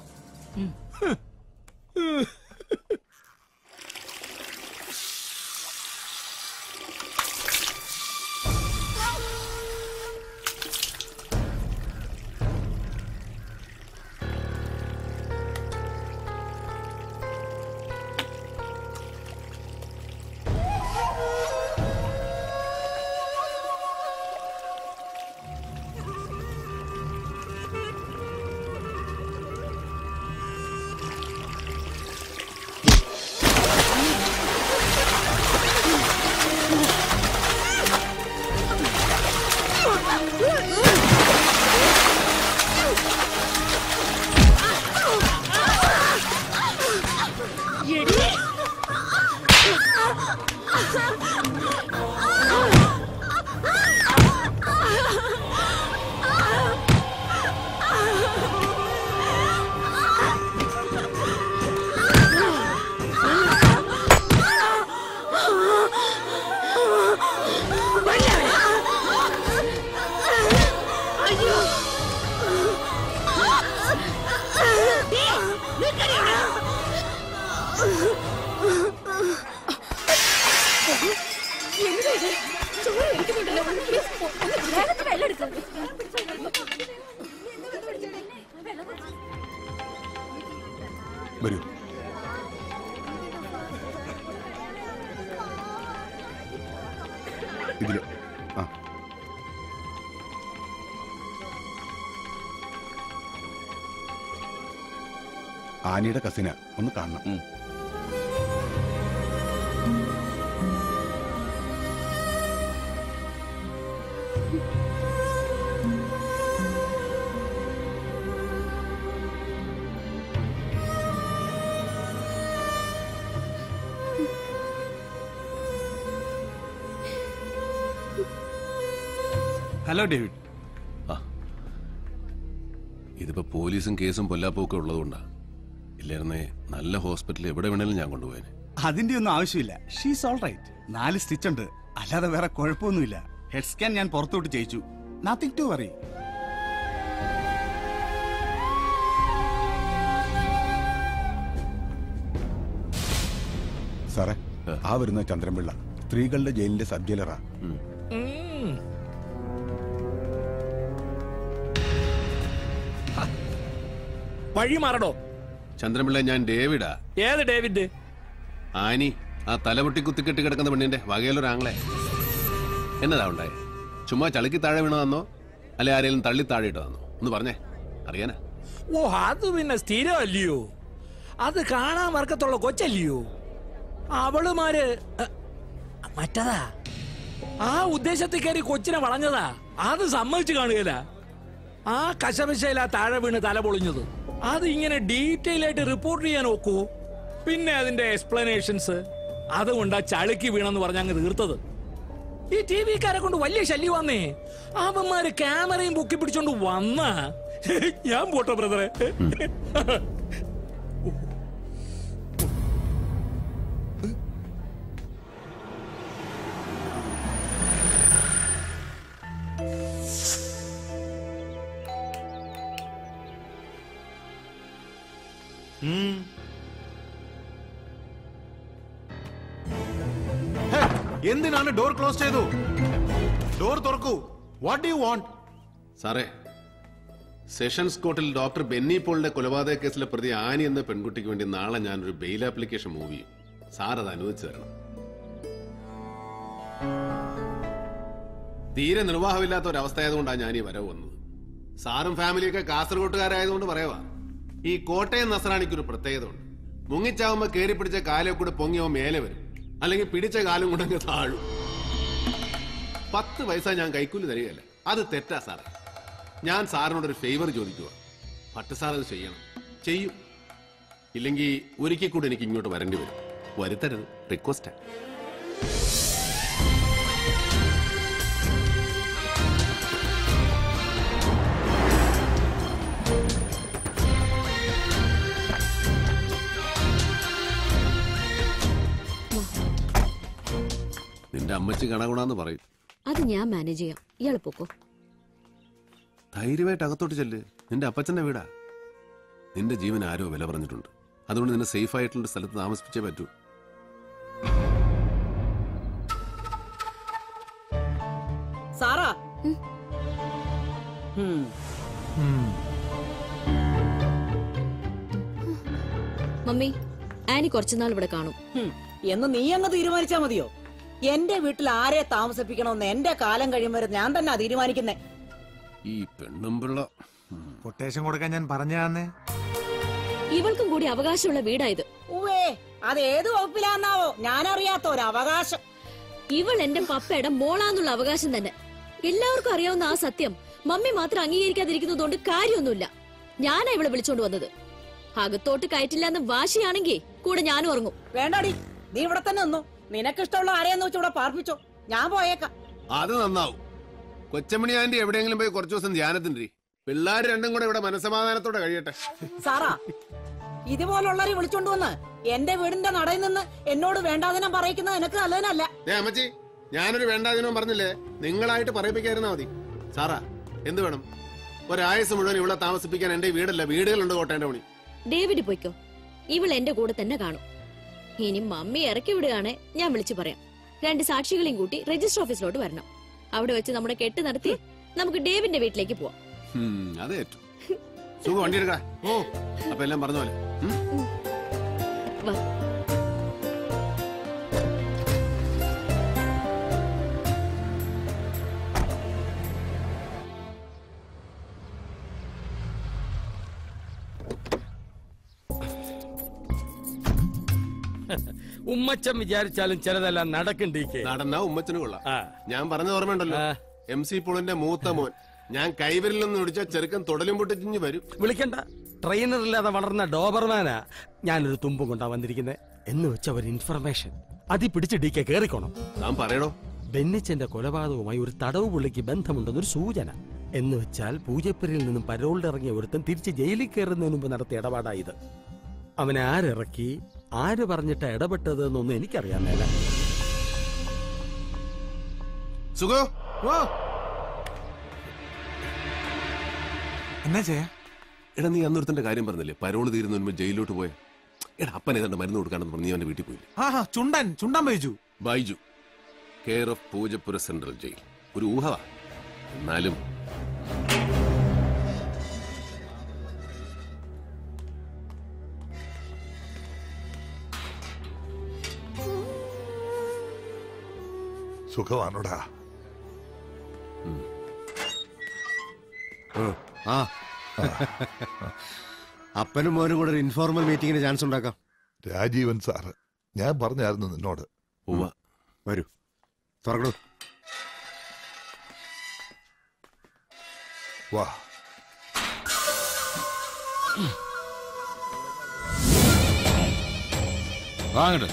ആനിയുടെ കസിന ഒന്ന് കാണണം. ഹലോ ഡേവിഡ് ആ. ഇതിപ്പോ പോലീസും കേസും പൊല്ലാപ്പൊക്കെ ഉള്ളതുകൊണ്ടാ. ഇല്ലായിരുന്നേ നല്ല ഹോസ്പിറ്റലിൽ എവിടെ വേണേലും ഞാൻ കൊണ്ടുപോയേനെ. അതിന്റെ ഒന്നും ആവശ്യമില്ല. ഷീസ് ഓൾ റൈറ്റ് നാല് സ്റ്റിച്ച് ഉണ്ട്. അല്ലാതെ വേറെ കുഴപ്പമൊന്നുമില്ല. ഹെഡ് സ്കാൻ ഞാൻ പുറത്തോട്ട് ചെയ്യിച്ചു. നത്തിങ് ടു വറി സാറേ ആ. വരുന്ന ചന്ദ്രൻപിള്ള സ്ത്രീകളുടെ ജയിലിന്റെ സബ് ജയിലറാ വഴി മാറണോ? ചന്ദ്രപിള്ള ഞാൻ ഡേവിഡാ. ഏത് ഡേവിഡ്? ആനി ആ തലപൊട്ടി കുത്തിക്കെട്ടി കിടക്കുന്ന പെണ്ണിന്റെ വകയിലൊരാങ്ങളെ. എന്നതാ ഉണ്ടായേ? ചുമ്മാ ചളുക്കി താഴെ വീണതാന്നോ? അല്ലെ ആരെങ്കിലും തള്ളി താഴെ ഇട്ടതാന്നോ? ഒന്ന് പറഞ്ഞേ അറിയാനാ? ഓ അത് പിന്നെ സ്ഥിരമല്ലയോ? അത് കാണാൻ വർക്കത്തുള്ള കൊച്ചല്ലയോ? അവളുമാര് മറ്റതാ? ആ ഉദ്ദേശത്തിൽ കയറി കൊച്ചിനെ വളഞ്ഞതാ? അത് സമ്മതിച്ചു കാണുകയില്ല. ആ കശപശയില താഴെ വീണ് തല പൊളിഞ്ഞത്. അത് ഇങ്ങനെ ഡീറ്റെയിൽ ആയിട്ട് റിപ്പോർട്ട് ചെയ്യാൻ നോക്കൂ പിന്നെ അതിന്റെ എക്സ്പ്ലനേഷൻസ്. അതുകൊണ്ട് ആ ചളുക്കി വീണെന്ന് പറഞ്ഞ അങ്ങ് തീർത്തത്. ഈ ടി വിക്കാരെ കൊണ്ട് വലിയ ശല്യം വന്നേ അവന്മാര് ക്യാമറയും പൊക്കി പിടിച്ചോണ്ട് വന്ന. ഞാൻ പോട്ടോ ബ്രദറെ. എന്തിനാണ് ഡോർ ക്ലോസ് ചെയ്തു? ഡോർ തുറക്കൂ. വാട്ട് യു വാണ്ട് സാറേ സെഷൻസ് കോർട്ടിൽ ഡോക്ടർ ബെന്നി പോളിന്റെ കൊലപാതക കേസിലെ പ്രതി ആനി എന്ന പെൺകുട്ടിക്ക് വേണ്ടി നാളെ ഞാനൊരു ബെയിൽ ആപ്ലിക്കേഷൻ മൂവ് ചെയ്യും. സാർ അത് അനുവദിച്ചു തരണം. തീരെ നിർവാഹമില്ലാത്ത ഒരവസ്ഥയായതുകൊണ്ടാണ് ഞാൻ ഈ വരവ് വന്നത്. സാറും ഫാമിലിയൊക്കെ കാസർഗോട്ടുകാരായതുകൊണ്ട് പറയവാ. ഈ കോട്ടയം നസറാണിക്ക് ഒരു പ്രത്യേകത ഉണ്ട് മുങ്ങിച്ചാവുമ്പോ കയറി പിടിച്ച കാലം കൂടെ പൊങ്ങിയോ മേലെ വരും. അല്ലെങ്കിൽ പിടിച്ച കാലം കൂടെ അങ്ങ് താഴും. പത്ത് പൈസ ഞാൻ കൈക്കൂലി തരികയല്ല. അത് തെറ്റാ സാറേ. ഞാൻ സാറിനോട് ഒരു ഫേവർ ചോദിക്കുക ഭട്ട് സാർ അത് ചെയ്യണം. ചെയ്യും. ഇല്ലെങ്കിൽ ഒരിക്കൽ കൂടി എനിക്ക് ഇങ്ങോട്ട് വരേണ്ടി വരും. വരുത്തരുത്. റിക്വസ്റ്റാ നിന്റെ അമ്മച്ചി കണകുണാന്ന് പറയും. അത് ഞാൻ മാനേജ് ചെയ്യാം. ഇയാൾ പൊക്കോ? ധൈര്യമായിട്ട് അകത്തോട്ട് ചെല്ല്. നിന്റെ അപ്പച്ചന്റെ വീടാ. നിന്റെ ജീവൻ ആരോ വില പറഞ്ഞിട്ടുണ്ട്. അതുകൊണ്ട് നിന്നെ സേഫ് ആയിട്ടുള്ള സ്ഥലത്ത് താമസിപ്പിച്ചേ പറ്റൂ. സാറാ. മമ്മി ആനി കുറച്ചുനാൾ ഇവിടെ കാണും. എന്ന് നീ അങ്ങ് തീരുമാനിച്ചാ മതിയോ? എന്റെ വീട്ടിൽ ആരെ താമസിപ്പിക്കണമെന്ന് എന്റെ കാലം കഴിയുമ്പോൾ വരെ ഞാൻ തന്നെ തീരുമാനിക്കുന്നേ. ഈ പെണ്ണും പിള്ള. കൊട്ടേഷൻ കൊടുക്കാൻ ഞാൻ പറഞ്ഞാന്നേ ഇവൾക്കും കൂടി അവകാശമുള്ള വീടായത്. ഉവേ അത് ഏത് വകുപ്പിലാന്നാവോ? ഞാനറിയാത്ത ഒരു അവകാശം ഇവൾ എന്റെ പപ്പയുടെ മോളാന്നുള്ള അവകാശം തന്നെ. എല്ലാവർക്കും അറിയാവുന്ന ആ സത്യം മമ്മി മാത്രം അംഗീകരിക്കാതിരിക്കുന്നതുകൊണ്ട് കാര്യമൊന്നുമില്ല. ഞാനാ ഇവളെ വിളിച്ചോണ്ട് വന്നത്. അകത്തോട്ട് കയറ്റില്ല എന്ന് വാശിയാണെങ്കിൽ കൂടെ ഞാനും ഉറങ്ങും. വേണ്ടാടി നീ ഇവിടെ തന്നെ നിന്നു. നിനക്കിഷ്ടമുള്ള ആരെയെന്ന് വെച്ച് ഇവിടെ പാർപ്പിച്ചോ? ഞാൻ പോയേക്കാം. അത് നന്നാവും. കൊച്ചമണി ആന്റി എവിടെയെങ്കിലും പോയി കുറച്ചു ദിവസം ധ്യാനത്തിന്റെ പിള്ളേർ രണ്ടും കൂടെ ഇവിടെ മനസമാധാനത്തോടെ കഴിയട്ടെ. സാറാ ഇതുപോലുള്ളവരെ വിളിച്ചോണ്ട് വന്ന് എന്റെ വീടിന്റെ നടയിൽ നിന്ന് എന്നോട് വേണ്ടാതിനം പറയിക്കുന്നത് എനിക്ക് നല്ലതിനല്ല. ദേ അമ്മച്ചി ഞാനൊരു വേണ്ടാതിനും പറഞ്ഞില്ലേ? നിങ്ങളായിട്ട് പറയിപ്പിക്കായിരുന്നാ മതി. സാറാ എന്ത് വേണം? ഒരായസം മുഴുവൻ ഇവിടെ താമസിപ്പിക്കാൻ എന്റെ വീടല്ല വീടുകളുണ്ട് കോട്ടേന്റെ പണി ഡേവിഡ് പോയിക്കോ. ഇവൾ എന്റെ കൂടെ തന്നെ കാണും. ഇനി മമ്മി ഇറക്കി വിടുകയാണ് ഞാൻ വിളിച്ചു പറയാം. രണ്ട് സാക്ഷികളെയും കൂട്ടി രജിസ്റ്റർ ഓഫീസിലോട്ട് വരണം. അവിടെ വെച്ച് നമ്മുടെ കെട്ട് നടത്തി നമുക്ക് ഡേവിന്റെ വീട്ടിലേക്ക് പോവാം. വണ്ടി എടുക്കാം. ഓ അപ്പൊ എല്ലാം പറഞ്ഞ പോലെ. ഉമ്മച്ചൻ വിചാരിച്ചാലും ചിലതെല്ലാം നടക്കണ്ടീക്കേ നടന്ന ഉമ്മച്ചന് കൊള്ളാം. ഞാൻ പറഞ്ഞ ഓർമ്മയുണ്ടല്ലോ. എം സി പോളിന്റെ മൂത്ത മോൻ. ഞാൻ കൈവരിലൊന്നും വിളിച്ച ചെറുക്കൻ തുടലും പൊട്ടിച്ചിഞ്ഞ് വരും. വിളിക്കണ്ട. ട്രെയിനർ ഇല്ലാതെ വളർന്ന ഡോബർമാനാ ഞാനൊരു തുമ്പും കൊണ്ടാ വന്നിരിക്കുന്നത് എന്ന് വെച്ച ഒരു ഇൻഫർമേഷൻ അതി പിടിച്ച് ഡി കെ കേറിക്കോണം. ഞാൻ പറയണോ ബെന്നിച്ചന്റെ കൊലപാതകവുമായി ഒരു തടവ് പുള്ളിക്ക് ബന്ധമുണ്ടെന്നൊരു സൂചന. എന്ന് വെച്ചാൽ പൂജപ്പുരയിൽ നിന്നും പരോളിൽ ഇറങ്ങിയ ഒരുത്തൻ തിരിച്ച് ജയിലിൽ കയറുന്നതിന് മുമ്പ് നടത്തിയ ഇടപാടായത് അവനെ ആരിറക്കി? ആര് പറഞ്ഞിട്ട് ഇടപെട്ടത് എന്നൊന്നും എനിക്കറിയാൻ മേല സുഖോ എന്നാ ചെയ്യാ എടാ നീ അന്നൊരുത്തിന്റെ കാര്യം പറഞ്ഞില്ലേ? പരോൾ തീരുന്ന മുൻപ് ജയിലിലോട്ട് പോയ. എടാ അപ്പൻ ഏതാണ്ട് മരുന്ന് കൊടുക്കാണെന്ന് പറഞ്ഞ് നീ അവന്റെ വീട്ടിൽ പോയി ആഹാ ചുണ്ടൻ ചുണ്ടൻ Baiju. Baiju care of Poojappura central jail. ഒരു ഊഹവാ. എന്നാലും സുഖമാണോടാ? ആ. അപ്പനും മോനും കൂടെ ഒരു ഇൻഫോർമൽ മീറ്റിംഗിന് ചാൻസ് ഉണ്ടാക്കാം. രാജീവൻ സാറ് ഞാൻ പറഞ്ഞായിരുന്നു നിന്നോട്. വരൂ. തുറക്കണു വാ. വാങ്ങട്ടെ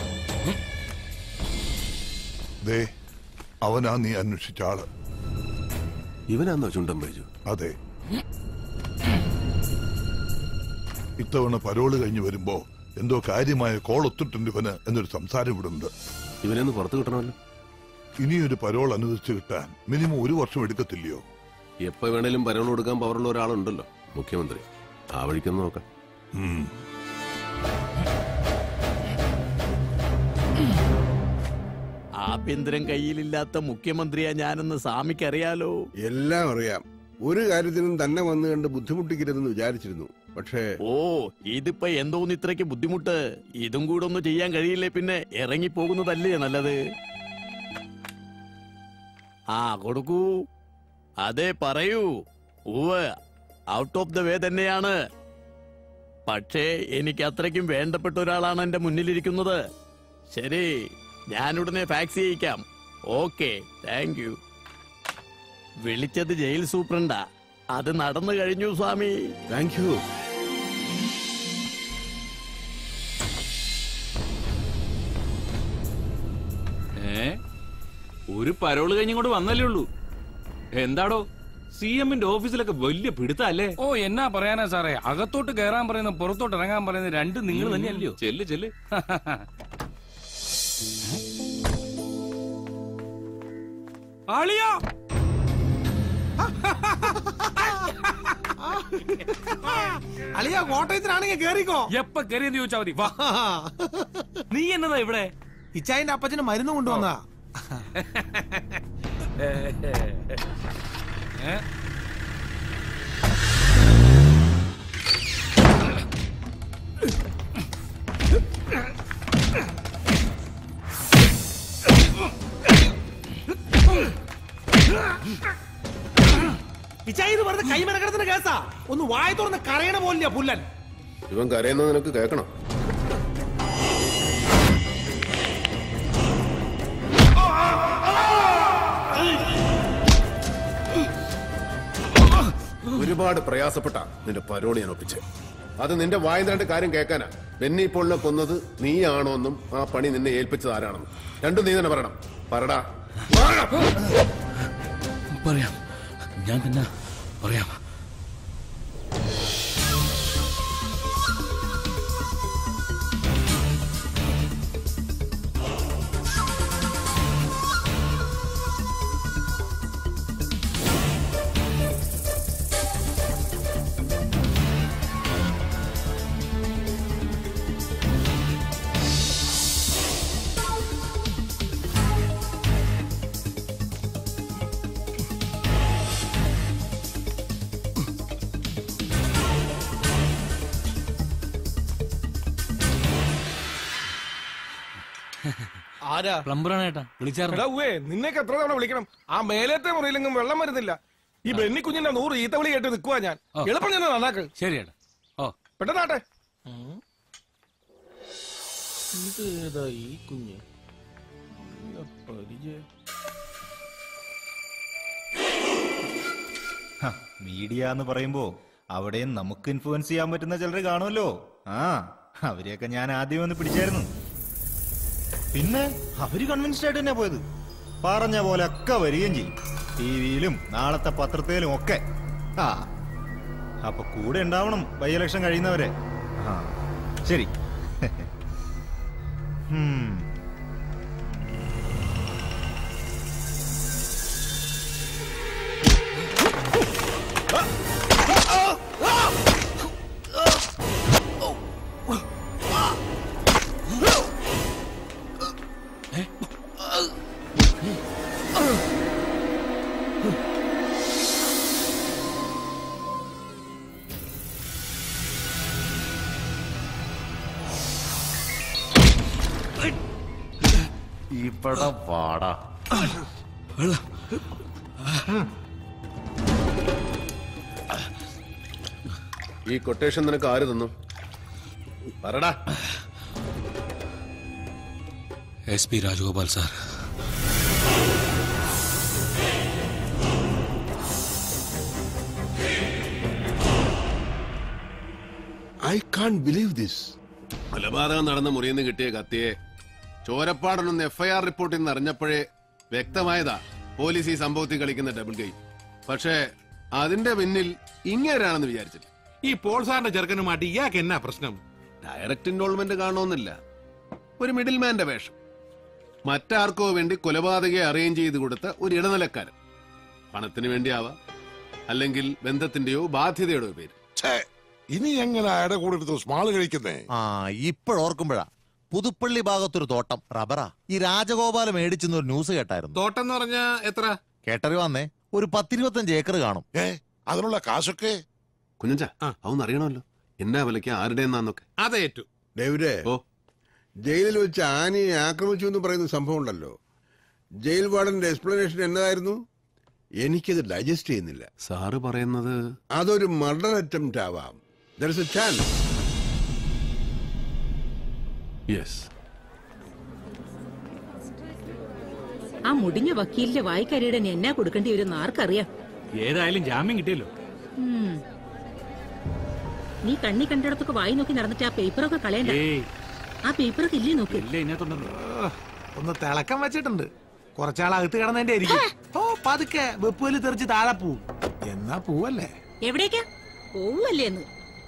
ദേ അവനാ നീ അന്വേഷിച്ച ആൾ. ഇവനാന്നോ ചുണ്ടൻ ബൈജു? അതെ. ഇത്തവണ പരോൾ കഴിഞ്ഞു വരുമ്പോ എന്തോ കാര്യമായ കോൾ ഒത്തിട്ടുണ്ട് ഇവന് എന്നൊരു സംസാരം ഇവിടെ ഇവനെന്ന് ഇവനൊന്ന് പുറത്തു കിട്ടണമല്ലോ. ഇനിയൊരു പരോൾ അനുവദിച്ചു കിട്ടാൻ മിനിമം ഒരു വർഷം എടുക്കത്തില്ലയോ? എപ്പോ വേണേലും പരോൾ കൊടുക്കാൻ പവറുള്ള ഒരാളുണ്ടല്ലോ മുഖ്യമന്ത്രി. ആ വഴിക്കൊന്ന് നോക്കാം. ആഭ്യന്തരം കയ്യിലില്ലാത്ത മുഖ്യമന്ത്രിയാ ഞാനെന്ന് സ്വാമിക്ക് അറിയാലോ എല്ലാം അറിയാം. ഒരു കാര്യത്തിനും തന്നെ വന്നു കണ്ട് ബുദ്ധിമുട്ടിക്കരുതെന്ന് വിചാരിച്ചിരുന്നു. പക്ഷേ ഓ ഇതിപ്പോ എന്തോന്ന് ഇത്രയ്ക്ക് ബുദ്ധിമുട്ട്? ഇതും കൂടെ ഒന്നും ചെയ്യാൻ കഴിയില്ലേ പിന്നെ? ഇറങ്ങി പോകുന്നതല്ലേ നല്ലത്? ആ കൊടുക്കൂ. അതെ പറയൂ. ഉവ് ഔട്ട് ഓഫ് ദ വേ തന്നെയാണ്. പക്ഷേ എനിക്ക് അത്രയ്ക്കും വേണ്ടപ്പെട്ട ഒരാളാണ് എന്റെ മുന്നിലിരിക്കുന്നത്. ശരി. ഞാൻ ഉടനെ ഫാക്സ് ചെയ്യിക്കാം ഓക്കെ താങ്ക് യു വിളിച്ചത് ജയിൽ സൂപ്രണ്ടാ. അത് നടന്നു കഴിഞ്ഞു സ്വാമി. താങ്ക് യു ഏ? ഒരു പരോൾ കഴിഞ്ഞിങ്ങോട്ട് വന്നല്ലേ ഉള്ളൂ. എന്താടോ? സി എമ്മിന്റെ ഓഫീസിലൊക്കെ വലിയ പിടുത്തല്ലേ? ഓ എന്നാ പറയാനാ സാറേ? അകത്തോട്ട് കയറാൻ പറയുന്ന പുറത്തോട്ട് ഇറങ്ങാൻ പറയുന്ന രണ്ടും നിങ്ങൾ തന്നെയല്ലയോ? ചെല്ല് ചെല്ല്. ആളിയാ! അളിയ കോട്ടയത്തിനാണെങ്കിൽ കേറിക്കോ. എപ്പ കേറിയെന്ന് ചോദിച്ചാ മതി. വാ. നീ എന്നതാ ഇവിടെ? ഇച്ചായന്റെ അപ്പച്ചന് മരുന്ന് കൊണ്ടുവന്നതാ ഏ? ഇത് വെറുതെ കൈമനക്കടത്തിന്റെ കേസാ. ഒന്ന് വായ തുറന്ന് കരയണ പോലില്ല പുല്ലൻ. ഇവൻ കരയുന്നത് നിനക്ക് കേൾക്കണം. ഒരുപാട് പ്രയാസപ്പെട്ട നിന്റെ പരോളി ഞാൻ ഒപ്പിച്ച്. അത് നിന്റെ വായനാണ്ട് കാര്യം കേൾക്കാനാ. ബെന്നി പോളിനെ കൊന്നത് നീയാണോ എന്നും ആ പണി നിന്നെ ഏൽപ്പിച്ചത് ആരാണെന്നും. രണ്ടും നീ തന്നെ പറയണം. പറടാ. പറയാം. ഞാൻ തന്നെ പറയാം. ആരാ? പ്ലംബറാണ് ഏട്ടാ. വിളിച്ചായിരുന്നു. എടാ ഉവ്വേ നിന്നേക്ക് എത്ര തവണ വിളിക്കണം? ആ മേലത്തെ മുറിയിലെങ്കിലും വെള്ളം വരുന്നില്ല. ഈ ബെന്നി കുഞ്ഞിന്റെ നൂറ് ഈത്ത വിളി കേട്ട് നിൽക്കുവാ ഞാൻ. ഓ. എളുപ്പം ഞാൻ നന്നാക്ക്. ശരി ഏട്ടാ. ഓ. പെട്ടെന്നാട്ടെ. ഇതേതാ ഈ കുഞ്ഞ്? പരിചയം? മീഡിയ എന്ന് പറയുമ്പോ അവിടെയും നമുക്ക് ഇൻഫ്ലുവൻസ് ചെയ്യാൻ പറ്റുന്ന ചിലർ കാണുമല്ലോ. ആ അവരെയൊക്കെ ഞാൻ ആദ്യം ഒന്ന് പിടിച്ചായിരുന്നു. പിന്നെ അവർ കൺവിൻസ്ഡ് ആയിട്ട് തന്നെ പോയത്. പറഞ്ഞ പോലെ ഒക്കെ വരികയും ചെയ്യും. ടി വിയിലും നാളത്തെ പത്രത്തിലും ഒക്കെ. ആ അപ്പൊ കൂടെ ഉണ്ടാവണം ബൈ ഇലക്ഷൻ കഴിയുന്നവരെ. ആ ശരി. ഉം കൊട്ടേഷൻ നിനക്ക് ആര് തന്നു? പറടാ. S P Rajagopal sir I can't believe this കൊലപാതകം നടന്ന മുറിയിൽ നിന്ന് കിട്ടിയ കത്തിയെ ചോരപ്പാടനൊന്ന് എഫ്ഐആർ റിപ്പോർട്ടിൽ നിന്ന് അറിഞ്ഞപ്പോഴേ വ്യക്തമായതാ പോലീസ് ഈ സംഭവത്തിൽ കളിക്കുന്ന ഡബിൾ ഗെയിം പക്ഷേ അതിന്റെ പിന്നിൽ ഇങ്ങേരാണെന്ന് വിചാരിച്ചില്ല. ഈ പോൾ സാറിന്റെ ചെറുക്കനുമായിട്ട് ഇയാൾക്ക് എന്നാ പ്രശ്നം? ഡയറക്റ്റ് ഇൻവോൾവ്മെന്റ് കാണണമെന്നില്ല. ഒരു മിഡിൽ മാന്റെ വേഷം. മറ്റാർക്കോ വേണ്ടി കൊലപാതകയെ അറേഞ്ച് ചെയ്ത് കൊടുത്ത ഒരു ഇടനിലക്കാരൻ. പണത്തിന് വേണ്ടിയാവാം. അല്ലെങ്കിൽ ബന്ധത്തിന്റെയോ ബാധ്യതയുടെയോ പേര്. ഇനി എങ്ങനെ സ്മാൾ കഴിക്കുന്നേ? ആ ഇപ്പോഴോർക്കുമ്പോഴാ. പുതുപ്പള്ളി ഭാഗത്തൊരു തോട്ടം. റബ്ബറാ. ഈ രാജഗോപാലം മേടിച്ചെന്ന് ഒരു ന്യൂസ് കേട്ടായിരുന്നു. തോട്ടം എന്ന് പറഞ്ഞാ എത്ര? കേട്ടറി വന്നേ ഒരു പത്തിരുപത്തഞ്ച് ഏക്കർ കാണും. ഏ അതിനുള്ള കാശൊക്കെ? കുഞ്ഞഞ്ച അതൊന്നും അറിയണമല്ലോ എന്നാ വിലയ്ക്ക് ആരുടെ എന്നാന്നൊക്കെ. അതേറ്റു ഡേവിഡേ ജയിലിൽ വെച്ച് ആനയെ ആക്രമിച്ചു എന്ന് പറയുന്ന സംഭവം ഉണ്ടല്ലോ. ജയിൽ വാർഡന്റെ എക്സ്പ്ലനേഷൻ എന്നതായിരുന്നു? എനിക്കത് ഡൈജസ്റ്റ് ചെയ്യുന്നില്ല. സാറ് പറയുന്നത് അതൊരു മർഡർ അറ്റംപ്റ്റ് ആവാം. എ ചാൻസ് യെസ് ആ മുടിഞ്ഞ വക്കീലിന്റെ വായിക്കരിയുടെ എന്നാ കൊടുക്കേണ്ടി വരും ആർക്കറിയാം? ഏതായാലും ജാമ്യം കിട്ടിയല്ലോ. നീ കണ്ണി കണ്ടിടത്തൊക്കെ വായി നോക്കി നടന്നിട്ട് ആ പേപ്പറൊക്കെ കളയണ്ട. ആ പേപ്പറൊക്കെ ഇല്ലേ നോക്ക്. ഒന്ന് തിളക്കം വെച്ചിട്ടുണ്ട്. കുറച്ചാൾ അകത്ത് കിടന്നതിന്റെ ആയിരിക്കും ഓ പതുക്കെ വെപ്പുവൽ തെറിച്ച് താഴെ പോവും. എന്നാ പൂവല്ലേ? എവിടേക്കാ? പോവല്ലേ എന്ന്.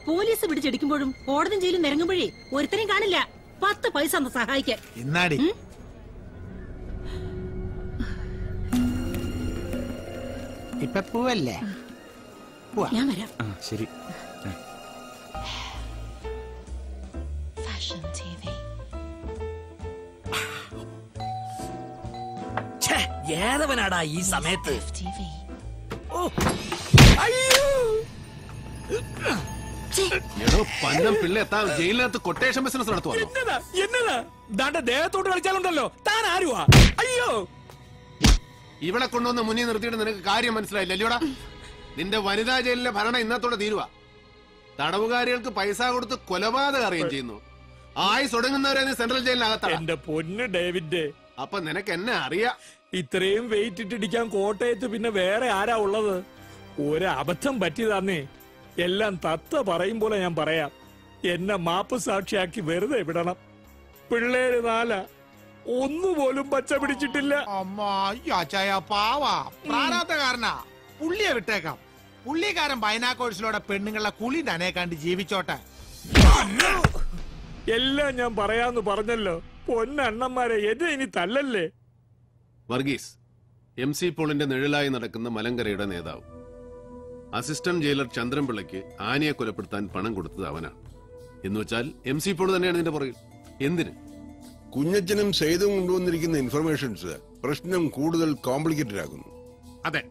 പോലീസ് പിടിച്ചെടുക്കുമ്പോഴും കോടതി ജയിലും നിരങ്ങുമ്പോഴേ ഒരുത്തരെയും കാണില്ല. പത്ത് പൈസ ഒന്ന് സഹായിക്കാൻ. ഇന്നാടി? ഇപ്പൊ പൂവല്ലേ? ഞാൻ വരാം. ആ ശരി TV. ഏതവനാടാ ഈ സമയത്ത്? എടോ പന്നം പിള്ള എത്താൻ ജയിലിനകത്ത് കൊട്ടേഷൻ ബിസിനസ് നടത്തുവാണോ? എന്നതാ എന്നതാ? ദാണ്ട ദേഹത്തോട്ട് കളിച്ചാലുണ്ടല്ലോ. താൻ ആരുവാ? അയ്യോ. ഇവിടെ കൊണ്ടുവന്ന് മുന്നിൽ നിർത്തിയിട്ട് നിനക്ക് കാര്യം മനസ്സിലായില്ല അല്ലയോടാ? നിന്റെ വനിതാ ജയിലിലെ ഭരണം ഇന്നത്തോടെ തീരുവ. തടവുകാരികൾക്ക് പൈസ കൊടുത്ത് കൊലപാതകം അറിയുകയും ചെയ്യുന്നു. ആയുസ് ഒടുങ്ങുന്നവരെ നീ സെൻട്രൽ ജയിലിനകത്താണ് എന്റെ പൊന്ന് ഡേവിഡ്. അപ്പൊ നിനക്ക് എന്നെ അറിയാം. ഇത്രയും വെയിറ്റ് ഇട്ടിടിക്കാൻ കോട്ടയത്ത് പിന്നെ വേറെ ആരാ ഉള്ളത്? ഒരു അബദ്ധം പറ്റിയതാന്നേ. എല്ലാം തത്ത പറയും പോലെ ഞാൻ പറയാം. എന്നെ മാപ്പ് സാക്ഷിയാക്കി വെറുതെ വിടണം. പിള്ളേര് നാല. ഒന്നുപോലും പച്ച പിടിച്ചിട്ടില്ല. അമ്മ അയ്യോ അച്ചായ പാവാ. പ്രാരാബ്ധകാരനാ. പുള്ളിയെ വിട്ടേക്കാം. പുള്ളിക്കാരൻ ബൈനാ കോഴ്സിലൂടെ പെണ്ണുങ്ങളുടെ കുളി നനേക്കാണ്ട് ജീവിച്ചോട്ടെ. എല്ലാം ഞാൻ പറയാന്ന് പറഞ്ഞല്ലോ. പൊന്നണ്ണന്മാരെ എന്നെ ഇനി തല്ലല്ലേ? വർഗീസ് എം സി പോളിന്റെ നിഴലായി നടക്കുന്ന മലങ്കരയുടെ നേതാവ്. അസിസ്റ്റന്റ് ജയിലർ ചന്ദ്രൻപിള്ളയ്ക്ക് ആനയെ കൊലപ്പെടുത്താൻ പണം കൊടുത്തത് അവനാണ്. എന്ന് വെച്ചാൽ എം സി പോൾ തന്നെയാണ് ഇതിന്റെ പുറകിൽ. എന്തിന്? കുഞ്ഞച്ചനും സേതും കൊണ്ടുവന്നിരിക്കുന്ന ഇൻഫർമേഷൻസ് പ്രശ്നം കൂടുതൽ കോംപ്ലിക്കേറ്റഡ് ആകുന്നു. അതെ.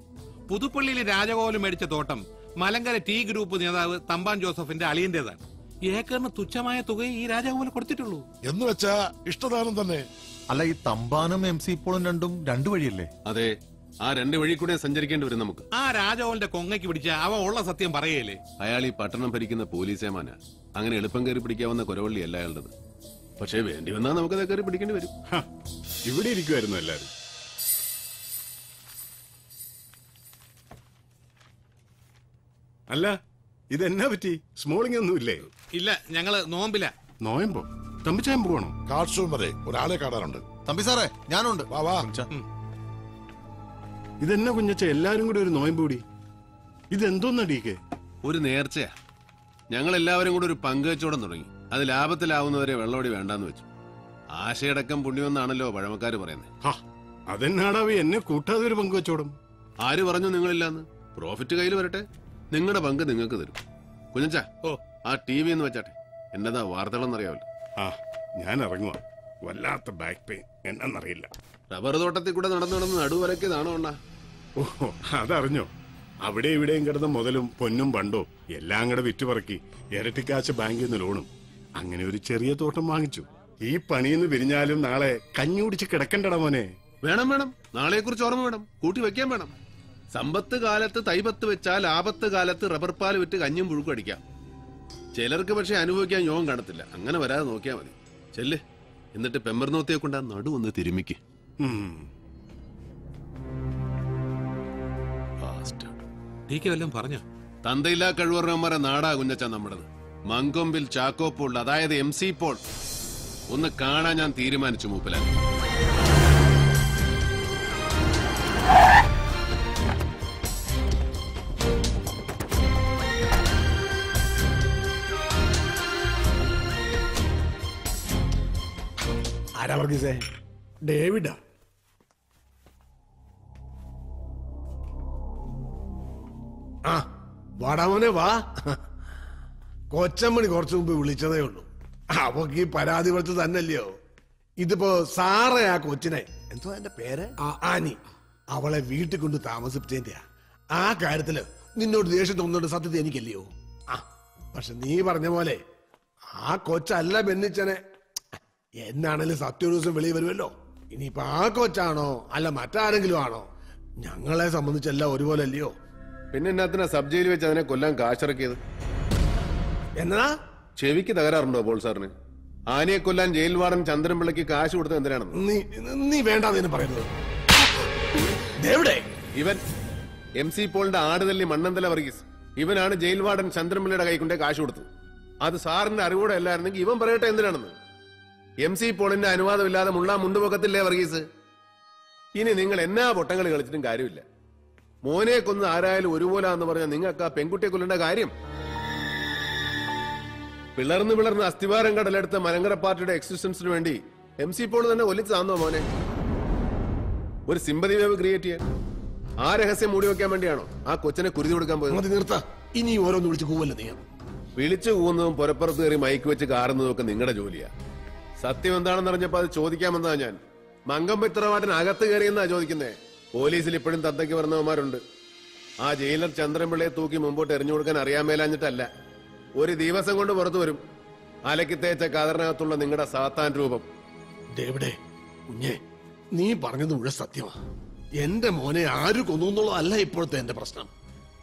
പുതുപ്പള്ളിയിൽ രാജകോലം മേടിച്ച തോട്ടം മലങ്കര ടി ഗ്രൂപ്പ് നേതാവ് തമ്പാൻ ജോസഫിന്റെ അളിയന്റേതാണ്. ഏക്കറിന് തുച്ഛമായ തുകയെ ഈ രാജകോലം കൊടുത്തിട്ടുള്ളൂ. എന്ന് വെച്ചാ ഇഷ്ടദാനം തന്നെ. അല്ല ഈ തമ്പാനും എം സി പോളും രണ്ടും രണ്ടു വഴിയല്ലേ? അതെ ആ രണ്ട് വഴി കൂടെ സഞ്ചരിക്കേണ്ടി വരും നമുക്ക്. ആ രാജാവിന്റെ കൊങ്ങയ്ക്ക് പിടിച്ച അവ ഉള്ള സത്യം പറയല്ലേ അയാൾ ഈ പട്ടണം ഭരിക്കുന്ന പോലീസേമാന. അങ്ങനെ എളുപ്പം കയറി പിടിക്കാവുന്ന കുരവള്ളി അല്ല അയാളുടെ പക്ഷേ വേണ്ടി വന്നാൽ നമുക്കത് കയറി പിടിക്കേണ്ടി വരും. ഇവിടെ ഇരിക്കുമായിരുന്നു എല്ലാരും. അല്ല ഇതെന്നാ പറ്റി? സ്മോളിംഗ് ഒന്നും ഇല്ലേ ഞങ്ങൾ നോമ്പില. നോയമ്പോ? തമ്പിച്ചായം പോവാണോ? കാർഷൂൺ വരെ ഒരാളെ കാണാറുണ്ട്. തമ്പി സാറേ ഞാനുണ്ട്. വാ വാ. ഇതെന്നെ കുഞ്ഞച്ച എല്ലാരും കൂടി ഒരു നോയമ്പ് കൂടി? ഇതെന്തോന്നാ ഡീക്കെ ഒരു നേർച്ചയാ. ഞങ്ങൾ എല്ലാവരും കൂടെ ഒരു പങ്കുവെച്ചോടം തുടങ്ങി. അത് ലാഭത്തിലാവുന്നവരെ വെള്ളോടി വേണ്ടാന്ന് വെച്ചു. ആശയടക്കം പുണ്യമെന്നാണല്ലോ പഴമക്കാര് പറയുന്നത് അതെന്നാടാവി എന്നെ കൂട്ടാതെ ഒരു പങ്കുവെച്ചോടും? ആര് പറഞ്ഞു നിങ്ങളില്ലാന്ന്? പ്രോഫിറ്റ് കയ്യിൽ വരട്ടെ. നിങ്ങളുടെ പങ്ക് നിങ്ങൾക്ക് തരും. കുഞ്ഞച്ചാ ഓ. ആ ടി വി എന്ന് വെച്ചാട്ടെ. എന്നതാ വാർത്തകളെന്നറിയാവില്ല. ആ ഞാൻ ഇറങ്ങുക വല്ലാത്ത ബാക്ക് പെയിൻ എന്നറിയില്ല റബ്ബർ തോട്ടത്തിൽ കൂടെ നടന്നു നടന്ന് നടുവരക്കിയതാണോ അണ്ണാ. ഓ അതറിഞ്ഞോ? അവിടെ ഇവിടെയും കിടന്ന മുതലും പൊന്നും പണ്ടോ എല്ലാം കൂടെ വിറ്റുപറക്കി ഇരട്ടിക്കാശ് ബാങ്കിൽ നിന്ന് ലോണും. അങ്ങനെ ഒരു ചെറിയ തോട്ടം വാങ്ങിച്ചു. ഈ പണിയെന്ന് പിരിഞ്ഞാലും നാളെ കഞ്ഞി കുടിച്ച് കിടക്കണ്ടടാ മോനെ. വേണം വേണം. നാളെ കുറിച്ച് ഓർമ്മ വേണം. കൂട്ടി വെക്കാൻ വേണം. സമ്പത്ത് കാലത്ത് തൈപത്ത് വെച്ചാൽ ആപത്ത് കാലത്ത് റബ്ബർ പാൽ വിറ്റ് കഞ്ഞും പുഴുക്കും അടിക്കാം. ചിലർക്ക് പക്ഷെ അനുഭവിക്കാൻ യോഗം കാണത്തില്ല. അങ്ങനെ വരാതെ നോക്കിയാൽ മതി. ചെല്ല്. എന്നിട്ട് പെമ്പർനോത്തിയെ കൊണ്ട് ആ നടു ഒന്ന് തിരുമിക്ക്. വല്ലതും പറഞ്ഞോ? തന്തയില്ലാ കഴിവറന്മാരെ നാടാ കുഞ്ഞച്ച നമ്മുടേത്. മങ്കൊമ്പിൽ ചാക്കോ പോൾ അതായത് എം സി പോൾ. ഒന്ന് കാണാൻ ഞാൻ തീരുമാനിച്ചു മൂപ്പിലാൻ ആരാ വർഗീസേ ഡേവിഡാ. ആ വാടാമോനെ വാ. കൊച്ചമ്മണി കുറച്ചു മുമ്പ് വിളിച്ചതേ ഉള്ളൂ. അവക്ക് ഈ പരാതി കൊടുത്ത് തന്നല്ലയോ ഇതിപ്പോ സാറേ ആ കൊച്ചിനെ. എന്തോ എന്റെ പേര്? ആ, ആനി. അവളെ വീട്ടിൽ കൊണ്ട് താമസിപ്പിച്ചതിന്റെയാ. ആ കാര്യത്തിൽ നിന്നോട് ദേഷ്യം തോന്നുന്നുണ്ട് സത്യത എനിക്കല്ലയോ? ആ പക്ഷെ നീ പറഞ്ഞ പോലെ ആ കൊച്ചല്ല ബെന്നിച്ചനെ. എന്നാണേലും സത്യ ഒരു ദിവസം വെളിയിൽ വരുമല്ലോ? ഇനിയിപ്പോ ആ കൊച്ചാണോ അല്ല മറ്റാരെങ്കിലും ആണോ? ഞങ്ങളെ സംബന്ധിച്ചെല്ലാം ഒരുപോലെ അല്ലയോ? പിന്നെ എന്നാത്തിനാ സബ് ജയിലിൽ വെച്ച് അതിനെ കൊല്ലാൻ കാശിറക്കിയത്? എന്നാ? ചെവിക്ക് തകരാറുണ്ടോ പോൾ സാറിന്? ആനയെ കൊല്ലാൻ ജയിൽ വാർഡൻ ചന്ദ്രൻപിള്ളയ്ക്ക് കാശ് കൊടുത്തത് എന്തിനാണെന്ന്? നീ നീ വേണ്ടാന്ന് പറയുന്നത്. എവിടെ? ഇവൻ എം സി പോളിന്റെ ആടുതല്ലി മണ്ണന്തല വർഗീസ്. ഇവനാണ് ജയിൽ വാർഡൻ ചന്ദ്രൻപിള്ളയുടെ കൈക്കൊണ്ടേ കാശ് കൊടുത്തത്. അത് സാറിന്റെ അറിവോടെ അല്ലായിരുന്നെങ്കിൽ ഇവൻ പറയട്ടെ എന്തിനാണെന്ന്? എം സി പോളിന്റെ അനുവാദമില്ലാതെ മുള്ള മുണ്ടുപൊക്കത്തില്ലേ വർഗീസ്? ഇനി നിങ്ങൾ എന്നാ പൊട്ടങ്ങൾ കളിച്ചിട്ടും കാര്യമില്ല. മോനെ കൊന്ന് ആരായാലും ഒരുപോലാന്ന് പറഞ്ഞാൽ നിങ്ങൾക്ക് ആ പെൺകുട്ടിയെ കൊല്ലേണ്ട കാര്യം. പിളർന്ന് പിളർന്ന് അസ്ഥിവാരം കടലെടുത്ത മലങ്കര പാർട്ടിയുടെ എക്സിസ്റ്റൻസിന് വേണ്ടി എം സി പോൾ തന്നെ ഒലിച്ചതാന്നോ മോനെ? ഒരു സിമ്പതി വേവ് ക്രിയേറ്റ് ചെയ്യാൻ. ആ രഹസ്യം മൂടി വെക്കാൻ വേണ്ടിയാണോ ആ കൊച്ചിനെ കുരുതി കൊടുക്കാൻ പോയത്? നിർത്ത. ഇനി ഓരോന്ന് വിളിച്ചു കൂവല്ലേ നീ? വിളിച്ചു കൂവുന്നതും പുരപ്പുറത്ത് കയറി മൈക്ക് വെച്ച് കാറുന്നതും ഒക്കെ നിങ്ങളുടെ ജോലിയാ. സത്യം എന്താണെന്ന് അറിഞ്ഞപ്പോ അത് ചോദിക്കാമെന്നാ ഞാൻ. മങ്കമ്പിത്രമാട്ടിന് അകത്ത് കയറിയെന്നാ ചോദിക്കുന്നേ. പോലീസിൽ ഇപ്പോഴും തത്തയ്ക്ക് പറഞ്ഞവന്മാരുണ്ട്. ആ ജയിലർ ചന്ദ്രൻപിള്ളയെ തൂക്കി മുമ്പോട്ട് എറിഞ്ഞു കൊടുക്കാൻ അറിയാൻ മേലാഞ്ഞിട്ടല്ല. ഒരു ദിവസം കൊണ്ട് പുറത്തു വരും. അലക്കി തേച്ച കതറിനകത്തുള്ള നിങ്ങളുടെ സാത്താൻ രൂപം. ദേവിടെ കുഞ്ഞെ നീ പറഞ്ഞത് മുഴുവൻ സത്യമാ. എന്റെ മോനെ ആര് കൊന്നു എന്നുള്ളതല്ല ഇപ്പോഴത്തെ എന്റെ പ്രശ്നം.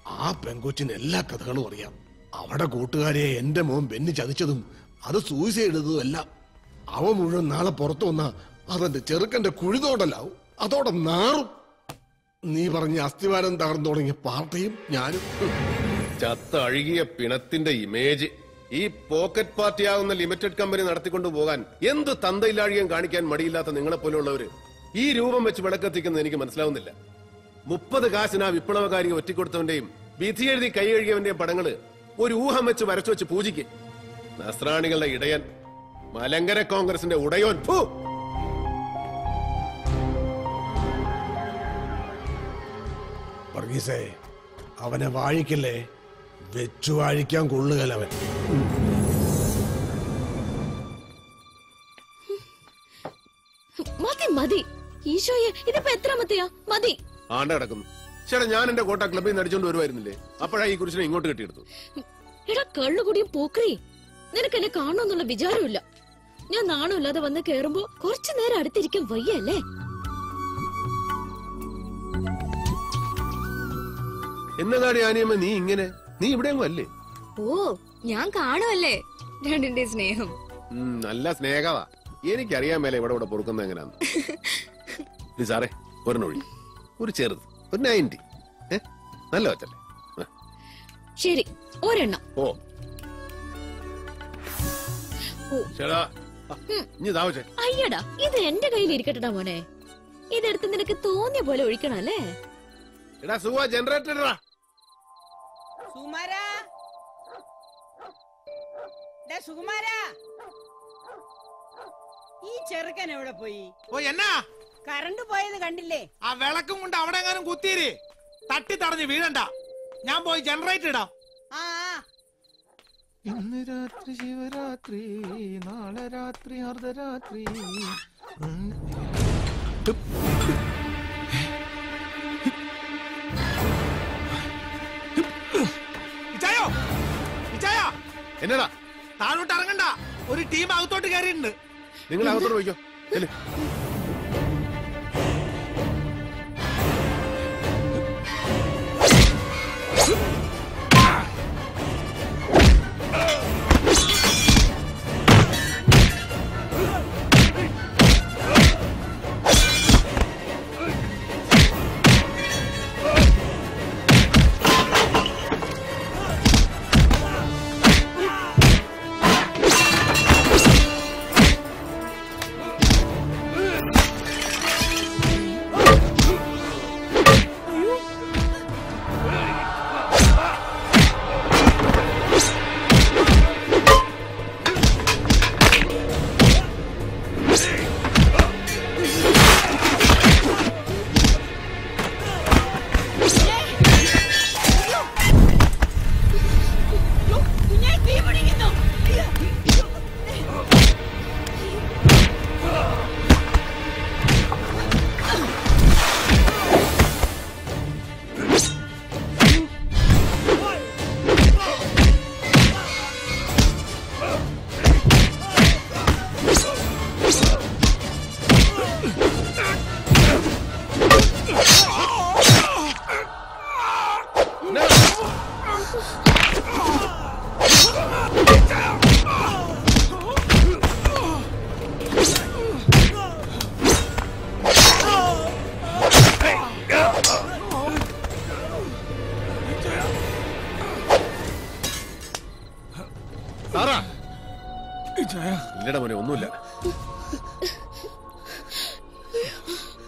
ആ പെങ്കൊച്ചിന് എല്ലാ കഥകളും അറിയാം. അവിടെ കൂട്ടുകാരെ എന്റെ മോൻ ബെന്നി ചതിച്ചതും അത് സൂയിസൈഡ് ചെയ്തതും എല്ലാം. അവ മുഴുവൻ നാളെ പുറത്തു വന്ന അതെന്റെ ചെറുക്കന്റെ കുഴിതോടലാവും. അതോടെ നാറും. നീ പറഞ്ഞ അസ്ഥിവാരം തകർന്നു തുടങ്ങിയ പാർട്ടിയും ഞാനും. ചത്ത അഴുകിയ പിണത്തിന്റെ ഇമേജ് ഈ പോക്കറ്റ് പാർട്ടിയാവുന്ന ലിമിറ്റഡ് കമ്പനി നടത്തിക്കൊണ്ടു പോകാൻ എന്ത് തന്തയില്ലാഴികം കാണിക്കാൻ മടിയില്ലാത്ത നിങ്ങളെ പോലെയുള്ളവര് ഈ രൂപം വെച്ച് വിളക്കെത്തിക്കുന്നത് എനിക്ക് മനസ്സിലാവുന്നില്ല. മുപ്പത് കാശിന് ആ വിപ്ലവകാരി ഒറ്റിക്കൊടുത്തവന്റെയും വിധി എഴുതി കൈ കഴുകിയവന്റെയും പടങ്ങൾ ഒരു ഊഹം വെച്ച് വരച്ചു വെച്ച് പൂജിക്ക്. നസ്രാണികളുടെ ഇടയൻ മലങ്കര കോൺഗ്രസിന്റെ ഉടയോൻ. ഫു! വർഗീസേ അവനെ വാഴിക്കല്ലേ? വെച്ചു വാഴിക്കാൻ കൊള്ളുകലവൻ. മതി മതി. ഈശോയെ ഇതിപ്പോ എത്രാമത്തെയാ മതി. ആണ്ട കിടക്കുന്നു. ചേട്ടാ ഞാൻ എന്റെ കോട്ട ക്ലബിൽ നിന്ന് അടിച്ചോണ്ട് വരുമായിരുന്നില്ലേ അപ്പോഴാ ഈ കുരിശിനെ ഇങ്ങോട്ട് കെട്ടിയെടുത്തു എടാ കള്ളുകൂടിയും പോക്കറി നിനക്ക് എന്നെ കാണുമെന്നുള്ള വിചാരമില്ല ഞാൻ നാണമില്ലാതെ വന്ന് കേറുമ്പോ കുറച്ചു നേരം അടുത്തിരിക്കാൻ വയ്യല്ലേ? എന്നതാണ് ആനിയമ്മ നീ ഇങ്ങനെ? നീ ഇവിടെ അല്ലേ? ഓ ഞാൻ കാണുമല്ലേ രണ്ടിന്റെ സ്നേഹം. നല്ല സ്നേഹവാ. എനിക്കറിയാൻ മേലെ ഇവിടെ ഇവിടെ പൊറുക്കുന്ന എങ്ങനെയാന്ന്. സാറേ ഒരെണ്ണൊഴി ഒരു ചെറുത് ഒരു നയന്റി. നല്ല വച്ചല്ലേ ശരി ഒരെണ്ണം. ഓ. ഓ. അയ്യടാ ഇത് എന്റെ കയ്യിൽ ഇരിക്കട്ടെടാ മോനെ. ഇതെടുത്ത് നിനക്ക് തോന്നിയ പോലെ ഒഴിക്കണം അല്ലേ? എടാ സുഖ ജനറേറ്റർ ഇടടാ സുകുമാരാ ദേ സുകുമാരാ. ഈ ചെറുക്കൻ എവിടെ പോയി? ഓ എന്നാ? കറണ്ട് പോയത് കണ്ടില്ലേ? ആ വിളക്കും കൊണ്ട് അവിടെ എങ്ങാനും കുത്തിയിരി. തട്ടി തടഞ്ഞ് വീഴണ്ട. ഞാൻ പോയി ജനറേറ്റർ ഇടാം. ആ ആ. ഇന്ന് രാത്രി ശിവരാത്രി നാളെ രാത്രി അർദ്ധരാത്രി. എന്നടാ താഴോട്ട് ഇറങ്ങണ്ട. ഒരു ടീം അകത്തോട്ട് കയറിയിട്ടുണ്ട്. നിങ്ങൾ അകത്തോട്ട് പോയിക്കോ.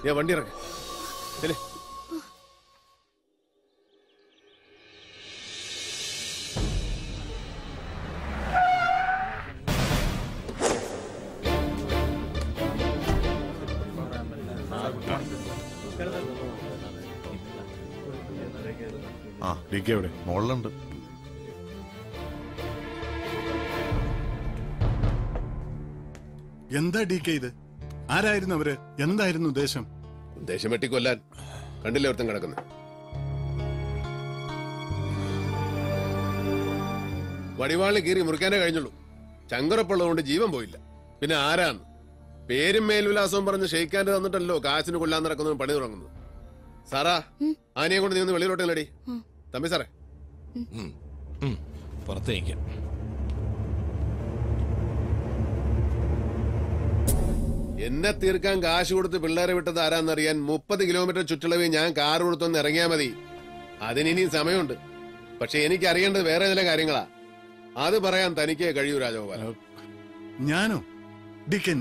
ഞാൻ വണ്ടി ഇറങ്ങി ആ ഡി കെ എവിടെ? മുകളിലുണ്ട്. എന്താ ഡി കെ ഇത്? ആരായിരുന്നു അവർ? എന്തായിരുന്നു ഉദ്ദേശം? ഉദ്ദേശം വെട്ടിക്കൊല്ലാൻ. കണ്ടില്ലേ ഒരുത്തം കിടക്കുന്നത് വടിവാളിൽ കീറി മുറിക്കാനേ കഴിഞ്ഞുള്ളൂ. ചങ്കറപ്പുള്ളതുകൊണ്ട് ജീവൻ പോയില്ല. പിന്നെ ആരാണ് പേരും മേൽവിലാസവും പറഞ്ഞ് ഷെയ്ക്കാന്റെ തന്നിട്ടല്ലോ കാശിന് കൊല്ലാൻ നടക്കുന്നതും പണി തുടങ്ങുന്നു സാറാ ആനയെ കൊണ്ട് നീ ഒന്ന് വെളിയിലോട്ടല്ലടി തമ്പി സാറേ. പുറത്തേക്ക്. എന്നെ തീർക്കാൻ കാശ് കൊടുത്ത് പിള്ളേരെ വിട്ടത് ആരാന്നറിയാൻ മുപ്പത് കിലോമീറ്റർ ചുറ്റളവിൽ ഞാൻ കാർ കൊടുത്തൊന്ന് ഇറങ്ങിയാ മതി. അതിനിനിയും സമയമുണ്ട്. പക്ഷെ എനിക്ക് അറിയേണ്ടത് വേറെ ചില കാര്യങ്ങളാ. അത് പറയാൻ തനിക്ക് കഴിയൂ രാജഗോപാല ഞാനോ?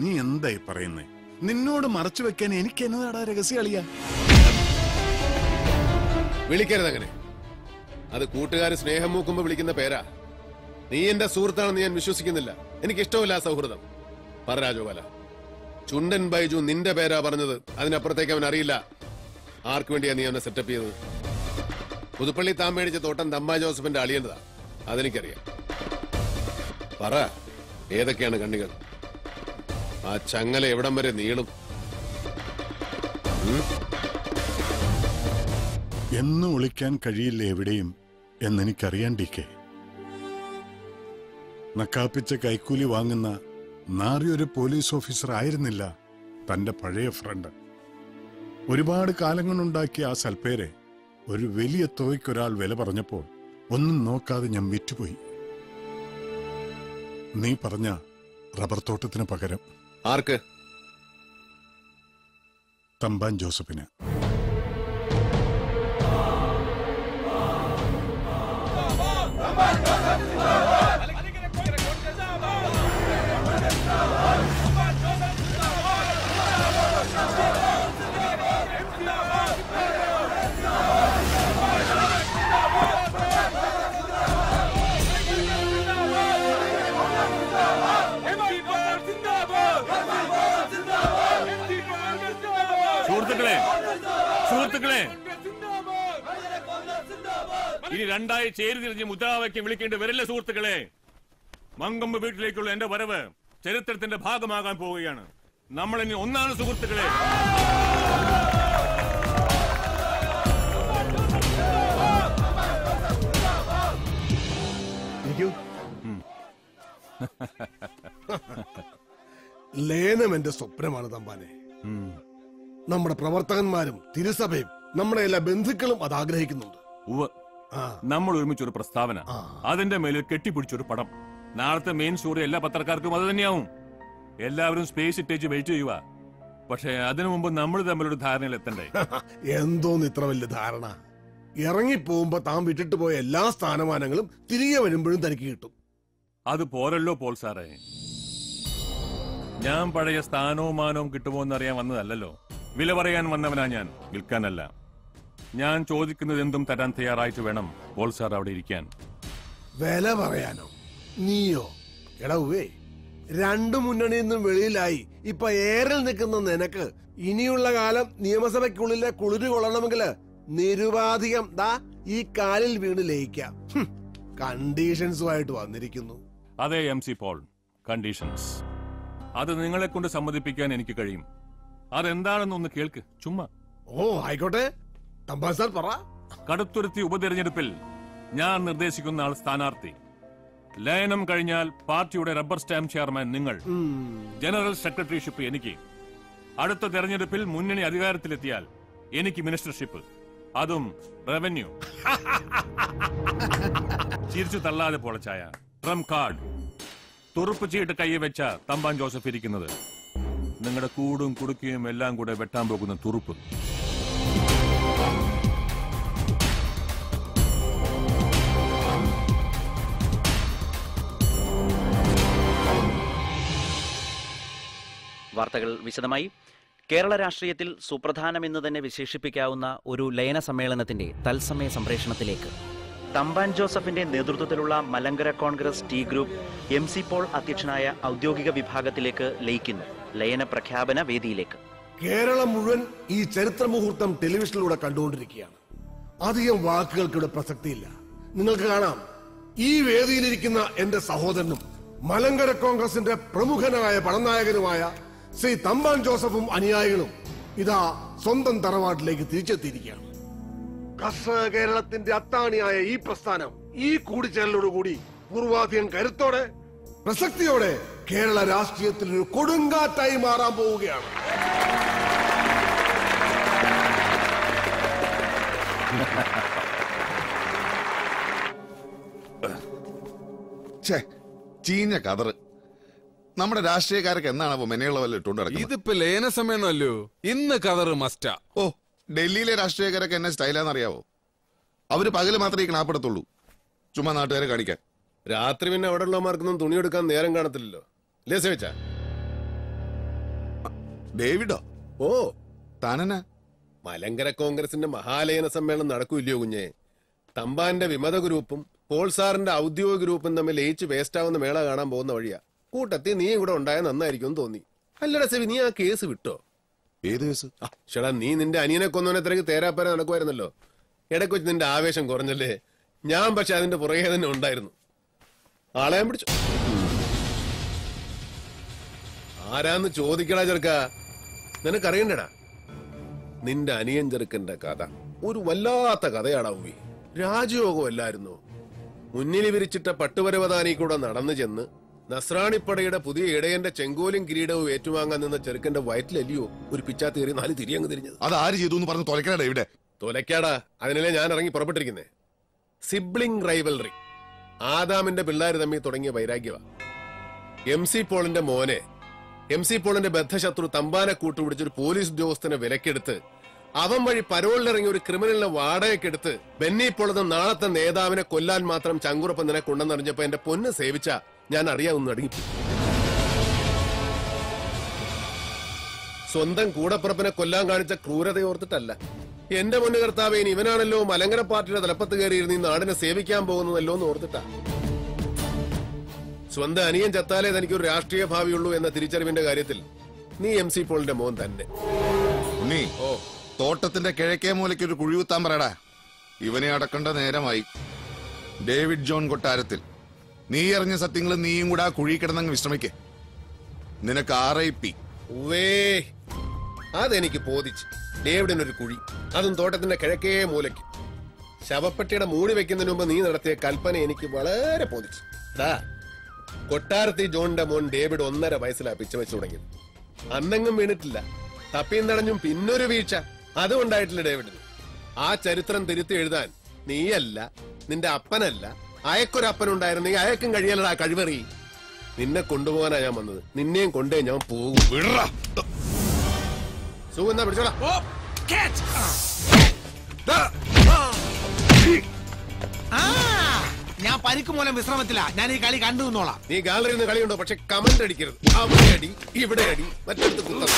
നീ എന്തായി പറയുന്നേ? നിന്നോട് മറച്ചു വെക്കാൻ എനിക്ക് എന്നതാടാ രഹസ്യ കളിയാ വിളിക്കരുത് അങ്ങനെ. അത് കൂട്ടുകാർ സ്നേഹം മൂക്കുമ്പോ വിളിക്കുന്ന പേരാ. നീ എന്റെ സുഹൃത്താണെന്ന് ഞാൻ വിശ്വസിക്കുന്നില്ല. എനിക്ക് ഇഷ്ടമില്ല ആ സൗഹൃദം. പറ രാജഗോപാല ചുണ്ടൻ ബൈജു നിന്റെ പേരാ പറഞ്ഞത്. അതിനപ്പുറത്തേക്ക് അവൻ അറിയില്ല. ആർക്കു വേണ്ടിയാ നീ അവനെ സെറ്റപ്പ് ചെയ്തത്? പുതുപ്പള്ളി താൻ മേടിച്ച തോട്ടം തമ്മ ജോസഫിന്റെ അളിയേണ്ടതാ അതെനിക്കറിയാം. പറ ഏതൊക്കെയാണ് കണ്ണികൾ? ആ ചങ്ങല എവിടം വരെ നീളും? എന്ന് ഒളിക്കാൻ കഴിയില്ല എവിടെയും എന്നെനിക്കറിയാണ്ടിക്കെ നക്കാപ്പിച്ച കൈക്കൂലി വാങ്ങുന്ന നാറിയൊരു പോലീസ് ഓഫീസർ ആയിരുന്നില്ല തന്റെ പഴയ ഫ്രണ്ട്. ഒരുപാട് കാലങ്ങളുണ്ടാക്കിയ ആ സൽപ്പേരെ ഒരു വലിയ തുകയ്ക്കൊരാൾ വില പറഞ്ഞപ്പോൾ ഒന്നും നോക്കാതെ ഞാൻ വിറ്റുപോയി. നീ പറഞ്ഞ റബ്ബർ തോട്ടത്തിന് പകരം ആർക്ക്? തമ്പാൻ ജോസഫിന്. ഇനി രണ്ടായി ചേരി തിരിഞ്ഞ് മുദ്രാവാക്യം വിളിക്കേണ്ടി വരില്ല സുഹൃത്തുക്കളെ. മങ്കമ്പ് വീട്ടിലേക്കുള്ള എന്റെ വരവ് ചരിത്രത്തിന്റെ ഭാഗമാകാൻ പോവുകയാണ്. നമ്മൾ ഇനി ഒന്നാണ് സുഹൃത്തുക്കളെ. ലേനം എന്റെ സ്വപ്നമാണ് തമ്പാനെ. നമ്മുടെ പ്രവർത്തകന്മാരും തിരുസഭയും നമ്മുടെ എല്ലാ ബന്ധുക്കളും അത് ആഗ്രഹിക്കുന്നുണ്ട്. നമ്മൾ ഒരുമിച്ച് ഒരു പ്രസ്താവന അതിന്റെ മേലിൽ കെട്ടിപ്പിടിച്ചൊരു പടം. നാളത്തെ മെയിൻ സ്റ്റോറി എല്ലാ പത്രക്കാർക്കും അത് തന്നെയാവും. എല്ലാവരും സ്പേസ് ഇട്ടേച്ച് വെയിറ്റ് ചെയ്യുക പക്ഷേ അതിനു മുമ്പ് നമ്മൾ തമ്മിലൊരു ധാരണയിൽ എത്തണ്ടേ എന്തോന്ന് ഇത്ര വലിയ ധാരണ? ഇറങ്ങിപ്പോകുമ്പോ താൻ വിട്ടിട്ട് പോയ എല്ലാ സ്ഥാനമാനങ്ങളും തിരികെ വരുമ്പോഴും തനിക്ക് കിട്ടും. അത് പോരല്ലോ പോൾ സാറേ. ഞാൻ പഴയ സ്ഥാനവും മാനവും കിട്ടുമോ എന്നറിയാൻ വന്നതല്ലല്ലോ. വില പറയാൻ വന്നവനാ ഞാൻ. വിൽക്കാനല്ല. ഞാൻ ചോദിക്കുന്നത് എന്തും തരാൻ തയ്യാറായിട്ട് വേണം. പോൾ സാർ അവിടെ ഇരിക്കാൻ. വില പറയാനോ? നീയോ? എടവേ രണ്ടു മുന്നണിയിൽ നിന്നും വെളിയിലായി. ഇപ്പൊ ഏറിൽ നിൽക്കുന്ന നിനക്ക് ഇനിയുള്ള കാലം നിയമസഭയ്ക്കുള്ളിലെ കുളിര് കൊള്ളണമെങ്കിൽ നിരുപാധികം ദാ ഈ കാലിൽ വീണ് ലയിക്കാം. കണ്ടീഷൻസുമായിട്ട് വന്നിരിക്കുന്നു. അതെ എം സി പോൾ. കണ്ടീഷൻസ്. അത് നിങ്ങളെ കൊണ്ട് സമ്മതിപ്പിക്കാൻ എനിക്ക് കഴിയും. അതെന്താണെന്നൊന്ന് കേൾക്ക്. ചുമ്മാ. ഓ ആയിക്കോട്ടെ. പറ. കടുത്തുരുത്തി ഉപതെരഞ്ഞെടുപ്പിൽ ഞാൻ നിർദ്ദേശിക്കുന്ന ആൾ സ്ഥാനാർത്ഥി. ലയനം കഴിഞ്ഞാൽ പാർട്ടിയുടെ റബ്ബർ സ്റ്റാമ്പ് ചെയർമാൻ നിങ്ങൾ. ജനറൽ സെക്രട്ടറിഷിപ്പ് എനിക്ക്. അടുത്ത തെരഞ്ഞെടുപ്പിൽ മുന്നണി അധികാരത്തിലെത്തിയാൽ എനിക്ക് മിനിസ്റ്റർഷിപ്പ്. അതും റവന്യൂ. ചിരിച്ചു തള്ളാതെ പൊളച്ചായ ട്രം കാർഡ്. തുറുപ്പ് ചീട്ട് കൈ വെച്ച തമ്പാൻ ജോസഫ് ഇരിക്കുന്നത്. നിങ്ങളുടെ കൂടും കുടുക്കിയും എല്ലാം കൂടെ വെട്ടാൻ പോകുന്ന തുറുപ്പ്. വാർത്തകൾ വിശദമായി. കേരള രാഷ്ട്രീയത്തിൽ സുപ്രധാനമെന്ന് തന്നെ വിശേഷിപ്പിക്കാവുന്ന ഒരു ലയന സമ്മേളനത്തിന്റെ തത്സമയ സംപ്രേഷണത്തിലേക്ക്. തമ്പാൻ ജോസഫിന്റെ നേതൃത്വത്തിലുള്ള Malankara Congress T group M C Paul അധ്യക്ഷനായ ഔദ്യോഗിക വിഭാഗത്തിലേക്ക് ലയിക്കുന്നു. ലയന പ്രഖ്യാപന വേദിയിലേക്ക്. കേരളം മുഴുവൻ ഈ ചരിത്ര മുഹൂർത്തം ടെലിവിഷനിലൂടെ കണ്ടുകൊണ്ടിരിക്കുകയാണ്. അധികം വാക്കുകൾക്കിവിടെ പ്രസക്തിയില്ല. നിങ്ങൾക്ക് കാണാം ഈ വേദിയിലിരിക്കുന്ന എന്റെ സഹോദരനും മലങ്കര കോൺഗ്രസിന്റെ പ്രമുഖനായ പടനായകനുമായ ശ്രീ തമ്പാൻ ജോസഫും അനുയായികളും ഇതാ സ്വന്തം തറവാട്ടിലേക്ക് തിരിച്ചെത്തിയിരിക്കുകയാണ്. കർഷക കേരളത്തിന്റെ അത്താണിയായ ഈ പ്രസ്ഥാനം ഈ കൂടിച്ചേരലോടുകൂടി പൂർവാധികം കരുത്തോടെ പ്രസക്തിയോടെ കേരള രാഷ്ട്രീയത്തിൽ ഒരു കൊടുങ്കാറ്റായി മാറാൻ പോവുകയാണ്. ചീഞ്ഞ കതറ്. നമ്മുടെ രാഷ്ട്രീയക്കാരൊക്കെ എന്നാണ് മെനയുള്ള വല്ല ഇട്ടുകൊണ്ട് നടക്കുന്നത്? ഇതിപ്പോ ലേന സമയമല്ലോ ഇന്ന് കതറ് മസ്റ്റാ ഓ ഡൽഹിയിലെ രാഷ്ട്രീയക്കാരൊക്കെ എന്നെ സ്റ്റൈലാന്ന് അറിയാവോ അവർ പകൽ മാത്രമേ ഈ ക്ലാപ്പെടുത്തുള്ളൂ ചുമ്മാ നാട്ടുകാരെ കാണിക്കാൻ. രാത്രി പിന്നെ അവിടെ ഉള്ളവർക്കൊന്നും തുണി എടുക്കാൻ നേരം കാണത്തില്ലല്ലോ. അല്ലേ സേവിച്ച? ഡേവിഡോ? ഓ. താനെന്നാ? മലങ്കര കോൺഗ്രസിന്റെ മഹാലയന സമ്മേളനം നടക്കൂല്ലയോ കുഞ്ഞെ? തമ്പാന്റെ വിമത ഗ്രൂപ്പും പോൾസാറിന്റെ ഔദ്യോഗിക ഗ്രൂപ്പും തമ്മിൽ ലയിച്ച് വേസ്റ്റാവുന്ന മേള കാണാൻ പോകുന്ന വഴിയാ. കൂട്ടത്തിൽ നീ ഇവിടെ ഉണ്ടായ നന്നായിരിക്കും തോന്നി. അല്ലടാ സെവി നീ ആ കേസ് വിട്ടോ? ഏത് കേസ്? ചേടാ നീ നിന്റെ അനിയനെ കൊന്നവനെ തിരക്ക് തേരാപ്പര നടക്കുമായിരുന്നല്ലോ. ഇടയ്ക്ക് വെച്ച് നിന്റെ ആവേശം കുറഞ്ഞല്ലേ? ഞാൻ പക്ഷെ അതിന്റെ പുറകെ തന്നെ ഉണ്ടായിരുന്നു. ആളെ പിടിച്ചു. ആരാന്ന് ചോദിക്കടാ ചെറുക്ക. നിനക്കറിയണ്ടടാ? നിന്റെ അനിയൻ ചെറുക്കന്റെ കഥ. ഒരു വല്ലാത്ത കഥയാടാ ഉവി രാജയോഗമല്ലായിരുന്നു മുന്നിൽ വിരിച്ചിട്ട പട്ടുപരവതാനി കൂടെ നടന്നു ചെന്ന് നസ്രാണിപ്പടയുടെ പുതിയ ഇടയന്റെ ചെങ്കോലും കിരീടവും ഏറ്റുവാങ്ങാൻ നിന്ന ചെറുക്കന്റെ വയറ്റിലല്ലയോ ഒരു പിച്ചാത്തേറി നാല് തിരിയങ്ങ് തിരിഞ്ഞത്. അത് ആര് ചെയ്തു എന്ന് പറഞ്ഞ് തൊലക്കാടാ ഇവിടെ. തൊലക്കാടാ അതിനല്ലേ ഞാൻ ഇറങ്ങി പുറപ്പെട്ടിരിക്കുന്നേ. Sibling rivalry. ആദാമിന്റെ പിള്ളേർ തമ്മിൽ തുടങ്ങിയ വൈരാഗ്യവ. എം സി പോളിന്റെ മോനെ. എം സി പോളിന്റെ ബദ്ധശത്രു തമ്പാനെ കൂട്ടുപിടിച്ചൊരു പോലീസ് ഉദ്യോഗസ്ഥനെ വിലക്കെടുത്ത് അവൻ വഴി പരോളിലിറങ്ങിയ ഒരു ക്രിമിനലിനെ വാടകയ്ക്കെടുത്ത് ബെന്നി പോളെന്ന നാളത്തെ നേതാവിനെ കൊല്ലാൻ മാത്രം ചങ്കുറപ്പം നിനക്ക് ഉണ്ടെന്നറിഞ്ഞപ്പോ എന്റെ പൊന്ന് സേവിച്ച ഞാൻ അറിയാവുന്ന അടങ്ങി സ്വന്തം കൂടപ്പുറപ്പിനെ കൊല്ലാൻ കാണിച്ച ക്രൂരത ഓർത്തിട്ടല്ല. എന്റെ മുന്നു കർത്താവേൻ ഇവനാണല്ലോ മലങ്കര പാർട്ടിയുടെ തലപ്പത്ത് കയറിയിരുന്ന് ഈ നാടിനെ സേവിക്കാൻ പോകുന്നതല്ലോ എന്ന് ഓർത്തിട്ടാ. സ്വന്തം അനിയൻ ചത്താലേ തനിക്കൊരു രാഷ്ട്രീയ ഭാവിയുള്ളൂ എന്ന തിരിച്ചറിവിന്റെ കാര്യത്തിൽ നീ എം സി പോളിന്റെ മോൻ തന്നെ. ഉണ്ണി ഓ തോട്ടത്തിന്റെ കിഴക്കേ മൂലയ്ക്ക് ഒരു കുഴി കുത്താൻ പറയടാ. ഇവനെ അടക്കേണ്ട നേരമായി. ഡേവിഡ് ജോൺ കൊട്ടാരത്തിൽ. നീ അറിഞ്ഞ സത്യങ്ങൾ നീയും കൂടെ ആ കുഴി കിടന്നങ്ങ് വിശ്രമിക്കേ. നിനക്ക് ആർ ഐ പി അതെനിക്ക് ബോധിച്ചു. ഡേവിഡിനൊരു കുഴി. അതും തോട്ടത്തിന്റെ കിഴക്കേ മൂലയ്ക്ക്. ശവപ്പെട്ടിയുടെ മൂടി വെക്കുന്നതിന് മുമ്പ് നീ നടത്തിയ കൽപ്പന എനിക്ക് വളരെ ദാ കൊട്ടാരത്തി ജോണിന്റെ മോൻ ഡേവിഡ് ഒന്നര വയസ്സിലാ പിച്ച വെച്ചു തുടങ്ങിയത്. അന്നെങ്ങും വീണിട്ടില്ല. തപ്പിയും തടഞ്ഞും പിന്നൊരു വീഴ്ച. അതും ഉണ്ടായിട്ടില്ല ഡേവിഡിന്. ആ ചരിത്രം തിരുത്തി എഴുതാൻ നീയല്ല നിന്റെ അപ്പനല്ല അയക്കൊരപ്പനുണ്ടായിരുന്നെങ്കിൽ അയക്കും കഴിയലടാ കഴിവറി. നിന്നെ കൊണ്ടുപോകാനാ ഞാൻ വന്നത്. നിന്നെയും കൊണ്ടേ ഞാൻ പോകും. സുഖം പിടിച്ചോടാ ആ ഞാൻ പരിക്ക് മൂലം വിശ്രമത്തില്ല ഞാൻ ഈ കളി കണ്ടു നിന്നോളാം. നീ ഗാലറിയിൽ നിന്ന് കളിയുണ്ടോ? പക്ഷെ കമന്റ് അടിക്കരുത്. അവിടെ അടി ഇവിടെ അടി മറ്റടുത്ത് കുത്തം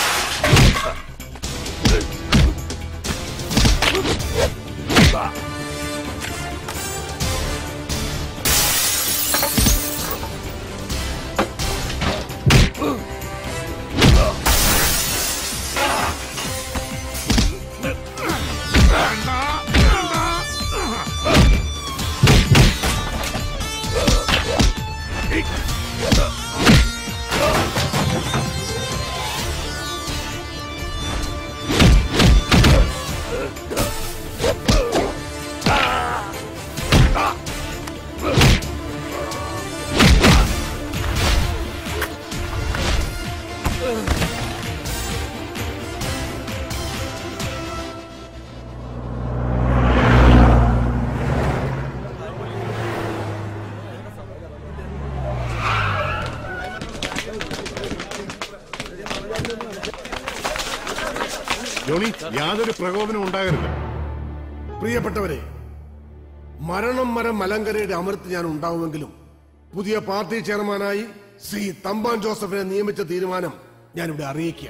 യാതൊരു പ്രകോപനം ഉണ്ടാകരുത്. പ്രിയപ്പെട്ടവരെ മരണം മരം മലങ്കരയുടെ അമൃത് ഞാൻ ഉണ്ടാവുമെങ്കിലും പുതിയ പാർട്ടി ചെയർമാനായി ശ്രീ തമ്പാൻ ജോസഫിനെ നിയമിച്ച തീരുമാനം ഞാനിവിടെ അറിയിക്കുക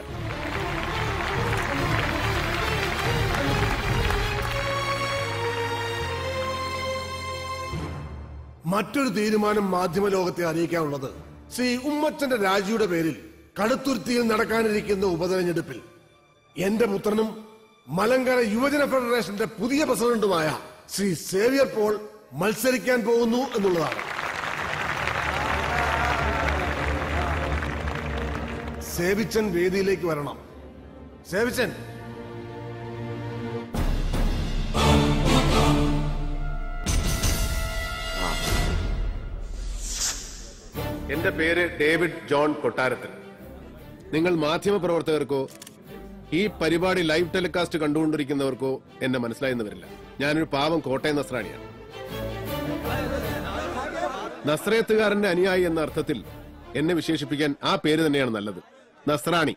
മറ്റൊരു തീരുമാനം മാധ്യമ ലോകത്തെ അറിയിക്കാനുള്ളത് ശ്രീ ഉമ്മച്ചന്റെ രാജിയുടെ പേരിൽ കടുത്തുരുത്തിയിൽ നടക്കാനിരിക്കുന്ന ഉപതെരഞ്ഞെടുപ്പിൽ എന്റെ പുത്രനും മലങ്കര യുവജന ഫെഡറേഷന്റെ പുതിയ പ്രസിഡന്റുമായ ശ്രീ സേവിയർ പോൾ മത്സരിക്കാൻ പോകുന്നു എന്നുള്ളതാണ്. സേവിച്ചൻ വേദിയിലേക്ക് വരണം. സേവിച്ചൻ. എന്റെ പേര് ഡേവിഡ് ജോൺ കൊട്ടാരത്തിൽ. നിങ്ങൾ മാധ്യമപ്രവർത്തകർക്കോ ഈ പരിപാടി ലൈവ് ടെലികാസ്റ്റ് കണ്ടുകൊണ്ടിരിക്കുന്നവർക്കോ എന്നെ മനസ്സിലായെന്ന് വരില്ല. ഞാനൊരു പാവം കോട്ടയം നസ്രാണിയാണ്. നസ്രയത്തുകാരന്റെ അനുയായി എന്ന അർത്ഥത്തിൽ എന്നെ വിശേഷിപ്പിക്കാൻ ആ പേര് തന്നെയാണ് നല്ലത്. നസ്രാണി.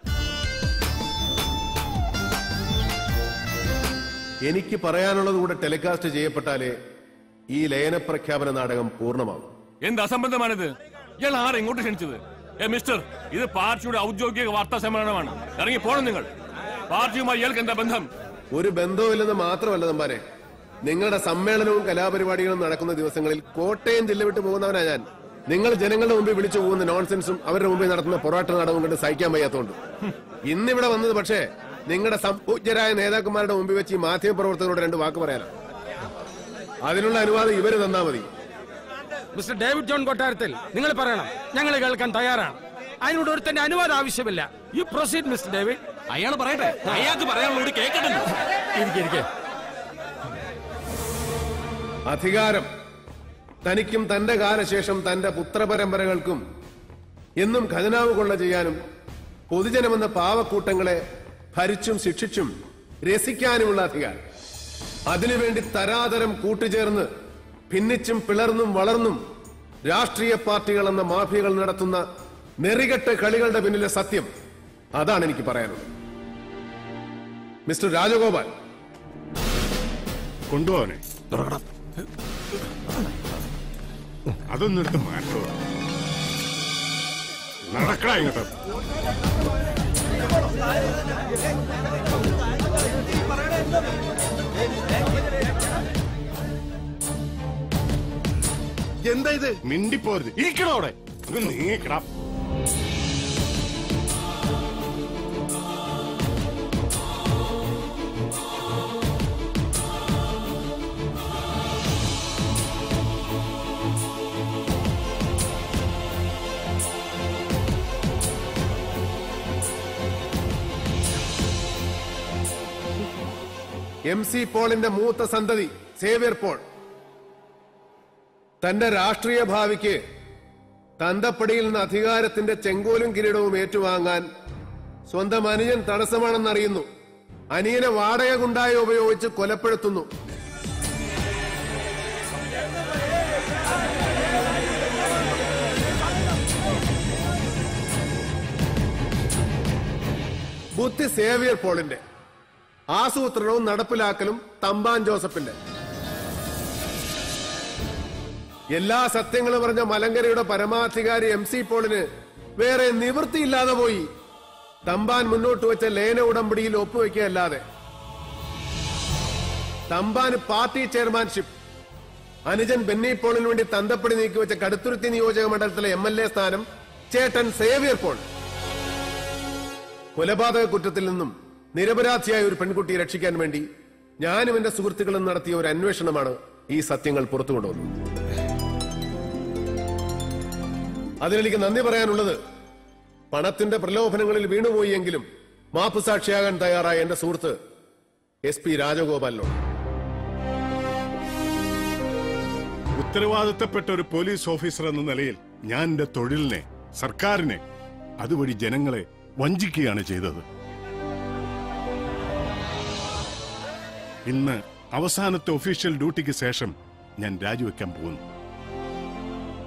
എനിക്ക് പറയാനുള്ളത് കൂടെ ടെലികാസ്റ്റ് ചെയ്യപ്പെട്ടാലേ ഈ ലയന പ്രഖ്യാപന നാടകം പൂർണമാകും. എന്ത് അസംബന്ധമാണിത്? ഇയാൾ ആരെ ഇങ്ങോട്ട് ക്ഷണിച്ചത്? മിസ്റ്റർ ഇത് പാർട്ടിയുടെ ഔദ്യോഗിക വാർത്താ സമ്മേളനമാണ്. ഇറങ്ങി പോണം നിങ്ങൾ. പാർട്ടിയുമായി ഇയാൾക്ക് എന്താ ബന്ധം. ഒരു ബന്ധവുമില്ലെന്ന് മാത്രമല്ല തമ്പാനെ. നിങ്ങളുടെ സമ്മേളനവും കലാപരിപാടികളും നടക്കുന്ന ദിവസങ്ങളിൽ കോട്ടയം ജില്ല വിട്ടു പോകുന്നവനാ ഞാൻ. നിങ്ങൾ ജനങ്ങളുടെ മുമ്പിൽ വിളിച്ചു പോകുന്ന നോൺസെൻസും അവരുടെ മുമ്പിൽ നടത്തുന്ന പൊറാട്ട നാടകവും കണ്ട് സഹിക്കാൻ വയ്യാത്തതുകൊണ്ട് ഇന്നിവിടെ വന്നത് പക്ഷേ നിങ്ങളുടെ സംപൂജ്യരായ നേതാക്കന്മാരുടെ മുമ്പിൽ വെച്ച് ഈ മാധ്യമപ്രവർത്തകരോട് രണ്ട് വാക്ക് പറയാനാ. അതിനുള്ള അനുവാദം ഇവർ തന്നാ മതി. മിസ്റ്റർ ഡേവിഡ് ജോൺ കൊട്ടാരത്തിൽ നിങ്ങൾ പറയണം ഞങ്ങൾ കേൾക്കാൻ തയ്യാറാണ്. അതിനോട് ഒരുത്തന്റെ അനുവാദം ആവശ്യമില്ല. യു പ്രൊസീഡ് മിസ്റ്റർ ഡേവിഡ് അയാൾ പറയട്ടെ? അയാൾക്ക് പറയാനുള്ളത് കേൾക്കട്ടെ അധികാരം തനിക്കും തന്റെ കാലശേഷം തന്റെ പുത്രപരമ്പരകൾക്കും എന്നും ഖജനാവ് കൊള്ള ചെയ്യാനും പൊതുജനമെന്ന പാവക്കൂട്ടങ്ങളെ ഭരിച്ചും ശിക്ഷിച്ചും രസിക്കാനുമുള്ള അധികാരം. അതിനുവേണ്ടി തരാതരം കൂട്ടുചേർന്ന് ഭിന്നിച്ചും പിളർന്നും വളർന്നും രാഷ്ട്രീയ പാർട്ടികൾ എന്ന മാഫിയകൾ നടത്തുന്ന നെറികെട്ട കളികളുടെ പിന്നിലെ സത്യം അതാണ് എനിക്ക് പറയാനുള്ളത്. മിസ്റ്റർ രാജഗോപാൽ. കൊണ്ടുപോവനെ. അതൊന്നും എടുത്ത് മാറ്റോ. നടക്കടാ ഇങ്ങോട്ട്. എന്താ ഇത്? മിണ്ടിപ്പോരുത്. ഇരിക്കണോ അവിടെ? ഒന്ന് എം സി പോളിന്റെ മൂത്ത സന്തതി സേവ്യർ പോൾ. തന്റെ രാഷ്ട്രീയ ഭാവിക്ക് തന്തപ്പടിയിൽ നിന്ന് അധികാരത്തിന്റെ ചെങ്കോലും കിരീടവും ഏറ്റുവാങ്ങാൻ സ്വന്തം അനുജൻ തടസ്സമാണെന്നറിയുന്നു. അനിയനെ വാടക കുണ്ടായി ഉപയോഗിച്ച് കൊലപ്പെടുത്തുന്നു. ബുദ്ധി സേവിയർ പോളിന്റെ. ആസൂത്രണവും നടപ്പിലാക്കലും തമ്പാൻ ജോസഫിന്റെ. എല്ലാ സത്യങ്ങളും പറഞ്ഞ മലങ്കരയുടെ പരമാധികാരി എം സി പോളിന് വേറെ നിവൃത്തിയില്ലാതെ പോയി തമ്പാൻ മുന്നോട്ട് വെച്ച ലേന ഉടമ്പടിയിൽ ഒപ്പുവെക്കുകയല്ലാതെ. തമ്പാൻ പാർട്ടി ചെയർമാൻഷിപ്പ് അനുജൻ ബെന്നി പോളിന് വേണ്ടി തന്തപ്പടി നീക്കിവെച്ച കടുത്തുരുത്തി നിയോജക മണ്ഡലത്തിലെ എം എൽ എ സ്ഥാനം ചേട്ടൻ സേവിയർ പോൾ. കൊലപാതക കുറ്റത്തിൽ നിന്നും നിരപരാധിയായ ഒരു പെൺകുട്ടിയെ രക്ഷിക്കാൻ വേണ്ടി ഞാനും എന്റെ സുഹൃത്തുക്കളും നടത്തിയ ഒരു അന്വേഷണമാണ് ഈ സത്യങ്ങൾ പുറത്തു കൊണ്ടുവന്നത്. അതിനെനിക്ക് നന്ദി പറയാനുള്ളത് പണത്തിന്റെ പ്രലോഭനങ്ങളിൽ വീണുപോയിയെങ്കിലും മാപ്പ് സാക്ഷിയാകാൻ തയ്യാറായ എന്റെ സുഹൃത്ത് എസ് പി രാജഗോപാലിനോട്. ഉത്തരവാദിത്തപ്പെട്ട ഒരു പോലീസ് ഓഫീസർ എന്ന നിലയിൽ ഞാൻ എന്റെ തൊഴിലിനെ സർക്കാരിനെ അതുവഴി ജനങ്ങളെ വഞ്ചിക്കുകയാണ് ചെയ്തത്. ഇന്ന് അവസാനത്തെ ഒഫീഷ്യൽ ഡ്യൂട്ടിക്ക് ശേഷം ഞാൻ രാജിവെക്കാൻ പോകുന്നു.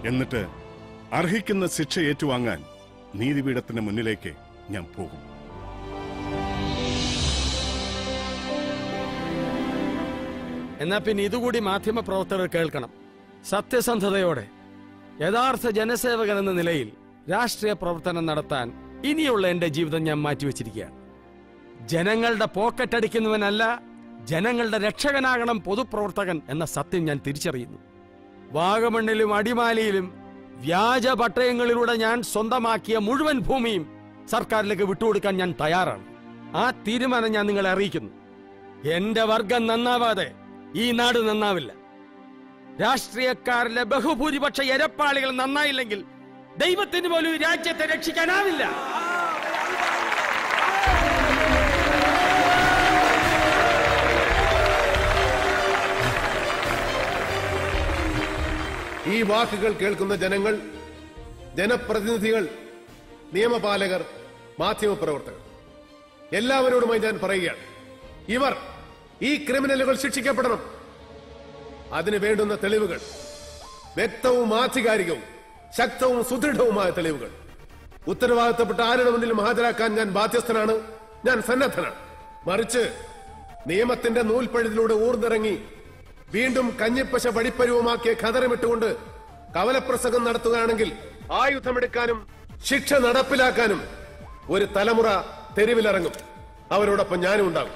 എന്നിട്ട് അർഹിക്കുന്ന ശിക്ഷ ഏറ്റുവാങ്ങാൻ നീതിപീഠത്തിന് മുന്നിലേക്ക് ഞാൻ പോകും. എന്നാ പിന്നെ ഇതുകൂടി മാധ്യമ പ്രവർത്തകർ കേൾക്കണം. സത്യസന്ധതയോടെ യഥാർത്ഥ ജനസേവകൻ എന്ന നിലയിൽ രാഷ്ട്രീയ പ്രവർത്തനം നടത്താൻ ഇനിയുള്ള എന്റെ ജീവിതം ഞാൻ മാറ്റിവെച്ചിരിക്കുകയാണ്. ജനങ്ങളുടെ പോക്കറ്റ് അടിക്കുന്നവനല്ല ജനങ്ങളുടെ രക്ഷകനാകണം പൊതുപ്രവർത്തകൻ എന്ന സത്യം ഞാൻ തിരിച്ചറിയുന്നു. വാഗമണ്ണിലും അടിമാലിയിലും വ്യാജ പട്ടയങ്ങളിലൂടെ ഞാൻ സ്വന്തമാക്കിയ മുഴുവൻ ഭൂമിയും സർക്കാരിലേക്ക് വിട്ടുകൊടുക്കാൻ ഞാൻ തയ്യാറാണ്. ആ തീരുമാനം ഞാൻ നിങ്ങളെ അറിയിക്കുന്നു. എന്റെ വർഗം നന്നാവാതെ ഈ നാട് നന്നാവില്ല. രാഷ്ട്രീയക്കാരിലെ ബഹുഭൂരിപക്ഷ എരപ്പാളികൾ നന്നായില്ലെങ്കിൽ ദൈവത്തിന് പോലും രാജ്യത്തെ രക്ഷിക്കാനാവില്ല. ഈ വാക്കുകൾ കേൾക്കുന്ന ജനങ്ങൾ ജനപ്രതിനിധികൾ നിയമപാലകർ മാധ്യമപ്രവർത്തകർ. എല്ലാവരോടുമായി ഞാൻ പറയുകയാണ്. ഇവർ ഈ ക്രിമിനലുകൾ ശിക്ഷിക്കപ്പെടണം. അതിന് വേണ്ടുന്ന തെളിവുകൾ. വ്യക്തവും ആധികാരികവും ശക്തവും സുദൃഢവുമായ തെളിവുകൾ. ഉത്തരവാദിത്തപ്പെട്ട ആരുടെ മുന്നിലും ഹാജരാക്കാൻ ഞാൻ ബാധ്യസ്ഥനാണ്? ഞാൻ സന്നദ്ധനാണ്. മറിച്ച് നിയമത്തിന്റെ നൂൽപ്പഴുതിലൂടെ ഊർന്നിറങ്ങി വീണ്ടും കഞ്ഞിപ്പശ വടിപ്പരുവമാക്കിയ ഖതറമിട്ടുകൊണ്ട് കവലപ്രസംഗം നടത്തുകയാണെങ്കിൽ ആയുധമെടുക്കാനും ശിക്ഷ നടപ്പിലാക്കാനും ഒരു തലമുറ തെരുവിലിറങ്ങും. അവരോടൊപ്പം ഞാനും ഉണ്ടാകും